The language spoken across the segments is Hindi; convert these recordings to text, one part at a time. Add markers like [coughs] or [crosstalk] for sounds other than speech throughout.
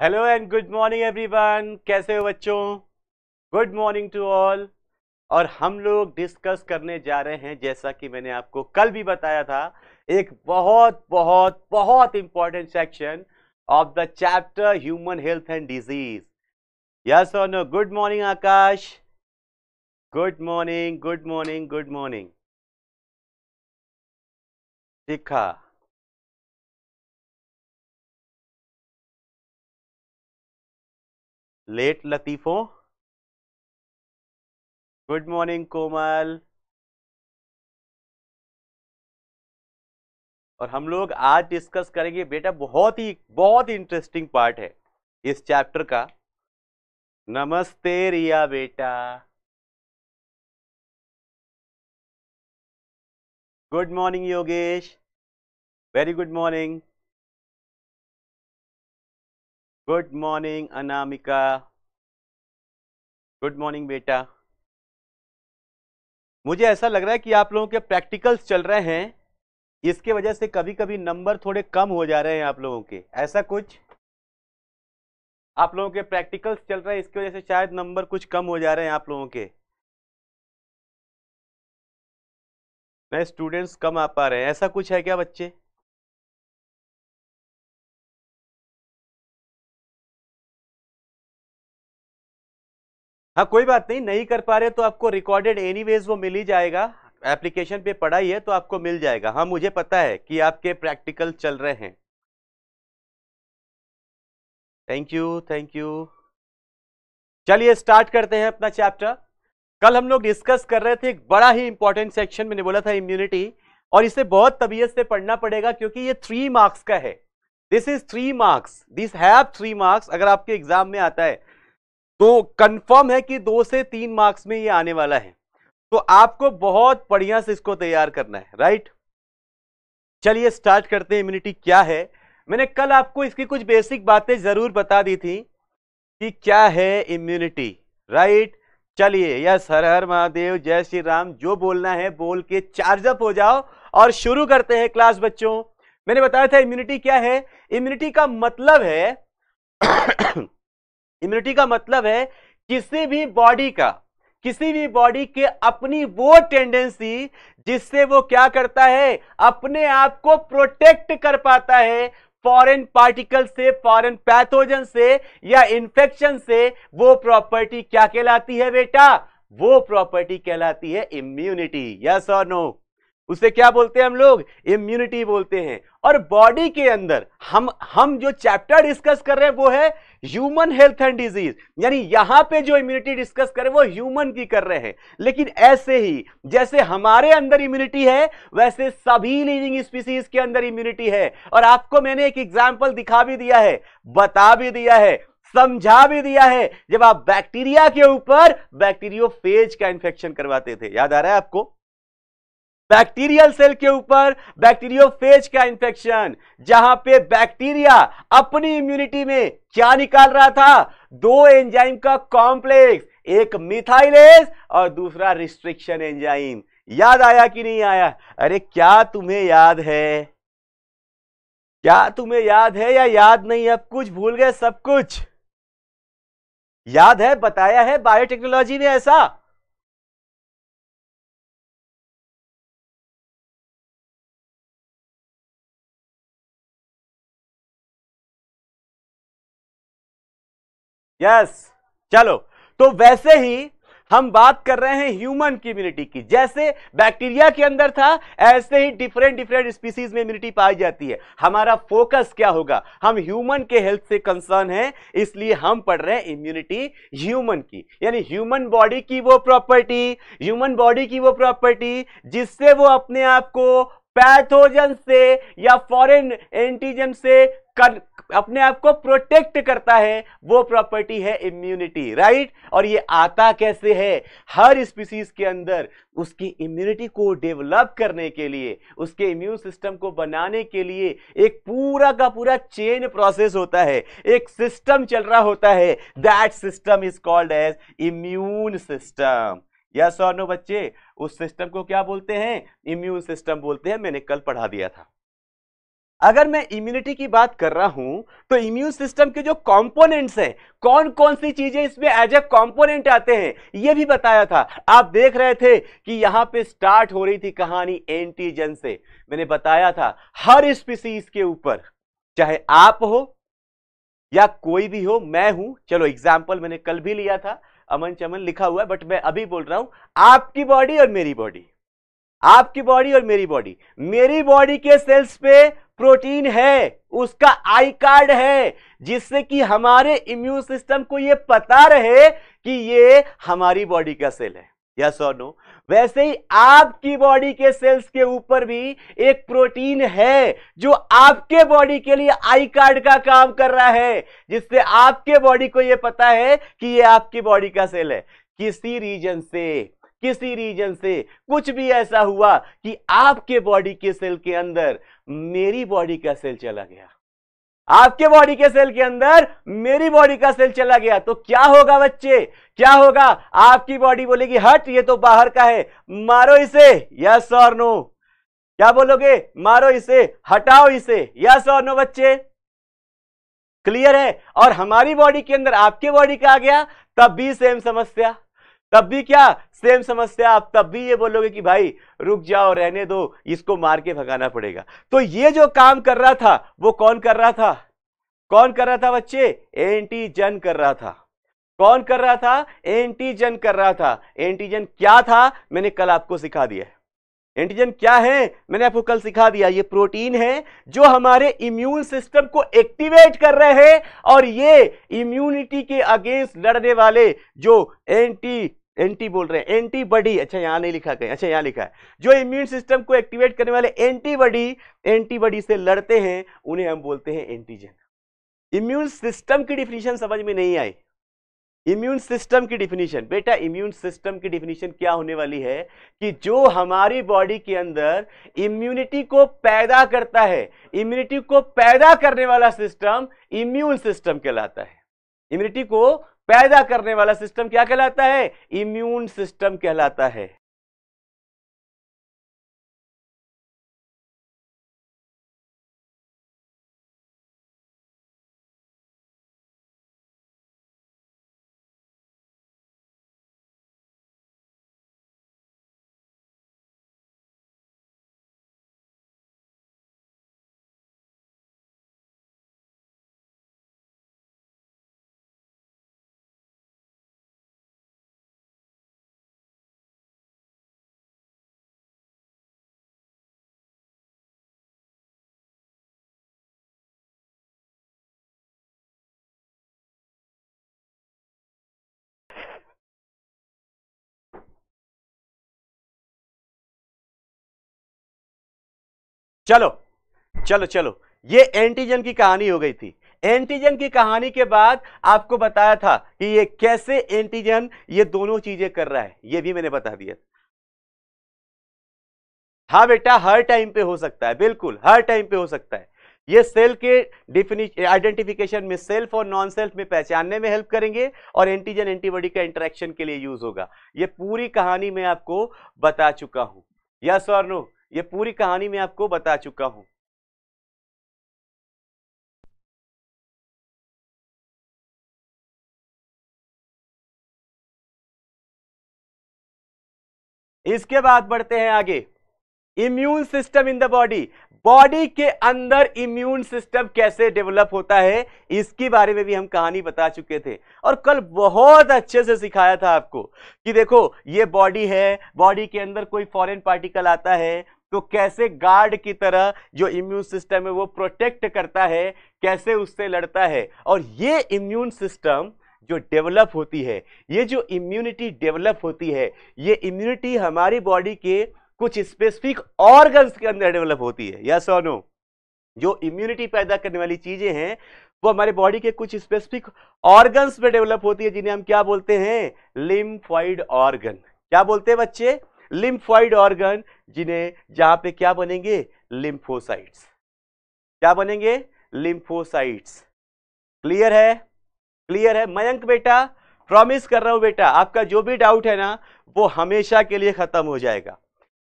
Hello and good morning everyone कैसे हो बच्चों? गुड मॉर्निंग टू ऑल और हम लोग डिस्कस करने जा रहे हैं, जैसा कि मैंने आपको कल भी बताया था, एक बहुत बहुत बहुत important section of the chapter human health and disease yes और no good morning Akash good morning good morning good morning दिखा लेट लतीफो। Good morning Komal. और हम लोग आज डिस्कस करेंगे, बेटा बहुत ही बहुत ही इंटरेस्टिंग पार्ट है इस चैप्टर का। नमस्ते रिया बेटा। Good morning Yogesh. Very good morning good morning Anamika. Good morning बेटा। मुझे ऐसा लग रहा है कि आप लोगों के प्रैक्टिकल्स चल रहे हैं। इसके वजह से कभी कभी नंबर थोड़े कम हो जा रहे हैं आप लोगों के। ऐसा कुछ? आप लोगों के प्रैक्टिकल्स चल रहे हैं, इसकी वजह से शायद नंबर कुछ कम हो जा रहे हैं आप लोगों के। नए स्टूडेंट्स कम आ पा रहे हैं। ऐसा कुछ है क्या बच्चे? हाँ कोई बात नहीं नहीं कर पा रहे तो आपको रिकॉर्डेड एनीवेज वो मिल ही जाएगा। एप्लीकेशन पे पढ़ा ही है तो आपको मिल जाएगा। हाँ मुझे पता है कि आपके प्रैक्टिकल चल रहे हैं। थैंक यू थैंक यू चलिए स्टार्ट करते हैं अपना चैप्टर कल हम लोग डिस्कस कर रहे थे एक बड़ा ही इंपॉर्टेंट सेक्शन मैंने बोला था इम्यूनिटी और इसे बहुत तबीयत से पढ़ना पड़ेगा क्योंकि ये थ्री मार्क्स का है। This is three marks this have three marks अगर आपके एग्ज़ाम में आता है तो कंफर्म है कि दो से तीन मार्क्स में ये आने वाला है। तो आपको बहुत बढ़िया से इसको तैयार करना है राइट चलिए स्टार्ट करते हैं इम्यूनिटी क्या है? मैंने कल आपको इसकी कुछ बेसिक बातें ज़रूर बता दी थी कि क्या है इम्यूनिटी राइट चलिए यस हर हर महादेव, जय श्री राम, जो बोलना है बोल के चार्जअप हो जाओ और शुरू करते हैं क्लास बच्चों। मैंने बताया था इम्यूनिटी क्या है? इम्यूनिटी का मतलब है इम्यूनिटी का मतलब है किसी भी बॉडी का, किसी भी बॉडी के अपनी वो टेंडेंसी जिससे वो क्या करता है, अपने आप को प्रोटेक्ट कर पाता है फॉरेन पार्टिकल से फॉरेन पैथोजन से या इंफेक्शन से वो प्रॉपर्टी क्या कहलाती है बेटा? वो प्रॉपर्टी कहलाती है इम्यूनिटी यस और नो उसे क्या बोलते हैं हम लोग? इम्यूनिटी बोलते हैं। और बॉडी के अंदर हम हम जो चैप्टर डिस्कस कर रहे हैं वो है ह्यूमन हेल्थ एंड डिज़ीज़ यानी यहाँ पे जो इम्यूनिटी डिस्कस कर रहे हैं वो ह्यूमन की कर रहे हैं। लेकिन ऐसे ही, जैसे हमारे अंदर इम्यूनिटी है, वैसे सभी लिविंग स्पीसीज के अंदर इम्यूनिटी है। और आपको मैंने एक एग्ज़ाम्पल दिखा भी दिया है, बता भी दिया है, समझा भी दिया है। जब आप बैक्टीरिया के ऊपर बैक्टीरियोफेज का इंफेक्शन करवाते थे। याद आ रहा है आपको? बैक्टीरियल सेल के ऊपर, बैक्टीरियोफेज का इंफेक्शन जहाँ पे बैक्टीरिया अपनी इम्यूनिटी में क्या निकाल रहा था? दो एंजाइम का कॉम्प्लेक्स एक मिथाइलेज और दूसरा रिस्ट्रिक्शन एंजाइम याद आया कि नहीं आया? अरे, क्या तुम्हें याद है? क्या तुम्हें याद है या याद नहीं? अब कुछ भूल गए सब कुछ। याद है? बताया है? बायोटेक्नोलॉजी ने ऐसा यस चलो तो वैसे ही हम बात कर रहे हैं ह्यूमन की इम्यूनिटी की। जैसे बैक्टीरिया के अंदर था, ऐसे ही डिफरेंट डिफरेंट स्पीसीज में इम्यूनिटी पाई जाती है। हमारा फोकस क्या होगा? हम ह्यूमन के हेल्थ से कंसर्न है, इसलिए हम पढ़ रहे हैं इम्यूनिटी ह्यूमन की। यानी ह्यूमन बॉडी की वो प्रॉपर्टी ह्यूमन बॉडी की वो प्रॉपर्टी जिससे वो अपने आप को पैथोजन से या फॉरेन एंटीजन से अपने आप को प्रोटेक्ट करता है, वो प्रॉपर्टी है इम्यूनिटी राइट और ये आता कैसे है? हर स्पीसीज के अंदर उसकी इम्यूनिटी को डेवलप करने के लिए, उसके इम्यून सिस्टम को बनाने के लिए एक पूरा का पूरा चेन प्रोसेस होता है। एक सिस्टम चल रहा होता है। That system is called as immune system yes और नो बच्चे? उस सिस्टम को क्या बोलते हैं? इम्यून सिस्टम बोलते हैं। मैंने कल पढ़ा दिया था। अगर मैं इम्यूनिटी की बात कर रहा हूँ तो इम्यून सिस्टम के जो कंपोनेंट्स हैं कौन कौन सी चीज़ें इसमें एज ए कंपोनेंट आते हैं यह भी बताया था। आप देख रहे थे कि यहाँ पे स्टार्ट हो रही थी कहानी एंटीजन से। मैंने बताया था, हर स्पीसीज के ऊपर, चाहे आप हो या कोई भी हो, मैं हूँ। चलो एग्ज़ाम्पल मैंने कल भी लिया था, अमन चमन लिखा हुआ है बट मैं अभी बोल रहा हूँ, आपकी बॉडी और मेरी बॉडी आपकी बॉडी और मेरी बॉडी। मेरी बॉडी के सेल्स पे प्रोटीन है, उसका आई कार्ड है, जिससे कि हमारे इम्यून सिस्टम को यह पता रहे कि ये हमारी बॉडी का सेल है। यस और नो वैसे ही आपकी बॉडी के सेल्स के ऊपर भी एक प्रोटीन है, जो आपके बॉडी के लिए आई कार्ड का काम कर रहा है, जिससे आपके बॉडी को यह पता है कि ये आपकी बॉडी का सेल है। किसी रीजन से किसी रीजन से। कुछ भी ऐसा हुआ कि आपके बॉडी के सेल के अंदर मेरी बॉडी का सेल चला गया। आपके बॉडी के सेल के अंदर मेरी बॉडी का सेल चला गया। तो क्या होगा बच्चे? क्या होगा? आपकी बॉडी बोलेगी, हट, ये तो बाहर का है, मारो इसे यस और नो। क्या बोलोगे? मारो इसे, हटाओ इसे यस और नो बच्चे। क्लियर है? और हमारी बॉडी के अंदर आपके बॉडी का आ गया, तब भी सेम समस्या। तब भी क्या सेम समस्या? आप तब भी ये बोलोगे कि भाई, रुक जाओ, रहने दो, इसको मार के भगाना पड़ेगा। तो ये जो काम कर रहा था, वो कौन कर रहा था? कौन कर रहा था बच्चे? एंटीजन कर रहा था। कौन कर रहा था? एंटीजन कर रहा था। एंटीजन क्या था? मैंने कल आपको सिखा दिया एंटीजन क्या है? मैंने आपको कल सिखा दिया। ये प्रोटीन है जो हमारे इम्यून सिस्टम को एक्टिवेट कर रहे हैं और ये इम्यूनिटी के अगेंस्ट लड़ने वाले जो एंटी एंटी बोल रहे हैं, एंटीबॉडी। अच्छा यहाँ नहीं लिखा गया अच्छा यहाँ लिखा है। जो इम्यून सिस्टम को एक्टिवेट करने वाले एंटीबॉडी एंटीबॉडी से लड़ते हैं, उन्हें हम बोलते हैं एंटीजन इम्यून सिस्टम की डिफिनीशन समझ में नहीं आई। इम्यून सिस्टम की डिफिनीशन बेटा इम्यून सिस्टम की डिफिनीशन क्या होने वाली है कि जो हमारी बॉडी के अंदर इम्यूनिटी को पैदा करता है इम्यूनिटी को पैदा करने वाला सिस्टम इम्यून सिस्टम कहलाता है। इम्यूनिटी को पैदा करने वाला सिस्टम क्या कहलाता है? इम्यून सिस्टम कहलाता है। चलो चलो चलो। ये एंटीजन की कहानी हो गई थी। एंटीजन की कहानी के बाद आपको बताया था कि ये कैसे एंटीजन ये दोनों चीज़ें कर रहा है। ये भी मैंने बता दिया हाँ बेटा, हर टाइम पे हो सकता है, बिल्कुल, हर टाइम पे हो सकता है। ये सेल के डिफिनिशन आइडेंटिफिकेशन में, सेल्फ और नॉन सेल्फ में पहचानने में हेल्प करेंगे और एंटीजन एंटीबॉडी का इंटरेक्शन के लिए यूज़ होगा। ये पूरी कहानी मैं आपको बता चुका हूँ। यस और नो? ये पूरी कहानी मैं आपको बता चुका हूँ। इसके बाद बढ़ते हैं आगे। Immune system in the body body के अंदर इम्यून सिस्टम कैसे डेवलप होता है, इसके बारे में भी हम कहानी बता चुके थे। और कल बहुत अच्छे से सिखाया था आपको कि देखो, ये बॉडी है बॉडी के अंदर कोई फॉरेन पार्टिकल आता है तो कैसे गार्ड की तरह जो इम्यून सिस्टम है वो प्रोटेक्ट करता है, कैसे उससे लड़ता है? और ये इम्यून सिस्टम जो डेवलप होती है, ये जो इम्यूनिटी डेवलप होती है, ये इम्यूनिटी हमारी बॉडी के कुछ स्पेसिफिक ऑर्गन्स के अंदर डेवलप होती है। या सोनो, जो इम्यूनिटी पैदा करने वाली चीज़ें हैं, वो हमारे बॉडी के कुछ स्पेसिफिक ऑर्गन्स में डेवलप होती है, जिन्हें हम क्या बोलते हैं? Lymphoid organ. क्या बोलते हैं बच्चे? लिम्फॉइड ऑर्गन जिन्हें जहाँ पे क्या बनेंगे? लिम्फोसाइट्स क्या बनेंगे? लिम्फोसाइट्स क्लियर है? क्लियर है? मयंक बेटा प्रॉमिस कर रहा हूँ बेटा, आपका जो भी डाउट है ना, वो हमेशा के लिए खत्म हो जाएगा।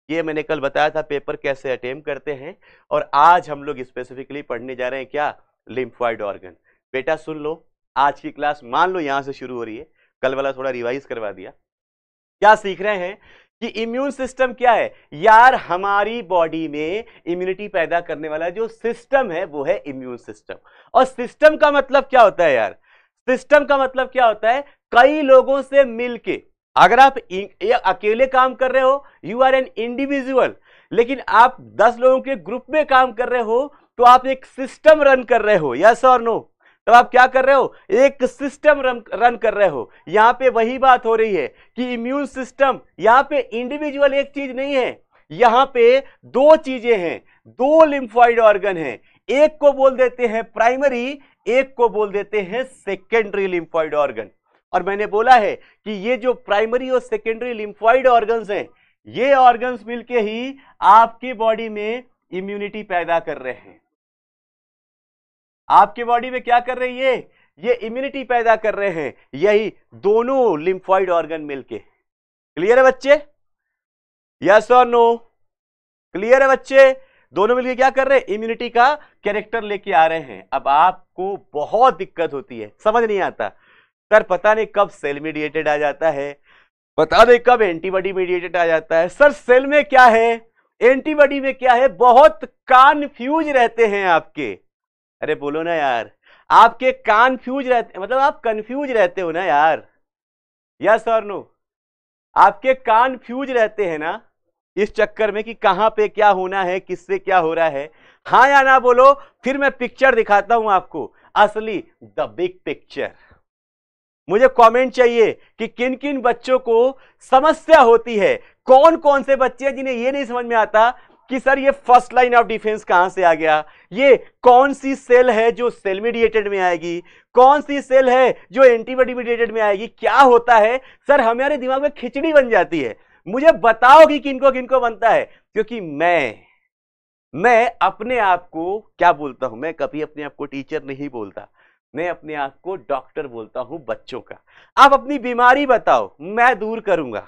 ये मैंने कल बताया था पेपर कैसे अटेम्प करते हैं, और आज हम लोग स्पेसिफिकली पढ़ने जा रहे हैं क्या? लिम्फॉइड ऑर्गन बेटा सुन लो, आज की क्लास मान लो यहाँ से शुरू हो रही है, कल वाला थोड़ा रिवाइज करवा दिया। क्या सीख रहे हैं? कि इम्यून सिस्टम क्या है? यार, हमारी बॉडी में इम्यूनिटी पैदा करने वाला जो सिस्टम है, वो है इम्यून सिस्टम और सिस्टम का मतलब क्या होता है यार? सिस्टम का मतलब क्या होता है? कई लोगों से मिलके, अगर आप अकेले काम कर रहे हो यू आर एन इंडिविजुअल लेकिन आप दस लोगों के ग्रुप में काम कर रहे हो तो आप एक सिस्टम रन कर रहे हो यस और नो तब आप क्या कर रहे हो? एक सिस्टम रन, रन कर रहे हो। यहाँ पे वही बात हो रही है कि इम्यून सिस्टम यहाँ पे इंडिविजुअल एक चीज़ नहीं है। यहाँ पे दो चीज़ें हैं। दो लिम्फॉइड ऑर्गन हैं। एक को बोल देते हैं प्राइमरी एक को बोल देते हैं सेकेंडरी लिम्फॉइड ऑर्गन और मैंने बोला है कि ये जो प्राइमरी और सेकेंडरी लिम्फॉइड ऑर्गन्स हैं ये ऑर्गन्स मिलके ही आपकी बॉडी में इम्यूनिटी पैदा कर रहे हैं। आपकी बॉडी में क्या कर रही है? ये इम्यूनिटी पैदा कर रहे हैं। यही दोनों लिम्फॉइड ऑर्गन मिलके। क्लियर है बच्चे? यस और नो क्लियर है बच्चे? दोनों मिलके क्या कर रहे हैं? इम्यूनिटी का कैरेक्टर लेके आ रहे हैं। अब आपको बहुत दिक्कत होती है। समझ नहीं आता। सर, पता नहीं कब सेल मीडिएटेड आ जाता है। पता नहीं कब एंटीबॉडी मीडिएटेड आ जाता है। सर सेल में क्या है? एंटीबॉडी में क्या है? बहुत कानफ्यूज रहते हैं आपके। अरे बोलो ना यार, आपके कान फ्यूज रहते मतलब आप कंफ्यूज रहते हो ना यार। यस और नो। आपके कान फ्यूज रहते हैं ना, इस चक्कर में कि कहाँ पे क्या होना है, किससे क्या हो रहा है। हाँ या ना बोलो, फिर मैं पिक्चर दिखाता हूँ आपको। असली द बिग पिक्चर मुझे कमेंट चाहिए कि किन किन बच्चों को समस्या होती है। कौन कौन से बच्चे जिन्हें यह नहीं समझ में आता कि सर ये फ़र्स्ट लाइन ऑफ़ डिफेंस कहाँ से आ गया? ये कौन सी सेल है जो सेल मीडिएटेड में आएगी? कौन सी सेल है जो एंटीबॉडी मीडिएटेड में आएगी? क्या होता है? सर हमारे दिमाग में खिचड़ी बन जाती है। मुझे बताओ कि किनको किनको बनता है। क्योंकि मैं मैं अपने आप को क्या बोलता हूँ? मैं कभी अपने आप को टीचर नहीं बोलता। मैं अपने आप को डॉक्टर बोलता हूँ बच्चों का। आप अपनी बीमारी बताओ, मैं दूर करूँगा।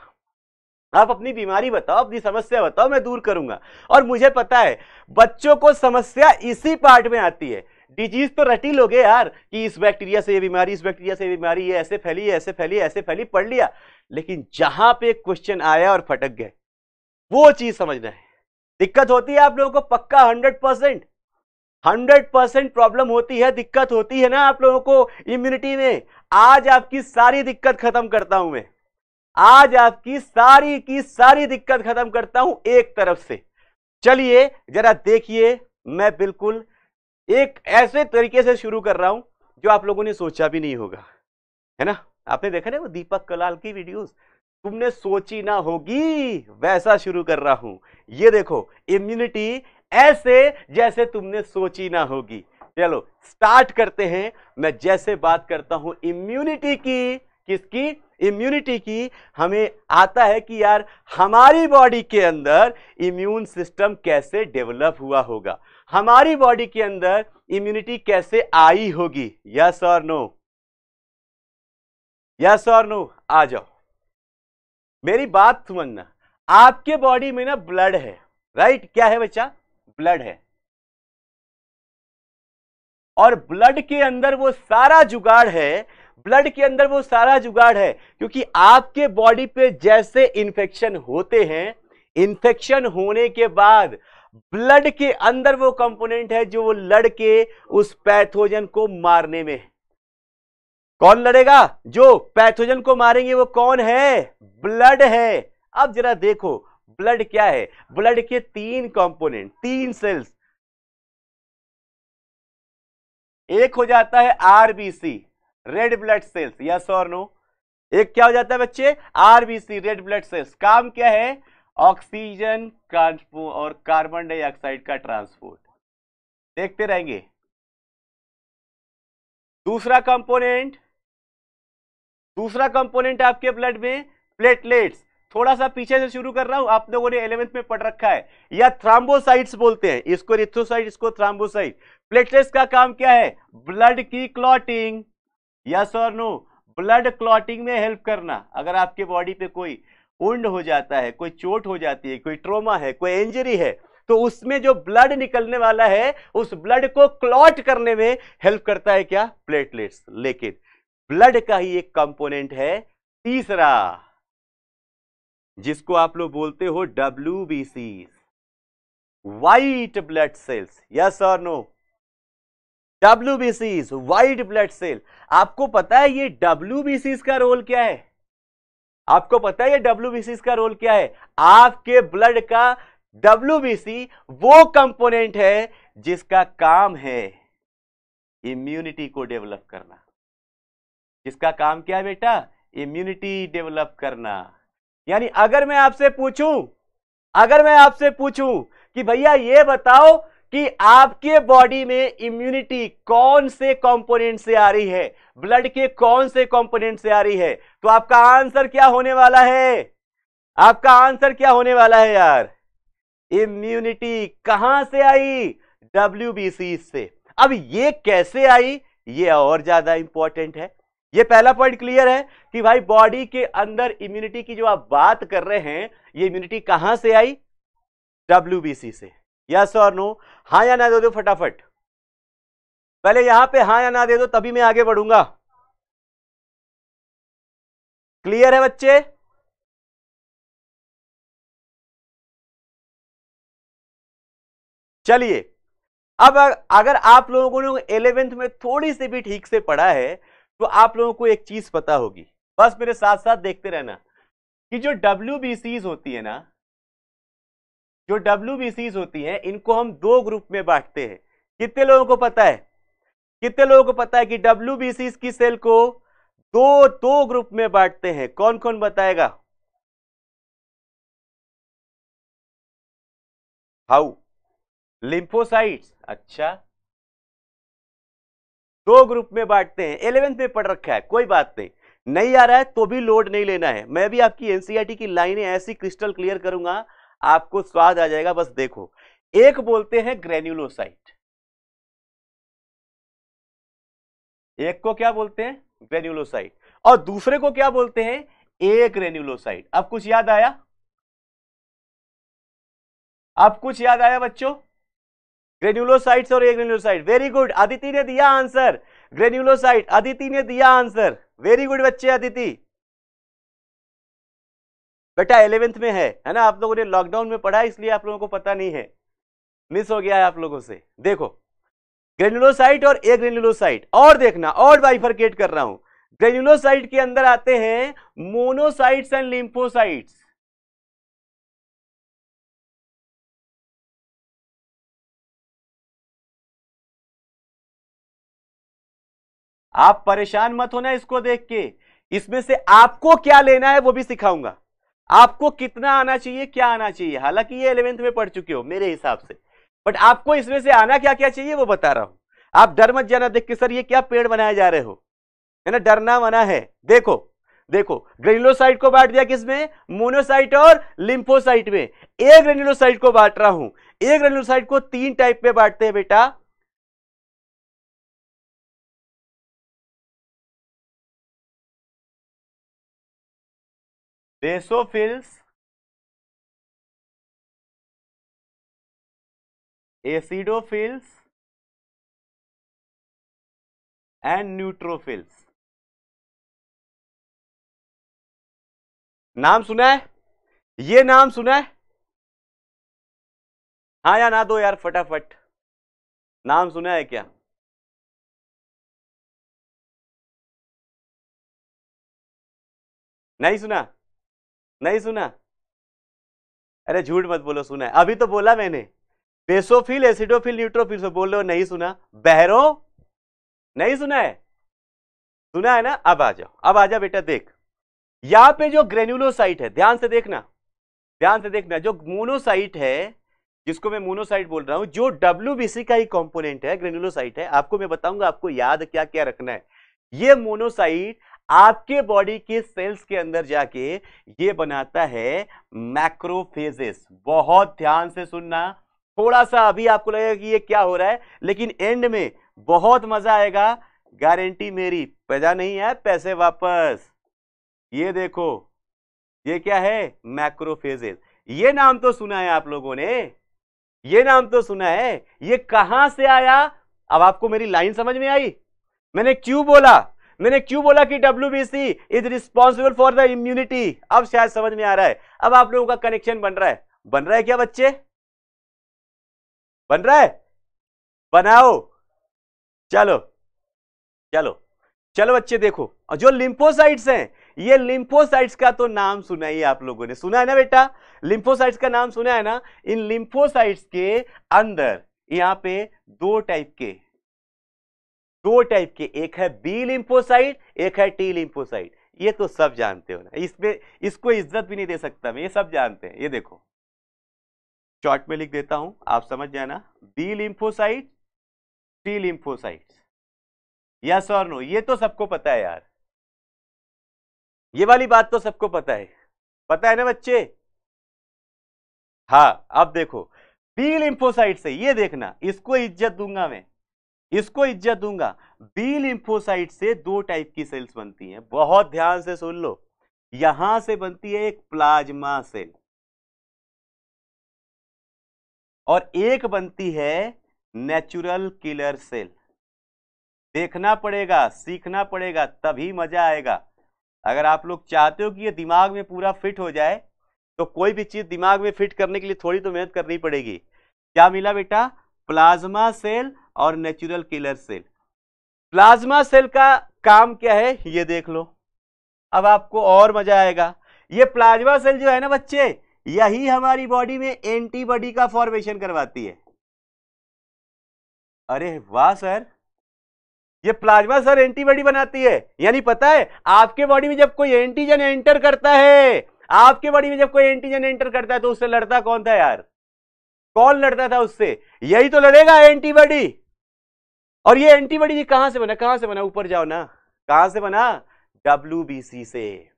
आप अपनी बीमारी बताओ, अपनी समस्या बताओ, मैं दूर करूँगा। और मुझे पता है, बच्चों को समस्या इसी पार्ट में आती है। डिज़ीज़ तो रटी लोगे यार, कि इस बैक्टीरिया से ये बीमारी, इस बैक्टीरिया से ये बीमारी, ये ऐसे फैली ऐसे फैली ऐसे फैली, पढ़ लिया। लेकिन जहाँ पे क्वेश्चन आया और फटक गए, वो चीज़ समझना है। दिक्कत होती है आप लोगों को पक्का hundred percent hundred percent problem होती है, दिक्कत होती है ना आप लोगों को इम्यूनिटी में। आज आपकी सारी दिक्कत खत्म करता हूँ मैं। आज आपकी सारी की सारी दिक्कत खत्म करता हूँ एक तरफ़ से। चलिए, जरा देखिए, मैं बिल्कुल एक ऐसे तरीके से शुरू कर रहा हूँ जो आप लोगों ने सोचा भी नहीं होगा। है ना? आपने देखा ना वो दीपक कलाल की वीडियोस? तुमने सोची ना होगी, वैसा शुरू कर रहा हूँ। ये देखो इम्यूनिटी ऐसे जैसे तुमने सोची ना होगी। चलो स्टार्ट करते हैं। मैं जैसे बात करता हूँ इम्यूनिटी की किसकी? इम्यूनिटी की। हमें आता है कि यार, हमारी बॉडी के अंदर इम्यून सिस्टम कैसे डेवलप हुआ होगा? हमारी बॉडी के अंदर इम्यूनिटी कैसे आई होगी? यस और नो यस और नो आ जाओ। मेरी बात समझना आपके बॉडी में ना ब्लड है राइट क्या है बच्चा? ब्लड है। और ब्लड के अंदर वो सारा जुगाड़ है ब्लड के अंदर वो सारा जुगाड़ है, क्योंकि आपके बॉडी पे जैसे इंफेक्शन होते हैं इंफेक्शन होने के बाद ब्लड के अंदर वो कंपोनेंट है जो वो लड़के उस पैथोजन को मारने में कौन लड़ेगा? जो पैथोजन को मारेंगे वो कौन है? ब्लड है। अब जरा देखो, ब्लड क्या है? ब्लड के तीन कंपोनेंट तीन सेल्स एक हो जाता है RBC red blood cells yes और नो एक क्या हो जाता है बच्चे? आरबीसी रेड ब्लड सेल्स काम क्या है? ऑक्सीजन और कार्बन डाइऑक्साइड का ट्रांसपोर्ट देखते रहेंगे। दूसरा कंपोनेंट दूसरा कंपोनेंट आपके ब्लड में प्लेटलेट्स थोड़ा सा पीछे से शुरू कर रहा हूँ, आप लोगों ने इलेवेंथ में पढ़ रखा है। या थ्राम्बोसाइट्स बोलते हैं, इसको रिथ्रोसाइट इसको थ्राम्बोसाइट प्लेटलेट्स का काम क्या है? ब्लड की क्लॉटिंग यस और नो ब्लड क्लॉटिंग में हेल्प करना। अगर आपके बॉडी पे कोई उंड हो जाता है, कोई चोट हो जाती है, कोई ट्रोमा है, कोई इंजरी है तो उसमें जो ब्लड निकलने वाला है, उस ब्लड को क्लॉट करने में हेल्प करता है क्या? प्लेटलेट्स लेकिन ब्लड का ही एक कंपोनेंट है तीसरा, जिसको आप लोग बोलते हो W B C white blood cells yes और नो डब्ल्यूबीसीज वाइट ब्लड सेल आपको पता है ये डब्ल्यूबीसीज का रोल क्या है? आपको पता है ये डब्ल्यूबीसीज का रोल क्या है? आपके ब्लड का डब्ल्यूबीसी वो कंपोनेंट है जिसका काम है इम्यूनिटी को डेवलप करना। जिसका काम क्या है बेटा? इम्यूनिटी डेवलप करना। यानी अगर मैं आपसे पूछूँ, अगर मैं आपसे पूछूँ कि भैया ये बताओ कि आपके बॉडी में इम्यूनिटी कौन से कंपोनेंट से आ रही है? ब्लड के कौन से कंपोनेंट से आ रही है? तो आपका आंसर क्या होने वाला है? आपका आंसर क्या होने वाला है यार? इम्यूनिटी कहाँ से आई? डब्ल्यू से। अब ये कैसे आई? ये और ज़्यादा इंपॉर्टेंट है। ये पहला पॉइंट क्लियर है कि भाई बॉडी के अंदर इम्यूनिटी की जो आप बात कर रहे हैं, ये इम्यूनिटी कहाँ से आई? डब्ल्यू से। यस और नो हाँ या ना दे दो फटाफट। पहले यहाँ पे हाँ या ना दे दो, तभी मैं आगे बढ़ूँगा। क्लियर है बच्चे? चलिए, अब अगर आप लोगों ने इलेवेंथ में थोड़ी सी भी ठीक से पढ़ा है तो आप लोगों को एक चीज़ पता होगी। बस मेरे साथ साथ देखते रहना कि जो डब्ल्यू होती है ना जो डब्ल्यू होती है, इनको हम दो ग्रुप में बांटते हैं। कितने लोगों को पता है? कितने लोगों को पता है कि डब्ल्यू की सेल को दो दो ग्रुप में बांटते हैं? कौन कौन बताएगा? हाउ? लिम्फोसाइट्स। अच्छा। दो ग्रुप में बांटते हैं। इलेवेंथ में पढ़ रखा है, कोई बात नहीं। नहीं आ रहा है तो भी लोड नहीं लेना है। मैं भी आपकी एनसीईआरटी की लाइनें ऐसी क्रिस्टल क्लियर करूँगा आपको स्वाद आ जाएगा, बस देखो। एक बोलते हैं ग्रेन्यूलोसाइट। एक को क्या बोलते हैं? ग्रेन्यूलोसाइट। और दूसरे को क्या बोलते हैं? A granulocyte. अब कुछ याद आया? अब कुछ याद आया बच्चों? ग्रेन्यूलोसाइट्स और agranulocyte. Very good Aditi ने दिया आंसर। ग्रेन्यूलोसाइट। अदिति ने दिया आंसर। वेरी गुड बच्चे अदिति बेटा एलेवेंथ में है है ना? आप लोगों ने लॉकडाउन में पढ़ा, इसलिए आप लोगों को पता नहीं है। मिस हो गया है आप लोगों से। देखो ग्रेन्युलोसाइट और ए ग्रेन्युलोसाइट और देखना, और बाइफरकेट कर रहा हूँ। ग्रेन्युलोसाइट के अंदर आते हैं मोनोसाइट्स एंड लिम्फोसाइट्स आप परेशान मत होना इसको देख के। इसमें से आपको क्या लेना है वो भी सिखाऊँगा। आपको कितना आना चाहिए, क्या आना चाहिए? हालाँकि ये इलेवेंथ में पढ़ चुके हो, मेरे हिसाब से। बट आपको इसमें से आना क्या क्या चाहिए, वो बता रहा हूँ। आप डर मत जाना देख के सर, ये क्या पेड़ बनाए जा रहे हो? है ना, डरना मना है। देखो देखो ग्रेनुलोसाइट को बांट दिया किसमें? मोनोसाइट और लिम्फोसाइट में। एक ग्रेनुलोसाइट को बांट रहा हूँ। एक ग्रेनुलोसाइट को तीन टाइप में बांटते हैं बेटा। बेसोफिल्स एसिडोफिल्स एंड न्यूट्रोफिल्स नाम सुना है? ये नाम सुना है? हाँ या ना दो यार, फटाफट। नाम सुना है क्या? नहीं सुना? नहीं सुना? अरे झूठ मत बोलो, सुना है। अभी तो बोला मैंने। बेसोफिल, एसिडोफिल, न्यूट्रोफिल से बोल रहे हो, नहीं सुना। बहरो, नहीं सुना है? सुना है ना? अब आ जाओ। अब आ जाओ बेटा, देख। यहाँ पे जो ग्रेन्युलोसाइट है, ध्यान से देखना। ध्यान से देखना, जो मोनोसाइट है, जिसको मैं मोनोसाइट बोल रहा हूँ, जो डब्ल्यू का ही कॉम्पोनेंट है ग्रेन्युलोसाइट है, आपको मैं बताऊँगा, आपको याद क्या क्या रखना है। ये मोनोसाइट आपके बॉडी के सेल्स के अंदर जाके ये बनाता है मैक्रोफेजेस बहुत ध्यान से सुनना। थोड़ा सा अभी आपको लगेगा कि ये क्या हो रहा है, लेकिन एंड में बहुत मज़ा आएगा। गारंटी मेरी पैदा नहीं है, पैसे वापस। ये देखो, ये क्या है? मैक्रोफेजेस ये नाम तो सुना है आप लोगों ने। ये नाम तो सुना है। ये कहाँ से आया? अब आपको मेरी लाइन समझ में आई? मैंने क्यों बोला? मैंने क्यों बोला कि W B C is responsible for the immunity अब शायद समझ में आ रहा है। अब आप लोगों का कनेक्शन बन रहा है। बन रहा है क्या बच्चे? बन रहा है? बनाओ। चलो। चलो। चलो बच्चे, देखो। जो लिम्फोसाइट्स हैं, ये लिम्फोसाइट्स का तो नाम सुना ही आप लोगों ने। सुना है ना बेटा? लिम्फोसाइट्स का नाम सुना है ना? इन लिम्फोसाइट्स के अंदर, यहाँ पे दो टाइप के दो टाइप के, एक है बी लिम्फोसाइट, एक है टी लिम्फोसाइट। ये तो सब जानते हो ना। इसमें, इसको इज़्ज़त भी नहीं दे सकता मैं, ये सब जानते हैं। ये देखो। चॉर्ट में लिख देता हूँ, आप समझ जाना। B lymphocyte, T lymphocyte yes और नो ये तो सबको पता है यार। ये वाली बात तो सबको पता है। पता है ना बच्चे? हाँ अब देखो। बी लिम्फोसाइट से ये देखना, इसको इज़्ज़त दूँगा मैं। इसको इज़्ज़त दूँगा। बी लिम्फोसाइट से दो टाइप की सेल्स बनती हैं। बहुत ध्यान से सुन लो। यहाँ से बनती है एक प्लाज्मा सेल। और एक बनती है नेचुरल किलर सेल। देखना पड़ेगा, सीखना पड़ेगा, तभी मज़ा आएगा। अगर आप लोग चाहते हो कि ये दिमाग में पूरा फिट हो जाए तो कोई भी चीज़ दिमाग में फिट करने के लिए थोड़ी तो मेहनत करनी पड़ेगी। क्या मिला बेटा? प्लाज्मा सेल और natural killer cell plasma cell का काम क्या है? ये देख लो। अब आपको और मज़ा आएगा। ये प्लाज्मा सेल जो है ना बच्चे, यही हमारी बॉडी में एंटीबॉडी का फॉर्मेशन करवाती है। अरे वाह सर! ये प्लाज्मा सर एंटीबॉडी बनाती है। यानी पता है, आपके बॉडी में जब कोई एंटीजन एंटर करता है, आपके बॉडी में जब कोई एंटीजन एंटर करता है तो उससे लड़ता कौन था यार? कौन लड़ता था उससे? यही तो लड़ेगा एंटीबॉडी और ये एंटीबॉडी जी कहाँ से बना, कहाँ से बना? ऊपर जाओ ना। कहाँ से बना? डब्ल्यू से।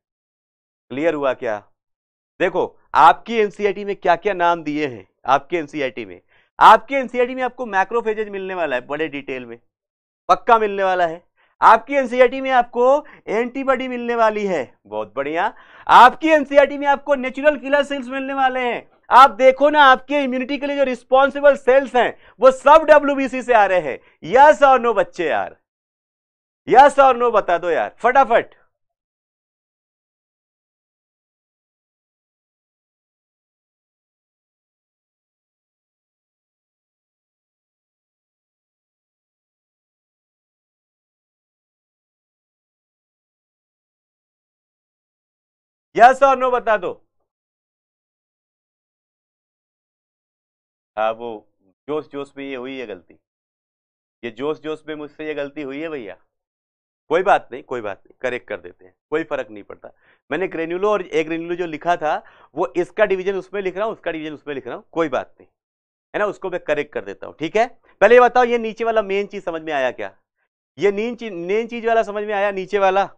क्लियर हुआ क्या? देखो, आपकी एनसीआईटी में क्या क्या नाम दिए हैं? आपके एनसीआईटी में। आपके एनसीआईटी में आपको मैक्रोफेजेज मिलने वाला है, बड़े डिटेल में। पक्का मिलने वाला है। आपकी एनसीआरटी में आपको एंटीबॉडी मिलने वाली है। बहुत बढ़िया। आपकी एनसीआरटी में आपको नेचुरल किलर सेल्स मिलने वाले हैं। आप देखो ना, आपके इम्यूनिटी के लिए जो रिस्पॉन्सिबल सेल्स हैं, वो सब डब्ल्यूबीसी से आ रहे हैं। यस और नो बच्चे यार? यस और नो बता दो यार, फटाफट। यस और नो बता दो। हाँ वो जोश जोश में ये हुई है गलती। ये जोश जोश में मुझसे ये गलती हुई है भैया? कोई बात नहीं, कोई बात नहीं, करेक्ट कर देते हैं, कोई फ़र्क नहीं पड़ता। मैंने ग्रेन्यूलो और ए ग्रेन्यूलो जो लिखा था, वो इसका डिवीज़न उसमें लिख रहा हूँ, उसका डिवीज़न उसमें लिख रहा हूँ, कोई बात नहीं, है ना? उसको मैं करेक्ट कर देता हूँ, ठीक है? पहले ये बताओ, ये नीचे वाला मेन चीज़ समझ में आया क्या? ये नीन चीज़ मेन चीज़ वाला समझ में आया, नीचे वाला?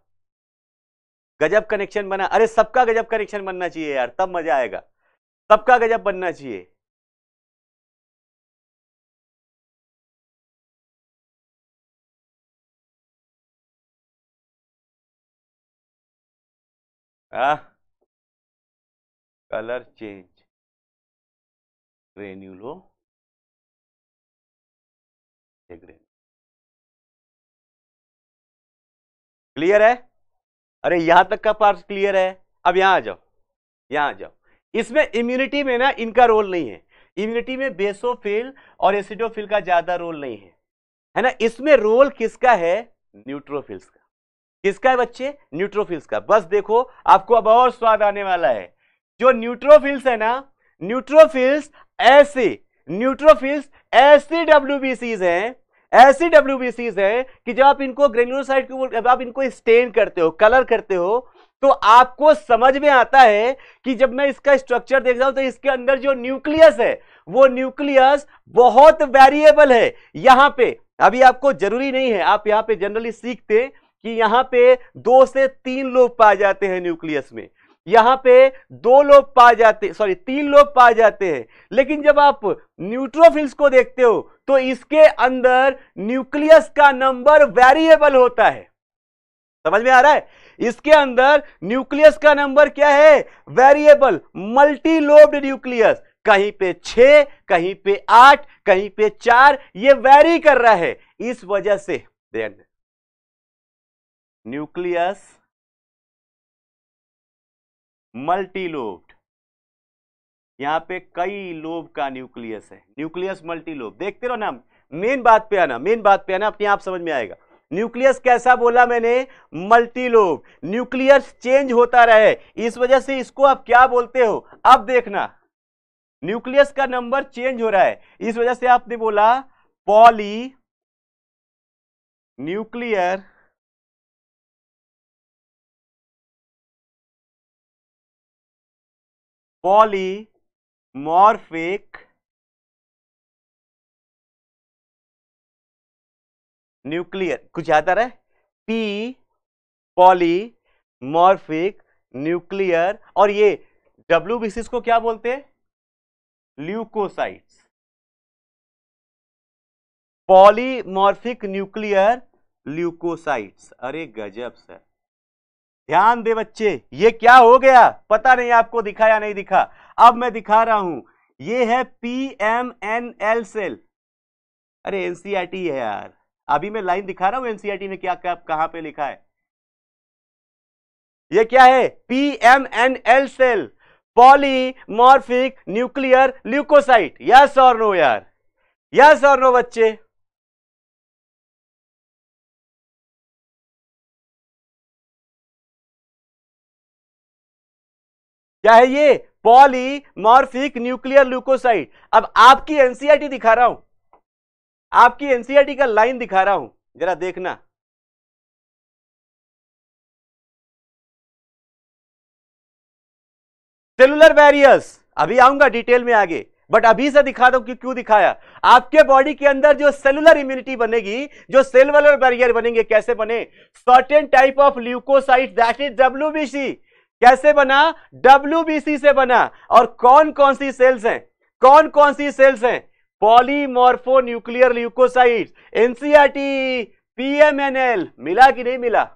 गजब कनेक्शन बना, अरे सबका गजब कनेक्शन बनना चाहिए यार, तब मज़ा आएगा, सबका गजब बनना चाहिए। आ, कलर चेंज। ग्रेन्यूलो क्लियर है? अरे यहाँ तक का पार्ट क्लियर है। अब यहाँ आ जाओ। यहाँ आ जाओ। इसमें इम्यूनिटी में ना इनका रोल नहीं है। इम्यूनिटी में बेसोफिल और एसिडोफिल का ज़्यादा रोल नहीं है। है ना? इसमें रोल किसका है? न्यूट्रोफिल्स का। किसका है बच्चे? न्यूट्रोफिल्स का। बस देखो, आपको अब और स्वाद आने वाला है। जो न्यूट्रोफिल्स है ना, न्यूट्रोफिल्स ऐसे न्यूट्रोफिल्स ऐसे डब्ल्यू हैं, ऐसी डब्ल्यू है कि जब आप इनको ग्रेन्यूलोसाइड जब आप इनको स्टेन करते हो कलर करते हो तो आपको समझ में आता है कि जब मैं इसका स्ट्रक्चर देख रहा हूँ तो इसके अंदर जो न्यूक्लियस है, वो न्यूक्लियस बहुत वेरिएबल है। यहाँ पे, अभी आपको ज़रूरी नहीं है, आप यहाँ पे जनरली सीखते कि यहाँ पे दो से तीन लोग पाए जाते हैं न्यूक्लियस में। यहाँ पे दो लोग पाए जाते, सॉरी, तीन लोग पाए जाते हैं। लेकिन जब आप न्यूट्रोफिल्स को देखते हो तो इसके अंदर न्यूक्लियस का नंबर वेरिएबल होता है। समझ में आ रहा है? इसके अंदर न्यूक्लियस का नंबर क्या है? Variable multi lobed nucleus. कहीं पे छ कहीं पे आठ, कहीं पे चार, ये वेरी कर रहा है। इस वजह से, देन। न्यूक्लियस मल्टी लोब्ड यहाँ पे कई लोब का न्यूक्लियस है। न्यूक्लियस मल्टी लोब देखते रहो ना मेन बात पे आना, मेन बात पे आना, अपने आप समझ में आएगा। न्यूक्लियस कैसा बोला मैंने? मल्टी लोब न्यूक्लियस चेंज होता रहे। इस वजह से इसको आप क्या बोलते हो? अब देखना। न्यूक्लियस का नंबर चेंज हो रहा है। इस वजह से आपने बोला पॉली न्यूक्लियर पॉलीमॉर्फिक न्यूक्लियर कुछ आता रहा है? पी पॉलीमॉर्फिक न्यूक्लियर और ये डब्ल्यू बीसीस को क्या बोलते हैं? ल्यूकोसाइट्स पॉलीमॉर्फिक न्यूक्लियर ल्यूकोसाइट्स अरे गजब सर ध्यान दे बच्चे, ये क्या हो गया? पता नहीं आपको दिखा या नहीं दिखा। अब मैं दिखा रहा हूँ। ये है P M N L cell अरे एनसीआरटी है यार। अभी मैं लाइन दिखा रहा हूँ एनसीआरटी ने क्या क्या, कहाँ पे लिखा है? ये क्या है? P M N L cell polymorphic nuclear leukocyte yes और नो यार? यस और नो बच्चे? क्या है ये? पॉलीमॉर्फिक न्यूक्लियर ल्यूकोसाइट अब आपकी एनसीआरटी दिखा रहा हूँ। आपकी एनसीआरटी का लाइन दिखा रहा हूँ। जरा देखना। सेलुलर बैरियर्स अभी आऊँगा डिटेल में आगे। बट अभी से दिखा दो कि क्यों दिखाया। आपके बॉडी के अंदर जो सेलुलर इम्यूनिटी बनेगी, जो सेलुलर बैरियर बनेंगे, कैसे बने? Certain type of leukocyte that is WBC कैसे बना? डब्ल्यूबीसी से बना। और कौन कौन सी सेल्स हैं? कौन कौन सी सेल्स हैं polymorphonuclear leucocyte NCERT PMNL मिला कि नहीं मिला?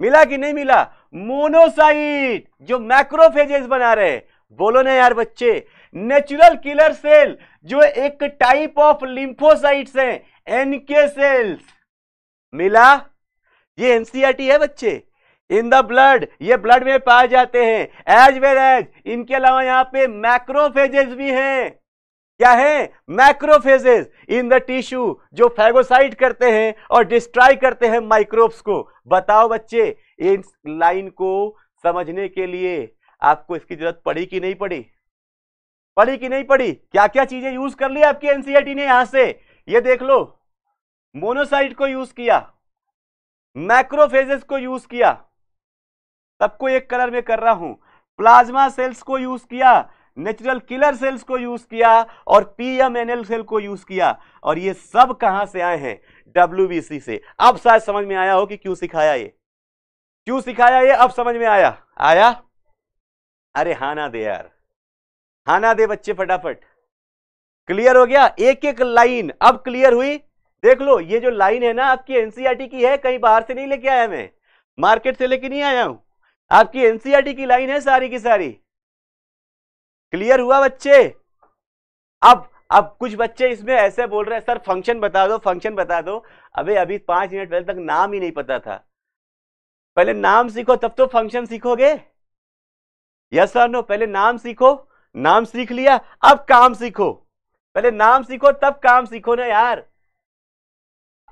मिला कि नहीं मिला? मोनोसाइट जो मैक्रोफेजेस बना रहे बोलो ना यार बच्चे। नेचुरल किलर सेल जो एक टाइप ऑफ़ लिम्फोसाइट्स हैं। एनके सेल्स मिला? ये एनसीआरटी है बच्चे। इन द ब्लड, ये ब्लड में पाए जाते हैं। एज वेल एज इनके अलावा यहाँ पे मैक्रोफेजेस भी हैं। क्या है? मैक्रोफेजेस इन द टिश्यू जो फैगोसाइट करते हैं और डिस्ट्रॉय करते हैं माइक्रोब्स को। बताओ बच्चे, इस लाइन को समझने के लिए आपको इसकी ज़रूरत पड़ी कि नहीं पड़ी? पड़ी कि नहीं पड़ी? क्या क्या चीज़ें यूज़ कर ली आपकी एनसीआरटी ने यहाँ से? ये देख लो। मोनोसाइट को यूज़ किया। मैक्रोफेजेस को यूज़ किया। सबको एक कलर में कर रहा हूँ। प्लाज्मा सेल्स को यूज़ किया, नेचुरल किलर सेल्स को यूज़ किया और पीएमएनएल सेल को यूज़ किया। और ये सब कहाँ से आए हैं? डब्ल्यूबीसी से। अब शायद समझ में आया हो कि क्यों सिखाया ये। क्यों सिखाया ये? अब समझ में आया। आया? अरे हाना दे यार। हाना दे बच्चे फटाफट। क्लियर हो गया? एक एक लाइन। अब क्लियर हुई? देख लो, ये जो लाइन है ना, आपकी एनसीआरटी की है, कहीं बाहर से नहीं लेके आया मैं। मार्केट से लेके नहीं आया हूँ। आपकी एनसीआरटी की लाइन है सारी की सारी। क्लियर हुआ बच्चे? अब अब कुछ बच्चे इसमें ऐसे बोल रहे हैं, सर फ़ंक्शन बता दो फ़ंक्शन बता दो। अबे, अभी पाँच मिनट पहले तक नाम ही नहीं पता था। पहले नाम सीखो, तब तो फ़ंक्शन सीखोगे। यस सर नो पहले नाम सीखो, नाम सीख लिया, अब काम सीखो। पहले नाम सीखो, तब काम सीखो ना यार।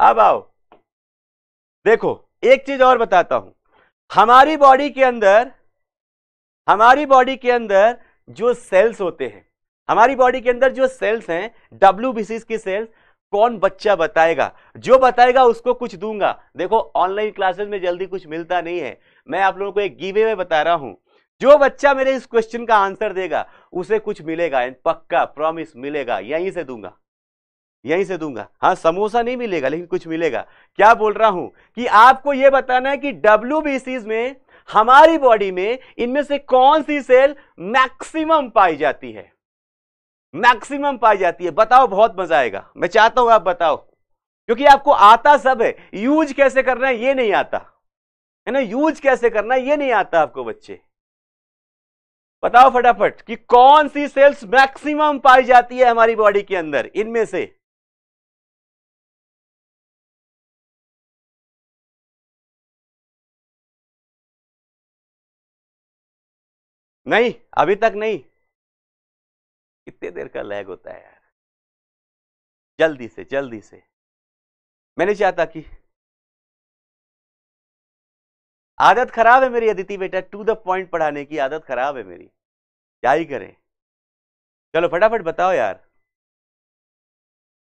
अब आओ। देखो, एक चीज़ और बताता हूँ। हमारी बॉडी के अंदर, हमारी बॉडी के अंदर जो सेल्स होते हैं, हमारी बॉडी के अंदर जो सेल्स हैं डब्ल्यू की सेल्स कौन बच्चा बताएगा? जो बताएगा उसको कुछ दूँगा। देखो ऑनलाइन क्लासेस में जल्दी कुछ मिलता नहीं है। मैं आप लोगों को एक गिवे में बता रहा हूँ। जो बच्चा मेरे इस क्वेश्चन का आंसर देगा, उसे कुछ मिलेगा, पक्का प्रॉमिस मिलेगा, यहीं से दूँगा। यहीं से दूँगा। हाँ समोसा नहीं मिलेगा, लेकिन कुछ मिलेगा। क्या बोल रहा हूँ कि आपको यह बताना है कि डब्ल्यू में, हमारी बॉडी में, इनमें से कौन सी सेल मैक्सिमम पाई जाती है? मैक्सिमम पाई जाती है। बताओ, बहुत मज़ा आएगा। मैं चाहता हूँ आप बताओ। क्योंकि आपको आता सब है। यूज़ कैसे करना है, ये नहीं आता। है ना? यूज़ कैसे करना है, ये नहीं आता आपको बच्चे। बताओ फटाफट कि कौन सी सेल्स मैक्सिमम पाई जाती है हमारी बॉडी के अंदर, इनमें से? नहीं, अभी तक नहीं। कितने देर का लैग होता है यार। जल्दी से जल्दी से। मैं नहीं चाहता कि आदत खराब है मेरी अदिति बेटा टू द पॉइंट पढ़ाने की आदत खराब है मेरी। क्या ही करें। चलो फटाफट बताओ यार।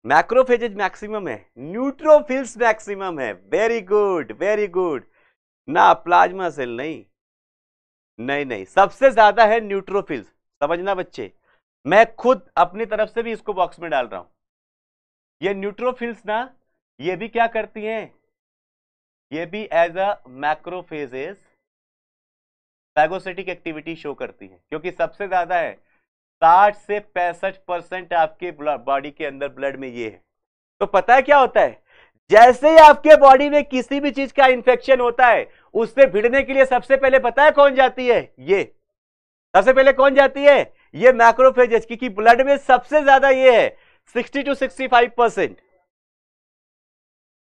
मैक्रोफेजेज मैक्सिमम है। न्यूट्रोफिल्स मैक्सिमम है। वेरी गुड वेरी गुड ना प्लाज्मा सेल नहीं। नहीं नहीं, सबसे ज़्यादा है न्यूट्रोफिल्स समझना बच्चे? मैं खुद अपनी तरफ़ से भी इसको बॉक्स में डाल रहा हूँ। ये न्यूट्रोफिल्स ना, ये भी क्या करती हैं? ये भी as a macrophages phagocytic activity show करती है, क्योंकि सबसे ज़्यादा है। साठ से पैंसठ परसेंट आपके बॉडी के अंदर ब्लड में ये है। तो पता है क्या होता है? जैसे ही आपके बॉडी में किसी भी चीज़ का इंफेक्शन होता है उससे भिड़ने के लिए सबसे पहले पता है कौन जाती है? ये। सबसे पहले कौन जाती है? ये मैक्रोफेजेस क्योंकि ब्लड में सबसे ज़्यादा ये है sixty two sixty five percent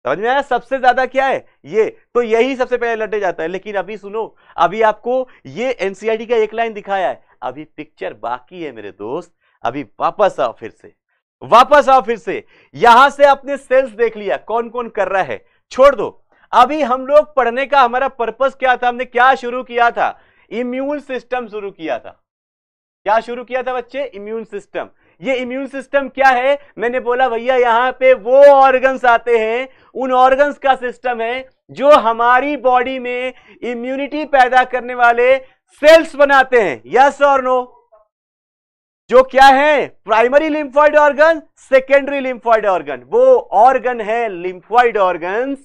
समझ में आया? सबसे ज़्यादा क्या है? ये। तो यही सबसे पहले लटे जाता है। लेकिन अभी सुनो, अभी आपको ये एनसीआरटी का एक लाइन दिखाया है। अभी पिक्चर बाकी है मेरे दोस्त। अभी वापस आओ फिर से। वापस आओ फिर से। यहाँ से अपने सेल्स देख लिया। कौन कौन कर रहा है? छोड़ दो। अभी हम लोग पढ़ने का हमारा पर्पस क्या था? हमने क्या शुरू किया था? इम्यून सिस्टम शुरू किया था। क्या शुरू किया था बच्चे? इम्यून सिस्टम ये इम्यून सिस्टम क्या है? मैंने बोला, भैया, यहाँ पे वो ऑर्गन्स आते हैं। उन ऑर्गन्स का सिस्टम है जो हमारी बॉडी में इम्यूनिटी पैदा करने वाले सेल्स बनाते हैं। यस और नो जो क्या है? Primary lymphoid organ secondary lymphoid organ वो ऑर्गन है लिम्फॉइड ऑर्गन्स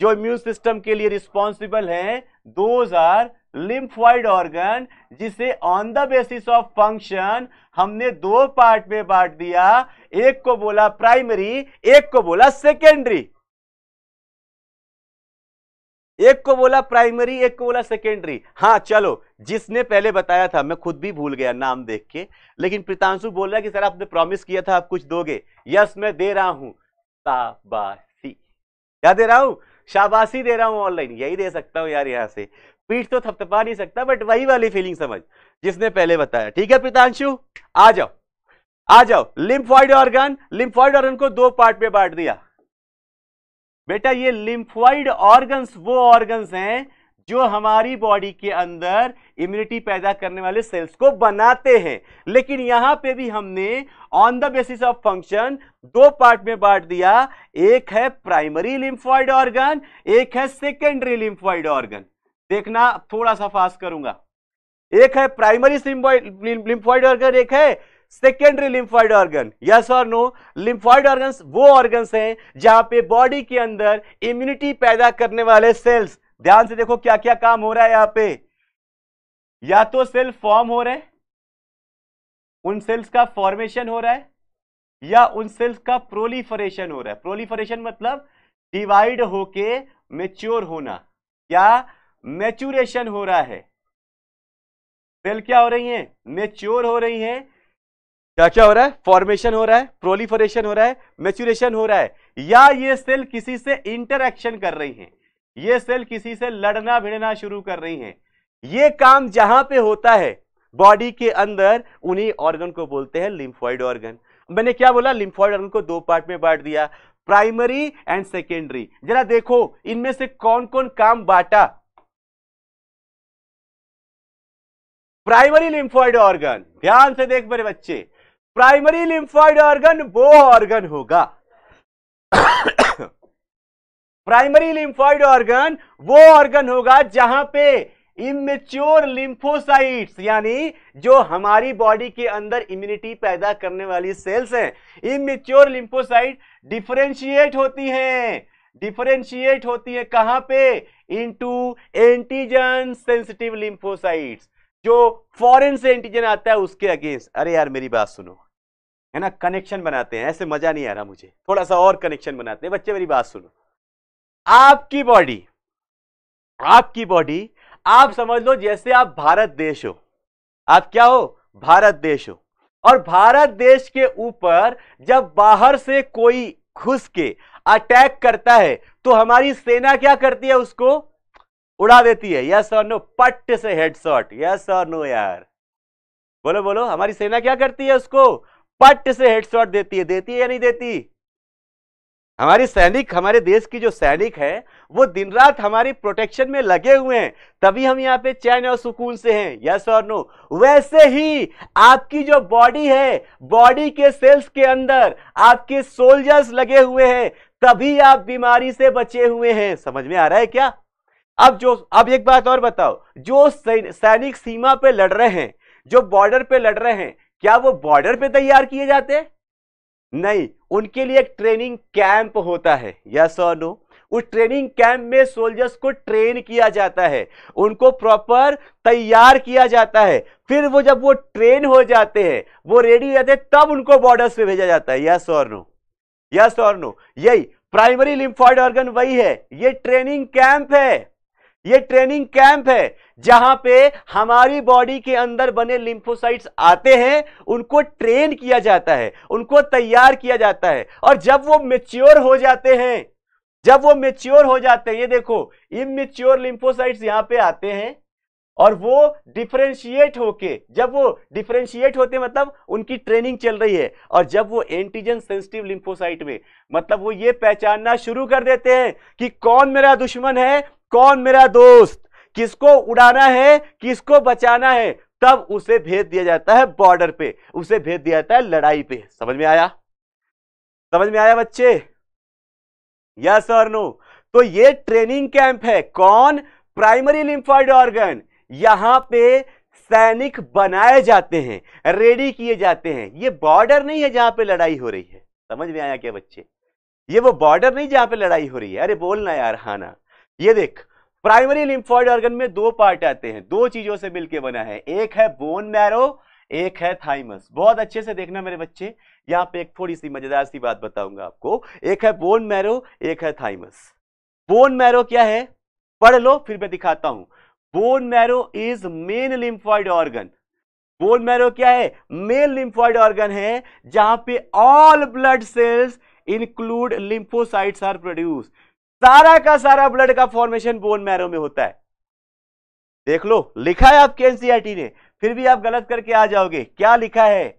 जो इम्यून सिस्टम के लिए रिस्पॉन्सिबल है दोज आर लिम्फॉइड ऑर्गन जिसे on the basis of function हमने दो पार्ट में बांट दिया। एक को बोला प्राइमरी एक को बोला सेकेंडरी एक को बोला प्राइमरी एक को बोला सेकेंडरी हाँ चलो, जिसने पहले बताया था, मैं खुद भी भूल गया नाम देख के। लेकिन प्रीतांशु बोल रहा है कि, सर, आपने प्रॉमिस किया था, आप कुछ दोगे? यस मैं दे रहा हूँ। शाबाशी। क्या दे रहा हूँ? शाबाशी दे रहा हूँ ऑनलाइन, यही दे सकता हूँ यार यहाँ से। पीठ तो थपथपा नहीं सकता बट वही वाली फीलिंग समझ, जिसने पहले बताया। ठीक है प्रीतांशु? आ जाओ आ जाओ। लिम्फॉइड ऑर्गन लिम्फॉइड ऑर्गन को दो पार्ट में बांट दिया। बेटा, ये लिम्फॉइड ऑर्गन्स वो ऑर्गन्स हैं जो हमारी बॉडी के अंदर इम्यूनिटी पैदा करने वाले सेल्स को बनाते हैं। लेकिन यहाँ पे भी हमने on the basis of function दो पार्ट में बांट दिया। एक है प्राइमरी लिम्फॉइड ऑर्गन एक है सेकेंडरी लिम्फॉइड ऑर्गन देखना थोड़ा सा फास्ट करूँगा। एक है प्राइमरी लिम्फॉइड ऑर्गन एक है सेकेंडरी लिम्फॉइड ऑर्गन यस और नो लिम्फॉइड ऑर्गन वो ऑर्गन्स हैं जहाँ पे बॉडी के अंदर इम्यूनिटी पैदा करने वाले सेल्स ध्यान से देखो क्या क्या काम हो रहा है यहाँ पे। या तो सेल फॉर्म हो रहे उन सेल्स का फॉर्मेशन हो रहा है, या उन सेल्स का प्रोलीफरेशन हो रहा है। प्रोलीफरेशन मतलब डिवाइड होके मेच्योर होना क्या मेचुरेशन हो रहा है। सेल क्या हो रही है? मेच्योर हो रही है। क्या क्या हो रहा है? फॉर्मेशन हो रहा है, प्रोलिफरेशन हो रहा है मेचुरेशन हो रहा है। या ये सेल किसी से इंटरक्शन कर रही हैं। ये सेल किसी से लड़ना भिड़ना शुरू कर रही हैं। ये काम जहाँ पे होता है, बॉडी के अंदर, उन्हीं ऑर्गन को बोलते हैं लिम्फॉइड ऑर्गन। मैंने क्या बोला? लिम्फॉइड ऑर्गन को दो पार्ट में बांट दिया। Primary and secondary. जरा देखो, इनमें से कौन कौन काम बांटा? Primary lymphoid organ. ध्यान से देख मेरे बच्चे। प्राइमरी लिम्फॉइड ऑर्गन, वो ऑर्गन होगा। प्राइमरी लिम्फॉइड ऑर्गन वो ऑर्गन होगा जहाँ पे इमेच्योर लिम्फोसाइट्स यानी जो हमारी बॉडी के अंदर इम्यूनिटी पैदा करने वाली सेल्स हैं। इमेच्योर लिम्फोसाइट डिफरेंशिएट होती हैं। डिफरेंशिएट होती है कहाँ पे? इनटू एंटीजन सेंसिटिव लिम्फोसाइट्स जो फॉरेन से एंटीजन आता है उसके अगेंस्ट अरे यार, मेरी बात सुनो। है ना? कनेक्शन बनाते हैं। ऐसे मज़ा नहीं आ रहा मुझे। थोड़ा सा और कनेक्शन बनाते हैं। बच्चे, मेरी बात सुनो। आपकी बॉडी आपकी बॉडी, आप समझ लो जैसे आप भारत देश हो। आप क्या हो? भारत देश हो। और भारत देश के ऊपर जब बाहर से कोई घुस के अटैक करता है तो हमारी सेना क्या करती है उसको? उड़ा देती है। यस और नो पट्ट से हेडशॉट यस और नो यार? बोलो बोलो। हमारी सेना क्या करती है उसको? पट्ट से हेडशॉट देती है। देती है या नहीं देती? हमारी सैनिक, हमारे देश की जो सैनिक है, वो दिन रात हमारी प्रोटेक्शन में लगे हुए हैं। तभी हम यहाँ पे चैन और सुकून से हैं। यस और नो वैसे ही आपकी जो बॉडी है बॉडी के सेल्स के अंदर आपके सोल्जर्स लगे हुए हैं। तभी आप बीमारी से बचे हुए हैं। समझ में आ रहा है क्या? अब जो, अब एक बात और बताओ। जो सैनिक सीमा पे लड़ रहे हैं, जो बॉर्डर पे लड़ रहे हैं, क्या वो बॉर्डर पे तैयार किए जाते हैं? नहीं, उनके लिए एक ट्रेनिंग कैंप होता है। यस और नो उस ट्रेनिंग कैंप में सोल्जर्स को ट्रेन किया जाता है। उनको प्रॉपर तैयार किया जाता है। फिर वो जब वो ट्रेन हो जाते हैं, वो रेडी रहते हैं, तब उनको बॉर्डर्स पे भेजा जाता है। यस और नो यस और नो यही प्राइमरी लिम्फॉइड ऑर्गन वही है। ये ट्रेनिंग कैंप है। ये ट्रेनिंग कैंप है, जहाँ पे हमारी बॉडी के अंदर बने लिम्फोसाइट्स आते हैं, उनको ट्रेन किया जाता है, उनको तैयार किया जाता है। और जब वो मेच्योर हो जाते हैं, जब वो मेच्योर हो जाते हैं, ये देखो इमेच्योर लिम्फोसाइट्स यहाँ पे आते हैं, और वो डिफ्रेंशिएट होके, जब वो डिफ्रेंशिएट होते मतलब उनकी ट्रेनिंग चल रही है, और जब वो एंटीजन सेंसिटिव लिम्फोसाइट में मतलब वो ये पहचानना शुरू कर देते हैं कि कौन मेरा दुश्मन है कौन मेरा दोस्त? किसको उड़ाना है? किसको बचाना है? तब उसे भेज दिया जाता है बॉर्डर पे। उसे भेज दिया जाता है लड़ाई पे। समझ में आया? समझ में आया बच्चे? यस और नो। तो ये ट्रेनिंग कैंप है। कौन? Primary lymphoid organ. यहाँ पे सैनिक बनाए जाते हैं, रेडी किए जाते हैं। ये बॉर्डर नहीं है जहाँ पे लड़ाई हो रही है। समझ में आया क्या बच्चे? ये वो बॉर्डर नहीं जहाँ पे लड़ाई हो रही है। अरे बोलना यार हाँ ना ये देख प्राइमरी लिम्फॉइड ऑर्गन में दो पार्ट आते हैं, दो चीज़ों से मिलकर बना है। एक है बोन मैरो एक है थाइमस बहुत अच्छे से देखना मेरे बच्चे, यहाँ पे एक थोड़ी सी मज़ेदार सी बात बताऊँगा आपको। एक है बोन मैरो एक है थाइमस बोन मैरो क्या है? पढ़ लो, फिर मैं दिखाता हूँ। Bone marrow is main lymphoid organ bone marrow क्या है? मेन लिम्फॉइड ऑर्गन है, जहाँ पे all blood cells include lymphocytes are produce सारा का सारा ब्लड का फॉर्मेशन बोन मैरो में होता है। देख लो, लिखा है आपके एनसीआरटी ने, फिर भी आप गलत करके आ जाओगे। क्या लिखा है?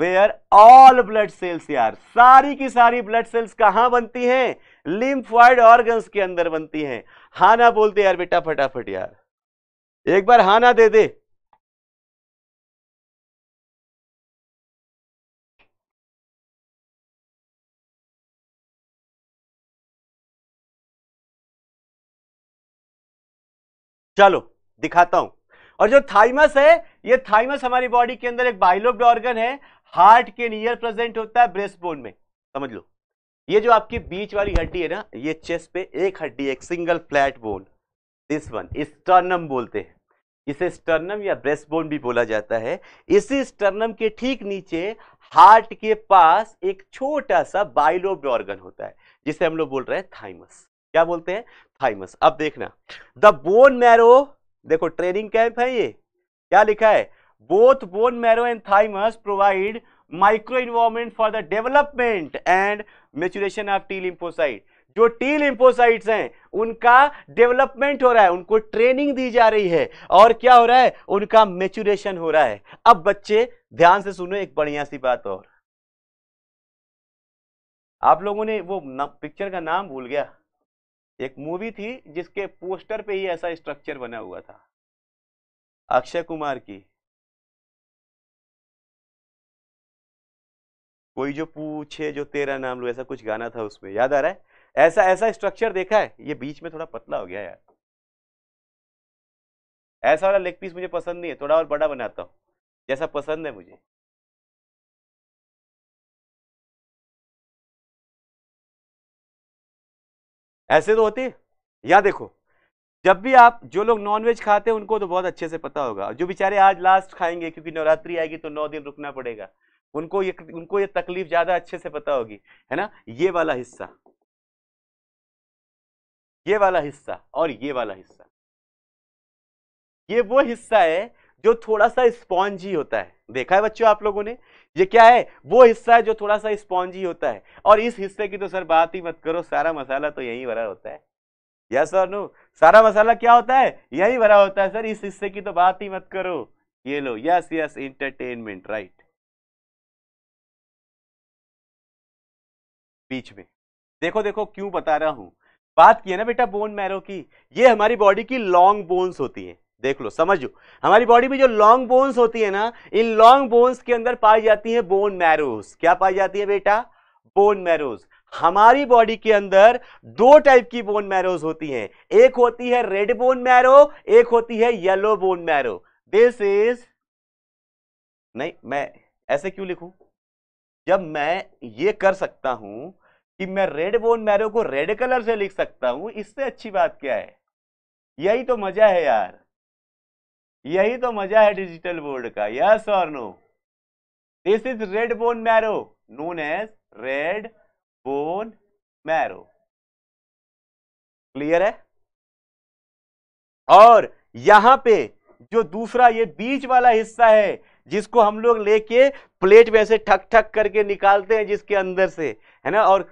वेयर ऑल ब्लड सेल्स यार, सारी की सारी ब्लड सेल्स कहाँ बनती हैं? लिम्फॉइड ऑर्गन्स के अंदर बनती हैं। हाना बोलते यार बेटा फटाफट यार। एक बार हाना दे दे। चलो, दिखाता हूँ। और जो थाइमस है, ये थाइमस हमारी बॉडी के अंदर एक बाइलोब्ड ऑर्गन है, हार्ट के नियर प्रेजेंट होता है ब्रेस्ट बोन में। समझ लो। ये जो आपकी बीच वाली हड्डी है ना, ये चेस्ट पे एक हड्डी, एक single flat bone, this one sternum बोलते हैं। इसे स्टर्नम या ब्रेस्ट बोन भी बोला जाता है। इसी स्टर्नम के ठीक नीचे हार्ट के पास एक छोटा सा बाइलोब्ड ऑर्गन होता है, जिसे हम लोग बोल रहे हैं थाइमस। क्या बोलते हैं? थाइमस अब देखना। द बोन मैरो देखो ट्रेनिंग कैंप है ये। क्या लिखा है? Both bone marrow and thymus provide micro environment for the development and maturation of T lymphocyte जो टी लिम्फोसाइट्स हैं, उनका डेवलपमेंट हो रहा है, उनको ट्रेनिंग दी जा रही है। और क्या हो रहा है? उनका मेचुरेशन हो रहा है। अब बच्चे, ध्यान से सुनो एक बढ़िया सी बात और। आप लोगों ने वो पिक्चर का नाम भूल गया। एक मूवी थी जिसके पोस्टर पे ही ऐसा स्ट्रक्चर बना हुआ था। अक्षय कुमार की। कोई जो पूछे, जो तेरा नाम लो, ऐसा कुछ गाना था उसमें। याद आ रहा है? ऐसा ऐसा स्ट्रक्चर देखा है? ये बीच में थोड़ा पतला हो गया यार। ऐसा वाला लेग पीस मुझे पसंद नहीं है, थोड़ा और बड़ा बनाता हूँ, जैसा पसंद है मुझे। ऐसे तो होती? है या देखो, जब भी आप जो लोग नॉनवेज खाते हैं, उनको तो बहुत अच्छे से पता होगा। जो बेचारे आज लास्ट खाएँगे, क्योंकि नवरात्रि आएगी तो नौ दिन रुकना पड़ेगा। उनको ये उनको ये तकलीफ़ ज़्यादा अच्छे से पता होगी, है ना? ये वाला हिस्सा। ये वाला हिस्सा और ये वाला हिस्सा। ये वो हिस्सा है जो थोड़ा सा स्पॉन्जी होता है। देखा है बच्चों आप लोगों ने? ये क्या है? वो हिस्सा है जो थोड़ा सा स्पॉन्जी होता है। और इस हिस्से की तो सर बात ही मत करो, सारा मसाला तो यही भरा होता है। यस और नो, सारा मसाला क्या होता है? यही भरा होता है सर, इस हिस्से की तो बात ही मत करो। ये लो, यस यस इंटरटेनमेंट राइट बीच में। देखो देखो, क्यों बता रहा हूँ। बात की है ना बेटा बोन मैरो की? ये हमारी बॉडी की लॉन्ग बोन्स होती है। देख लो, समझो हमारी बॉडी में जो लॉन्ग बोन्स होती है ना, इन लॉन्ग बोन्स के अंदर पाई जाती है बोन मैरोज क्या पाई जाती है बेटा? बोन मैरोज हमारी बॉडी के अंदर दो टाइप की बोन मैरोज होती हैं। एक होती है रेड बोन मैरो एक होती है yellow bone marrow this is नहीं, मैं ऐसे क्यों लिखूं? जब मैं ये कर सकता हूँ कि मैं रेड बोन मैरो को रेड कलर से लिख सकता हूँ, इससे अच्छी बात क्या है? यही तो मज़ा है यार। यही तो मज़ा है डिजिटल बोर्ड का, यस और no. This is red bone marrow known as red bone marrow clear है? और यहाँ पे जो दूसरा ये बीच वाला हिस्सा है, जिसको हम लोग लेके प्लेट में से ठक ठक करके निकालते हैं जिसके अंदर से, है ना? और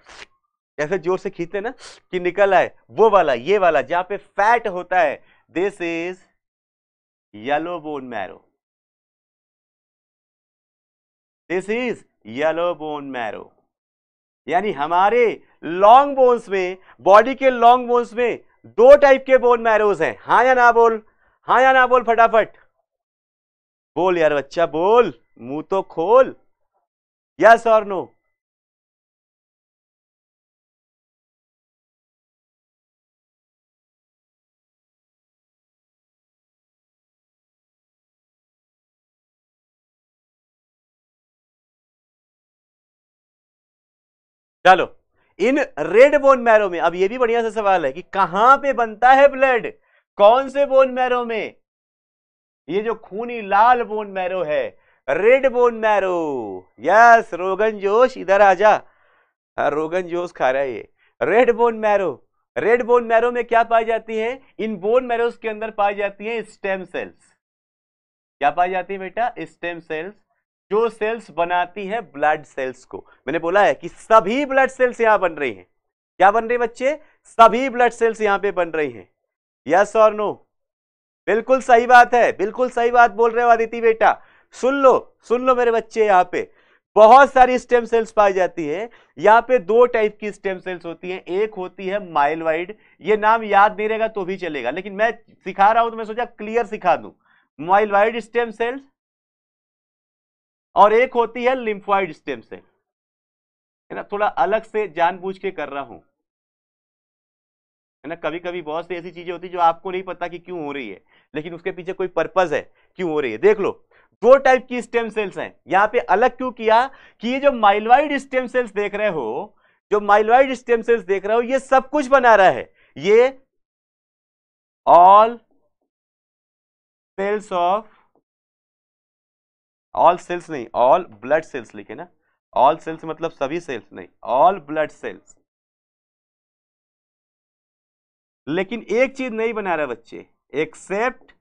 ऐसे ज़ोर से खींचते ना कि निकल आए, वो वाला, ये वाला, जहाँ पे फैट होता है this is yellow bone marrow this is yellow bone marrow यानी हमारे लॉन्ग बोन्स में बॉडी के लॉन्ग बोन्स में दो टाइप के बोन मैरोज हैं। हाँ या ना बोल? हाँ या ना बोल फटाफट? बोल यार बच्चा, बोल। मुँह तो खोल। यस और नो? चलो, इन रेड बोन मैरो में, अब ये भी बढ़िया सा सवाल है कि कहाँ पे बनता है ब्लड कौन से बोन मैरो में? ये जो खूनी लाल बोन मैरो है red bone marrow yes rogan josh, इधर आ जा। हाँ रोगन जोश खा रहा है ये। Red bone marrow red bone marrow में क्या पाई जाती है? इन बोन मैरोस के अंदर पाई जाती है स्टेम सेल्स क्या पाई जाती है बेटा? स्टेम सेल्स जो सेल्स बनाती है ब्लड सेल्स को। मैंने बोला है कि सभी ब्लड सेल्स यहाँ बन रही हैं। क्या बन रही बच्चे? सभी ब्लड सेल्स यहाँ पे बन रही हैं। यस और नो बिल्कुल सही बात है, बिल्कुल सही बात बोल रहे हो आदिति बेटा। सुन लो सुन लो मेरे बच्चे यहाँ पे। बहुत सारी स्टेम सेल्स पाई जाती है। यहाँ पे दो टाइप की स्टेम सेल्स होती हैं। एक होती है माइलवाइड ये नाम याद नहीं रहेगा तो भी चलेगा। लेकिन मैं सिखा रहा हूँ तो मैं सोचा क्लियर सिखा दूँ। माइलवाइड स्टेम सेल्स और एक होती है लिम्फॉइड स्टेम सेल। है ना, थोड़ा अलग से जानबूझ के कर रहा हूँ। है ना कभी कभी बहुत सी ऐसी चीज़ें होती है जो आपको नहीं पता कि क्यों हो रही है, लेकिन उसके पीछे कोई पर्पज है, क्यों हो रही है। देख लो, दो टाइप की स्टेम सेल्स हैं। यहाँ पे अलग क्यों किया कि ये जो माइलवाइड स्टेम सेल्स देख रहे हो, जो माइलवाइड स्टेम सेल्स देख रहे हो, ये सब कुछ बना रहा है। ये all cells of all cells नहीं ऑल ब्लड सेल्स लिखे ना? ऑल सेल्स मतलब सभी सेल्स नहीं ऑल ब्लड सेल्स लेकिन एक चीज़ नहीं बना रहा बच्चे एक्सेप्ट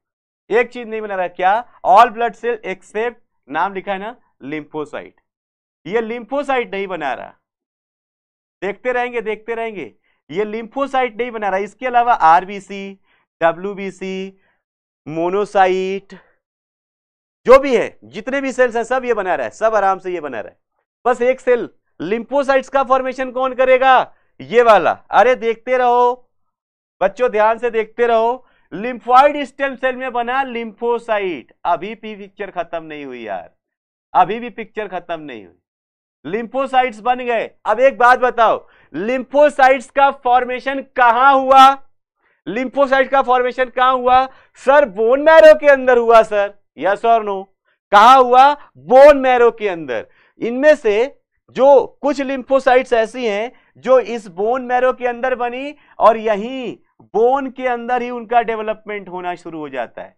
एक चीज़ नहीं बना रहा, क्या? ऑल ब्लड सेल एक्सेप्ट नाम लिखा है ना? लिम्फोसाइट ये लिम्फोसाइट नहीं बना रहा। देखते रहेंगे देखते रहेंगे। ये लिम्फोसाइट नहीं बना रहा, इसके अलावा आरबीसी डब्ल्यूबीसी मोनोसाइट जो भी है, जितने भी सेल्स हैं, सब ये बना रहा है, सब आराम से ये बना रहा है। बस एक सेल लिम्फोसाइट्स का फॉर्मेशन कौन करेगा? ये वाला। अरे देखते रहो, बच्चों ध्यान से देखते रहो लिम्फॉइड स्टेम सेल में बना लिम्फोसाइट अभी भी पिक्चर खत्म नहीं हुई यार। अभी भी पिक्चर खत्म नहीं हुई। लिम्फोसाइट्स बन गए। अब एक बात बताओ लिम्फोसाइट्स का फॉर्मेशन कहाँ हुआ? लिम्फोसाइट का फॉर्मेशन कहाँ हुआ? सर बोन मैरो के अंदर हुआ, सर। यस और नो कहा हुआ बोन मैरो के अंदर। इनमें से जो कुछ लिम्फोसाइट्स ऐसी हैं, जो इस बोन मैरो के अंदर बनी और यहीं बोन के अंदर ही उनका डेवलपमेंट होना शुरू हो जाता है।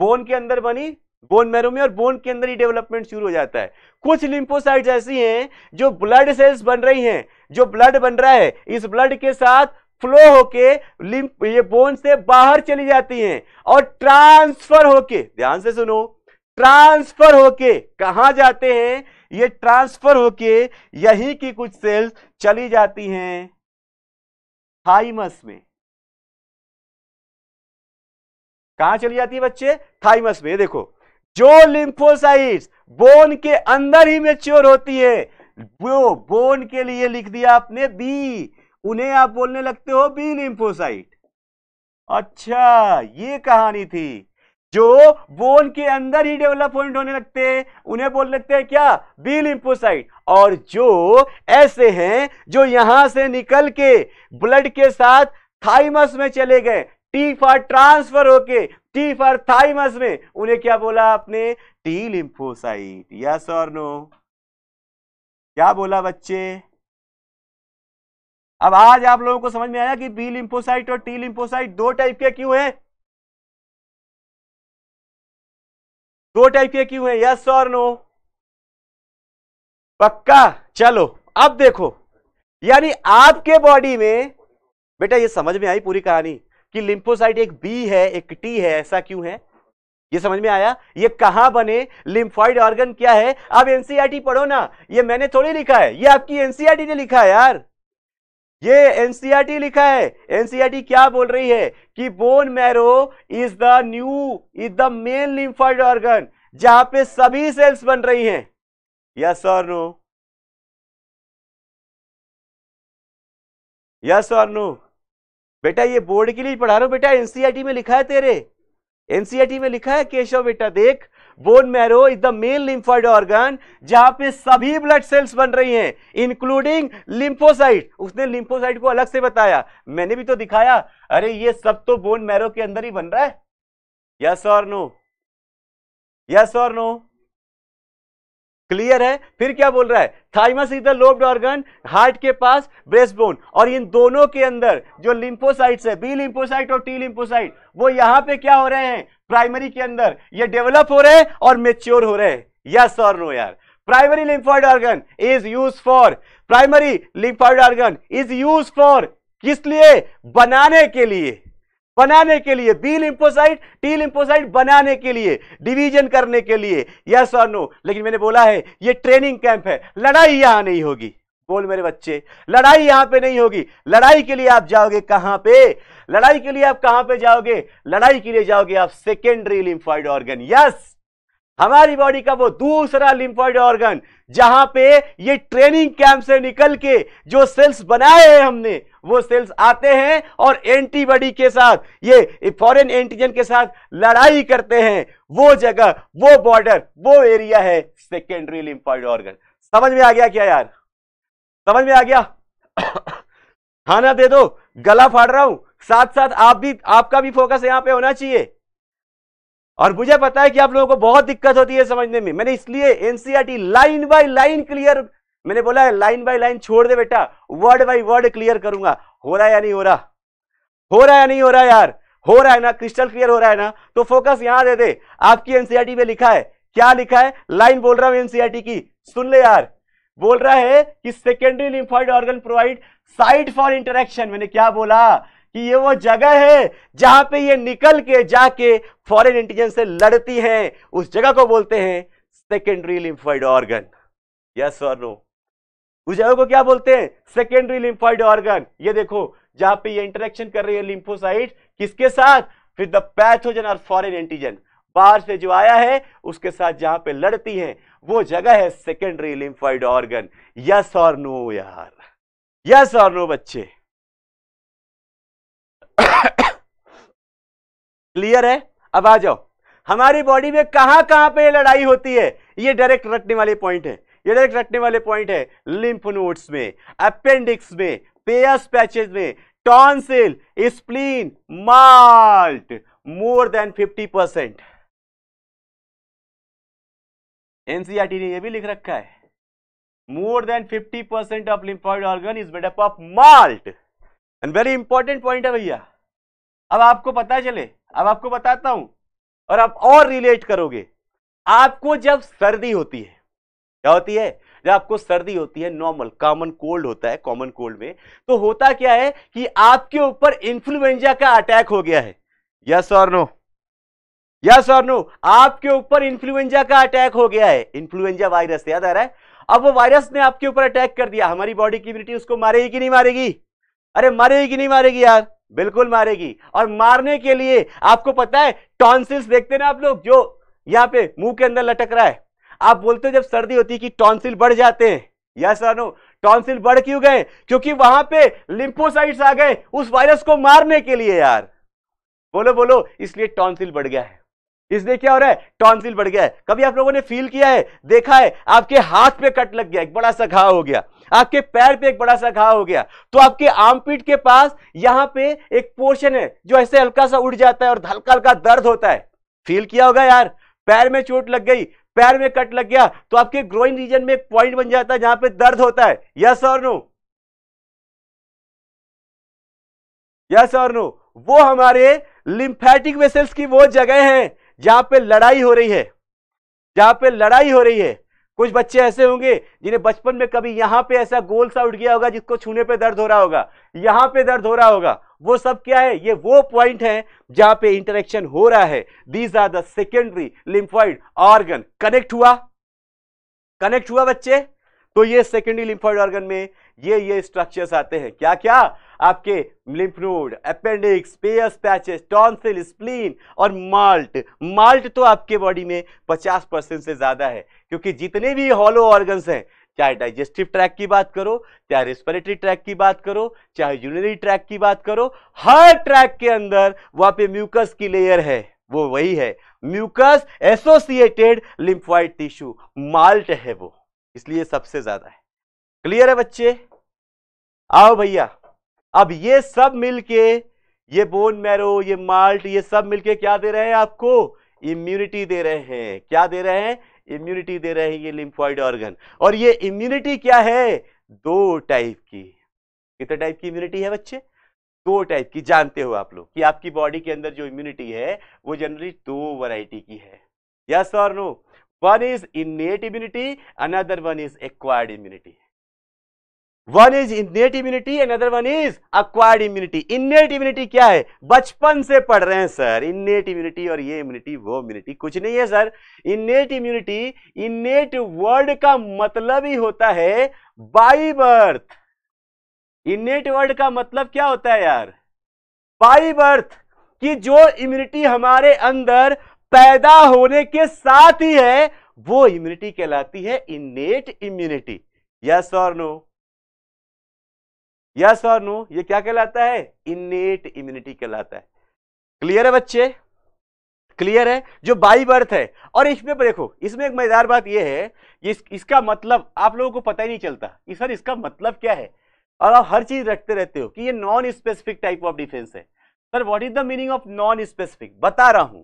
बोन के अंदर बनी बोन मैरो में और बोन के अंदर ही डेवलपमेंट शुरू हो जाता है। कुछ लिम्फोसाइट्स ऐसी हैं, जो ब्लड सेल्स बन रही हैं, जो ब्लड बन रहा है, इस ब्लड के साथ फ्लो होके ये बोन से बाहर चली जाती हैं और ट्रांसफ़र होके, ध्यान से सुनो ट्रांसफ़र होके कहा जाते हैं? ये ट्रांसफ़र होके यहीं की कुछ सेल्स चली जाती हैं थाइमस में। कहा चली जाती है बच्चे? थाइमस में। देखो, जो लिम्फोसाइट्स बोन के अंदर ही मेच्योर होती है, वो बोन के लिए लिख दिया आपने बी उन्हें आप बोलने लगते हो बी लिम्फोसाइट अच्छा ये कहानी थी, जो बोन के अंदर ही डेवलपमेंट होने लगते हैं, उन्हें बोल लगते हैं क्या? बी लिम्फोसाइट और जो ऐसे हैं, जो यहाँ से निकल के ब्लड के साथ थाइमस में चले गए टी फॉर ट्रांसफ़र होके टी फॉर थाइमस में, उन्हें क्या बोला आपने? टी लिम्फोसाइट यस और नो क्या बोला बच्चे? अब आज आप लोगों को समझ में आया कि बी लिम्फोसाइट और टी लिम्फोसाइट दो टाइप के क्यों हैं? दो टाइप के क्यों हैं? यस और नो। पक्का? चलो, अब देखो। यानी आपके बॉडी में, बेटा ये समझ में आई पूरी कहानी कि लिम्फोसाइट एक बी है, एक टी है, ऐसा क्यों है? ये समझ में आया? ये कहाँ बने? लिम्फॉइड ऑर्गन क्या है? अब एनसीआरटी पढ़ो ना। ये मैंने थोड़ी लिखा है। ये आपकी एनसीआरटी ने लिखा है यार। ये एनसीआरटी लिखा है। एनसीआरटी क्या बोल रही है? कि bone marrow is the new is the main lymphoid organ जहाँ पे सभी सेल्स बन रही हैं। यस और नो यस और नो बेटा, ये बोर्ड के लिए पढ़ा रहा हूँ बेटा? एनसीआरटी में लिखा है तेरे? एनसीआरटी में लिखा है? केशव बेटा, देख। Bone marrow is the main lymphoid organ जहाँ पे सभी ब्लड सेल्स बन रही हैं इंक्लूडिंग लिम्फोसाइट उसने लिम्फोसाइट को अलग से बताया। मैंने भी तो दिखाया। अरे, ये सब तो बोन मैरो के अंदर ही बन रहा है। यस और नो यस और नो क्लियर है? फिर क्या बोल रहा है? Thymus is the lobed organ heart के पास ब्रेस्ट बोन और इन दोनों के अंदर जो लिम्फोसाइट्स है बी लिम्फोसाइट और टी लिम्फोसाइट वो यहाँ पे क्या हो रहे हैं? प्राइमरी के अंदर, ये डेवलप हो रहे हैं और मेच्योर हो रहे। हैं यस और नो यार? Primary lymphoid organ is use for primary lymphoid organ is use for किस लिए? बनाने के लिए। बनाने के लिए। बी लिम्फोसाइट टी लिम्फोसाइट बनाने के लिए। डिवीज़न करने के लिए। यस और नो लेकिन मैंने बोला है, ये ट्रेनिंग कैंप है। लड़ाई यहाँ नहीं होगी। बोल मेरे बच्चे, लड़ाई यहाँ पे नहीं होगी। लड़ाई के लिए आप जाओगे कहाँ पे? लड़ाई के लिए आप कहाँ पे जाओगे? लड़ाई के लिए जाओगे आप सेकेंडरी लिम्फॉइड ऑर्गन यस हमारी बॉडी का वो दूसरा लिम्फॉइड ऑर्गन जहाँ पे ये ट्रेनिंग कैंप से निकल के जो सेल्स बनाए हैं हमने, वो सेल्स आते हैं और एंटीबॉडी के साथ, ये फॉरेन एंटीजन के साथ लड़ाई करते हैं। वो जगह, वो बॉर्डर वो एरिया है सेकेंडरी लिम्फॉइड ऑर्गन समझ में आ गया क्या यार? समझ में आ गया? [coughs] खाना दे दो, गला फाड़ रहा हूँ। साथ साथ आप भी, आपका भी फोकस यहाँ पे होना चाहिए। और मुझे पता है कि आप लोगों को बहुत दिक्कत होती है समझने में। मैंने इसलिए NCERT line by line clear मैंने बोला है लाइन बाय लाइन छोड़ दे बेटा। वर्ड बाय वर्ड क्लियर करूँगा। हो रहा है या नहीं हो रहा? हो रहा है या नहीं हो रहा यार? हो रहा है ना? क्रिस्टल क्लियर हो रहा है ना? तो फोकस यहाँ दे दे। आपकी एनसीआरटी में लिखा है। क्या लिखा है? लाइन बोल रहा हूँ एनसीआरटी की। सुन ले यार। बोल रहा है कि secondary lymphoid organ provide site for interaction मैंने क्या बोला? कि ये वो जगह है जहाँ पे ये निकल के जाके फॉरेन एंटीजन से लड़ती हैं। उस जगह को बोलते हैं सेकेंडरी लिम्फॉइड ऑर्गन यस और नो उस जगह को क्या बोलते हैं? सेकेंडरी लिम्फॉइड ऑर्गन ये देखो, जहाँ पे ये इंटरेक्शन कर रही है लिम्फोसाइट किसके साथ? विद द पैथोजन और फॉरेन एंटीजन बाहर से जो आया है, उसके साथ जहाँ पे लड़ती हैं, वो जगह है सेकेंडरी लिम्फॉइड ऑर्गन यस और नो यार? यस और नो बच्चे? क्लियर है? अब आ जाओ। हमारी बॉडी में कहाँ कहाँ पे लड़ाई होती है? ये डायरेक्ट रटने वाले पॉइंट है। ये डायरेक्ट रटने वाले पॉइंट है लिम्फ नोड्स में अपेंडिक्स में पेयस पैचेस में tonsil spleen MALT more than 50 percent NCERT ने यह भी लिख रखा है। More than 50 percent of lymphoid organ is made up of MALT and very important point है भैया। अब आपको पता चले, अब आपको बताता हूँ, और आप और रिलेट करोगे। आपको जब सर्दी होती है, क्या होती है? जब आपको सर्दी होती है नॉर्मल कॉमन कोल्ड होता है कॉमन कोल्ड में तो होता क्या है कि आपके ऊपर इन्फ्लुएंजा का अटैक हो गया है। यस और नो यस और नो आपके ऊपर इन्फ्लुएंजा का अटैक हो गया है। इन्फ्लुएंजा वायरस याद आ रहा है? अब वो वायरस ने आपके ऊपर अटैक कर दिया। हमारी बॉडी की इम्यूनिटी उसको मारेगी कि नहीं मारेगी? अरे मारेगी नहीं मारेगी यार, बिल्कुल मारेगी। और मारने के लिए आपको पता है, टॉन्सिल्स देखते ना आप लोग, जो यहाँ पे मुँह के अंदर लटक रहा है। आप बोलते हो जब सर्दी होती है कि टॉन्सिल बढ़ जाते हैं। यस और नो टॉन्सिल बढ़ क्यों गए? क्योंकि वहाँ पे लिम्फोसाइट्स आ गए उस वायरस को मारने के लिए यार। बोलो बोलो, इसलिए टॉन्सिल बढ़ गया है। इसलिए क्या हो रहा है? टॉन्सिल बढ़ गया है। कभी आप लोगों ने फील किया है? देखा है? आपके हाथ पे कट लग गया एक बड़ा सा घाव हो गया। आपके पैर पे एक बड़ा सा घाव हो गया। तो आपके आर्मपीट के पास यहाँ पे एक पोर्शन है, जो ऐसे हल्का सा उड़ जाता है और हल्का हल्का दर्द होता है। फील किया होगा यार? पैर में चोट लग गई, पैर में कट लग गया तो आपके ग्रोइंग रीजन में एक पॉइंट बन जाता है जहाँ पे दर्द होता है। यस और नो यस और नो वो हमारे लिम्फेटिक वेसल्स की वो जगह है। जहाँ पे लड़ाई हो रही है, जहाँ पे लड़ाई हो रही है, कुछ बच्चे ऐसे होंगे जिन्हें बचपन में कभी यहाँ पे ऐसा गोल सा उठ गया होगा जिसको छूने पे दर्द हो रहा होगा, यहाँ पे दर्द हो रहा होगा। वो सब क्या है? ये वो पॉइंट है जहाँ पे इंटरेक्शन हो रहा है। These are the secondary lymphoid organ connect हुआ? कनेक्ट हुआ बच्चे? तो ये सेकेंडरी लिम्फॉइड ऑर्गन में ये ये स्ट्रक्चर्स आते हैं। क्या क्या? आपके lymph node appendix patches tonsil spleen और माल्ट माल्ट तो आपके बॉडी में 50 परसेंट से ज़्यादा है, क्योंकि जितने भी हॉलो ऑर्गन्स हैं, चाहे डाइजेस्टिव ट्रैक की बात करो, चाहे रेस्पिरेटरी ट्रैक की बात करो, चाहे यूरिनरी ट्रैक की बात करो, हर ट्रैक के अंदर वहाँ पे म्यूकस की लेयर है, वो वही है। Mucus associated lymphoid tissue MALT है वो, इसलिए सबसे ज़्यादा है। क्लियर है बच्चे? आओ भैया। अब ये सब मिलके, ये बोन मैरो ये माल्ट ये सब मिलके क्या दे रहे हैं आपको? इम्यूनिटी दे रहे हैं। क्या दे रहे हैं? इम्यूनिटी दे रहे हैं ये लिम्फॉइड ऑर्गन और ये इम्यूनिटी क्या है? दो टाइप की। कितने टाइप की इम्यूनिटी है बच्चे? दो टाइप की। जानते हो आप लोग कि आपकी बॉडी के अंदर जो इम्यूनिटी है, वो जनरली दो वैरायटी की है। यस और no one is innate immunity another one is acquired immunity one is innate immunity another one is acquired immunity innate immunity क्या है? बचपन से पढ़ रहे हैं सर इनेट इम्यूनिटी और ये इम्यूनिटी वो इम्यूनिटी कुछ नहीं है sir innate immunity innate word का मतलब ही होता है बाई बर्थ इनेट वर्ड का मतलब क्या होता है, यार? बाई बर्थ कि जो इम्यूनिटी हमारे अंदर पैदा होने के साथ ही है, वो इम्यूनिटी कहलाती है इनेट इम्यूनिटी यस और नो यस और नो ये क्या कहलाता है? इनेट इम्यूनिटी कहलाता है। क्लियर है बच्चे? क्लियर है? जो बाई बर्थ है। और इसमें देखो इसमें एक मज़ेदार बात यह है इस, इसका मतलब आप लोगों को पता ही नहीं चलता। कि सर इसका मतलब क्या है? और आप हर चीज़ रखते रहते हो कि ये non specific type of defence है। Sir what is the meaning of non specific बता रहा हूँ।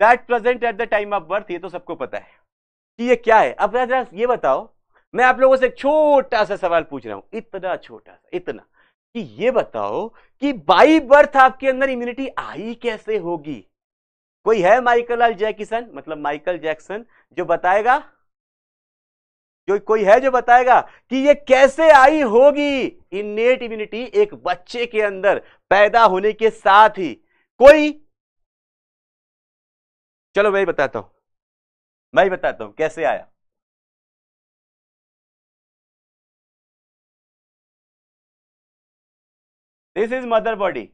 That present at the time of birth ये तो सबको पता है। कि ये क्या है? अब ये बताओ मैं आप लोगों से एक छोटा सा सवाल पूछ रहा हूँ, इतना छोटा सा, इतना, कि ये बताओ कि बाई बर्थ आपके अंदर इम्यूनिटी आई कैसे होगी? कोई है माइकल लाल जैकिसन? मतलब माइकल जैक्सन जो बताएगा? जो, कोई है जो बताएगा कि ये कैसे आई होगी? इनेट इम्यूनिटी एक बच्चे के अंदर पैदा होने के साथ ही। कोई? चलो मैं बताता हूँ, मैं बताता हूँ, कैसे आया? This is mother body.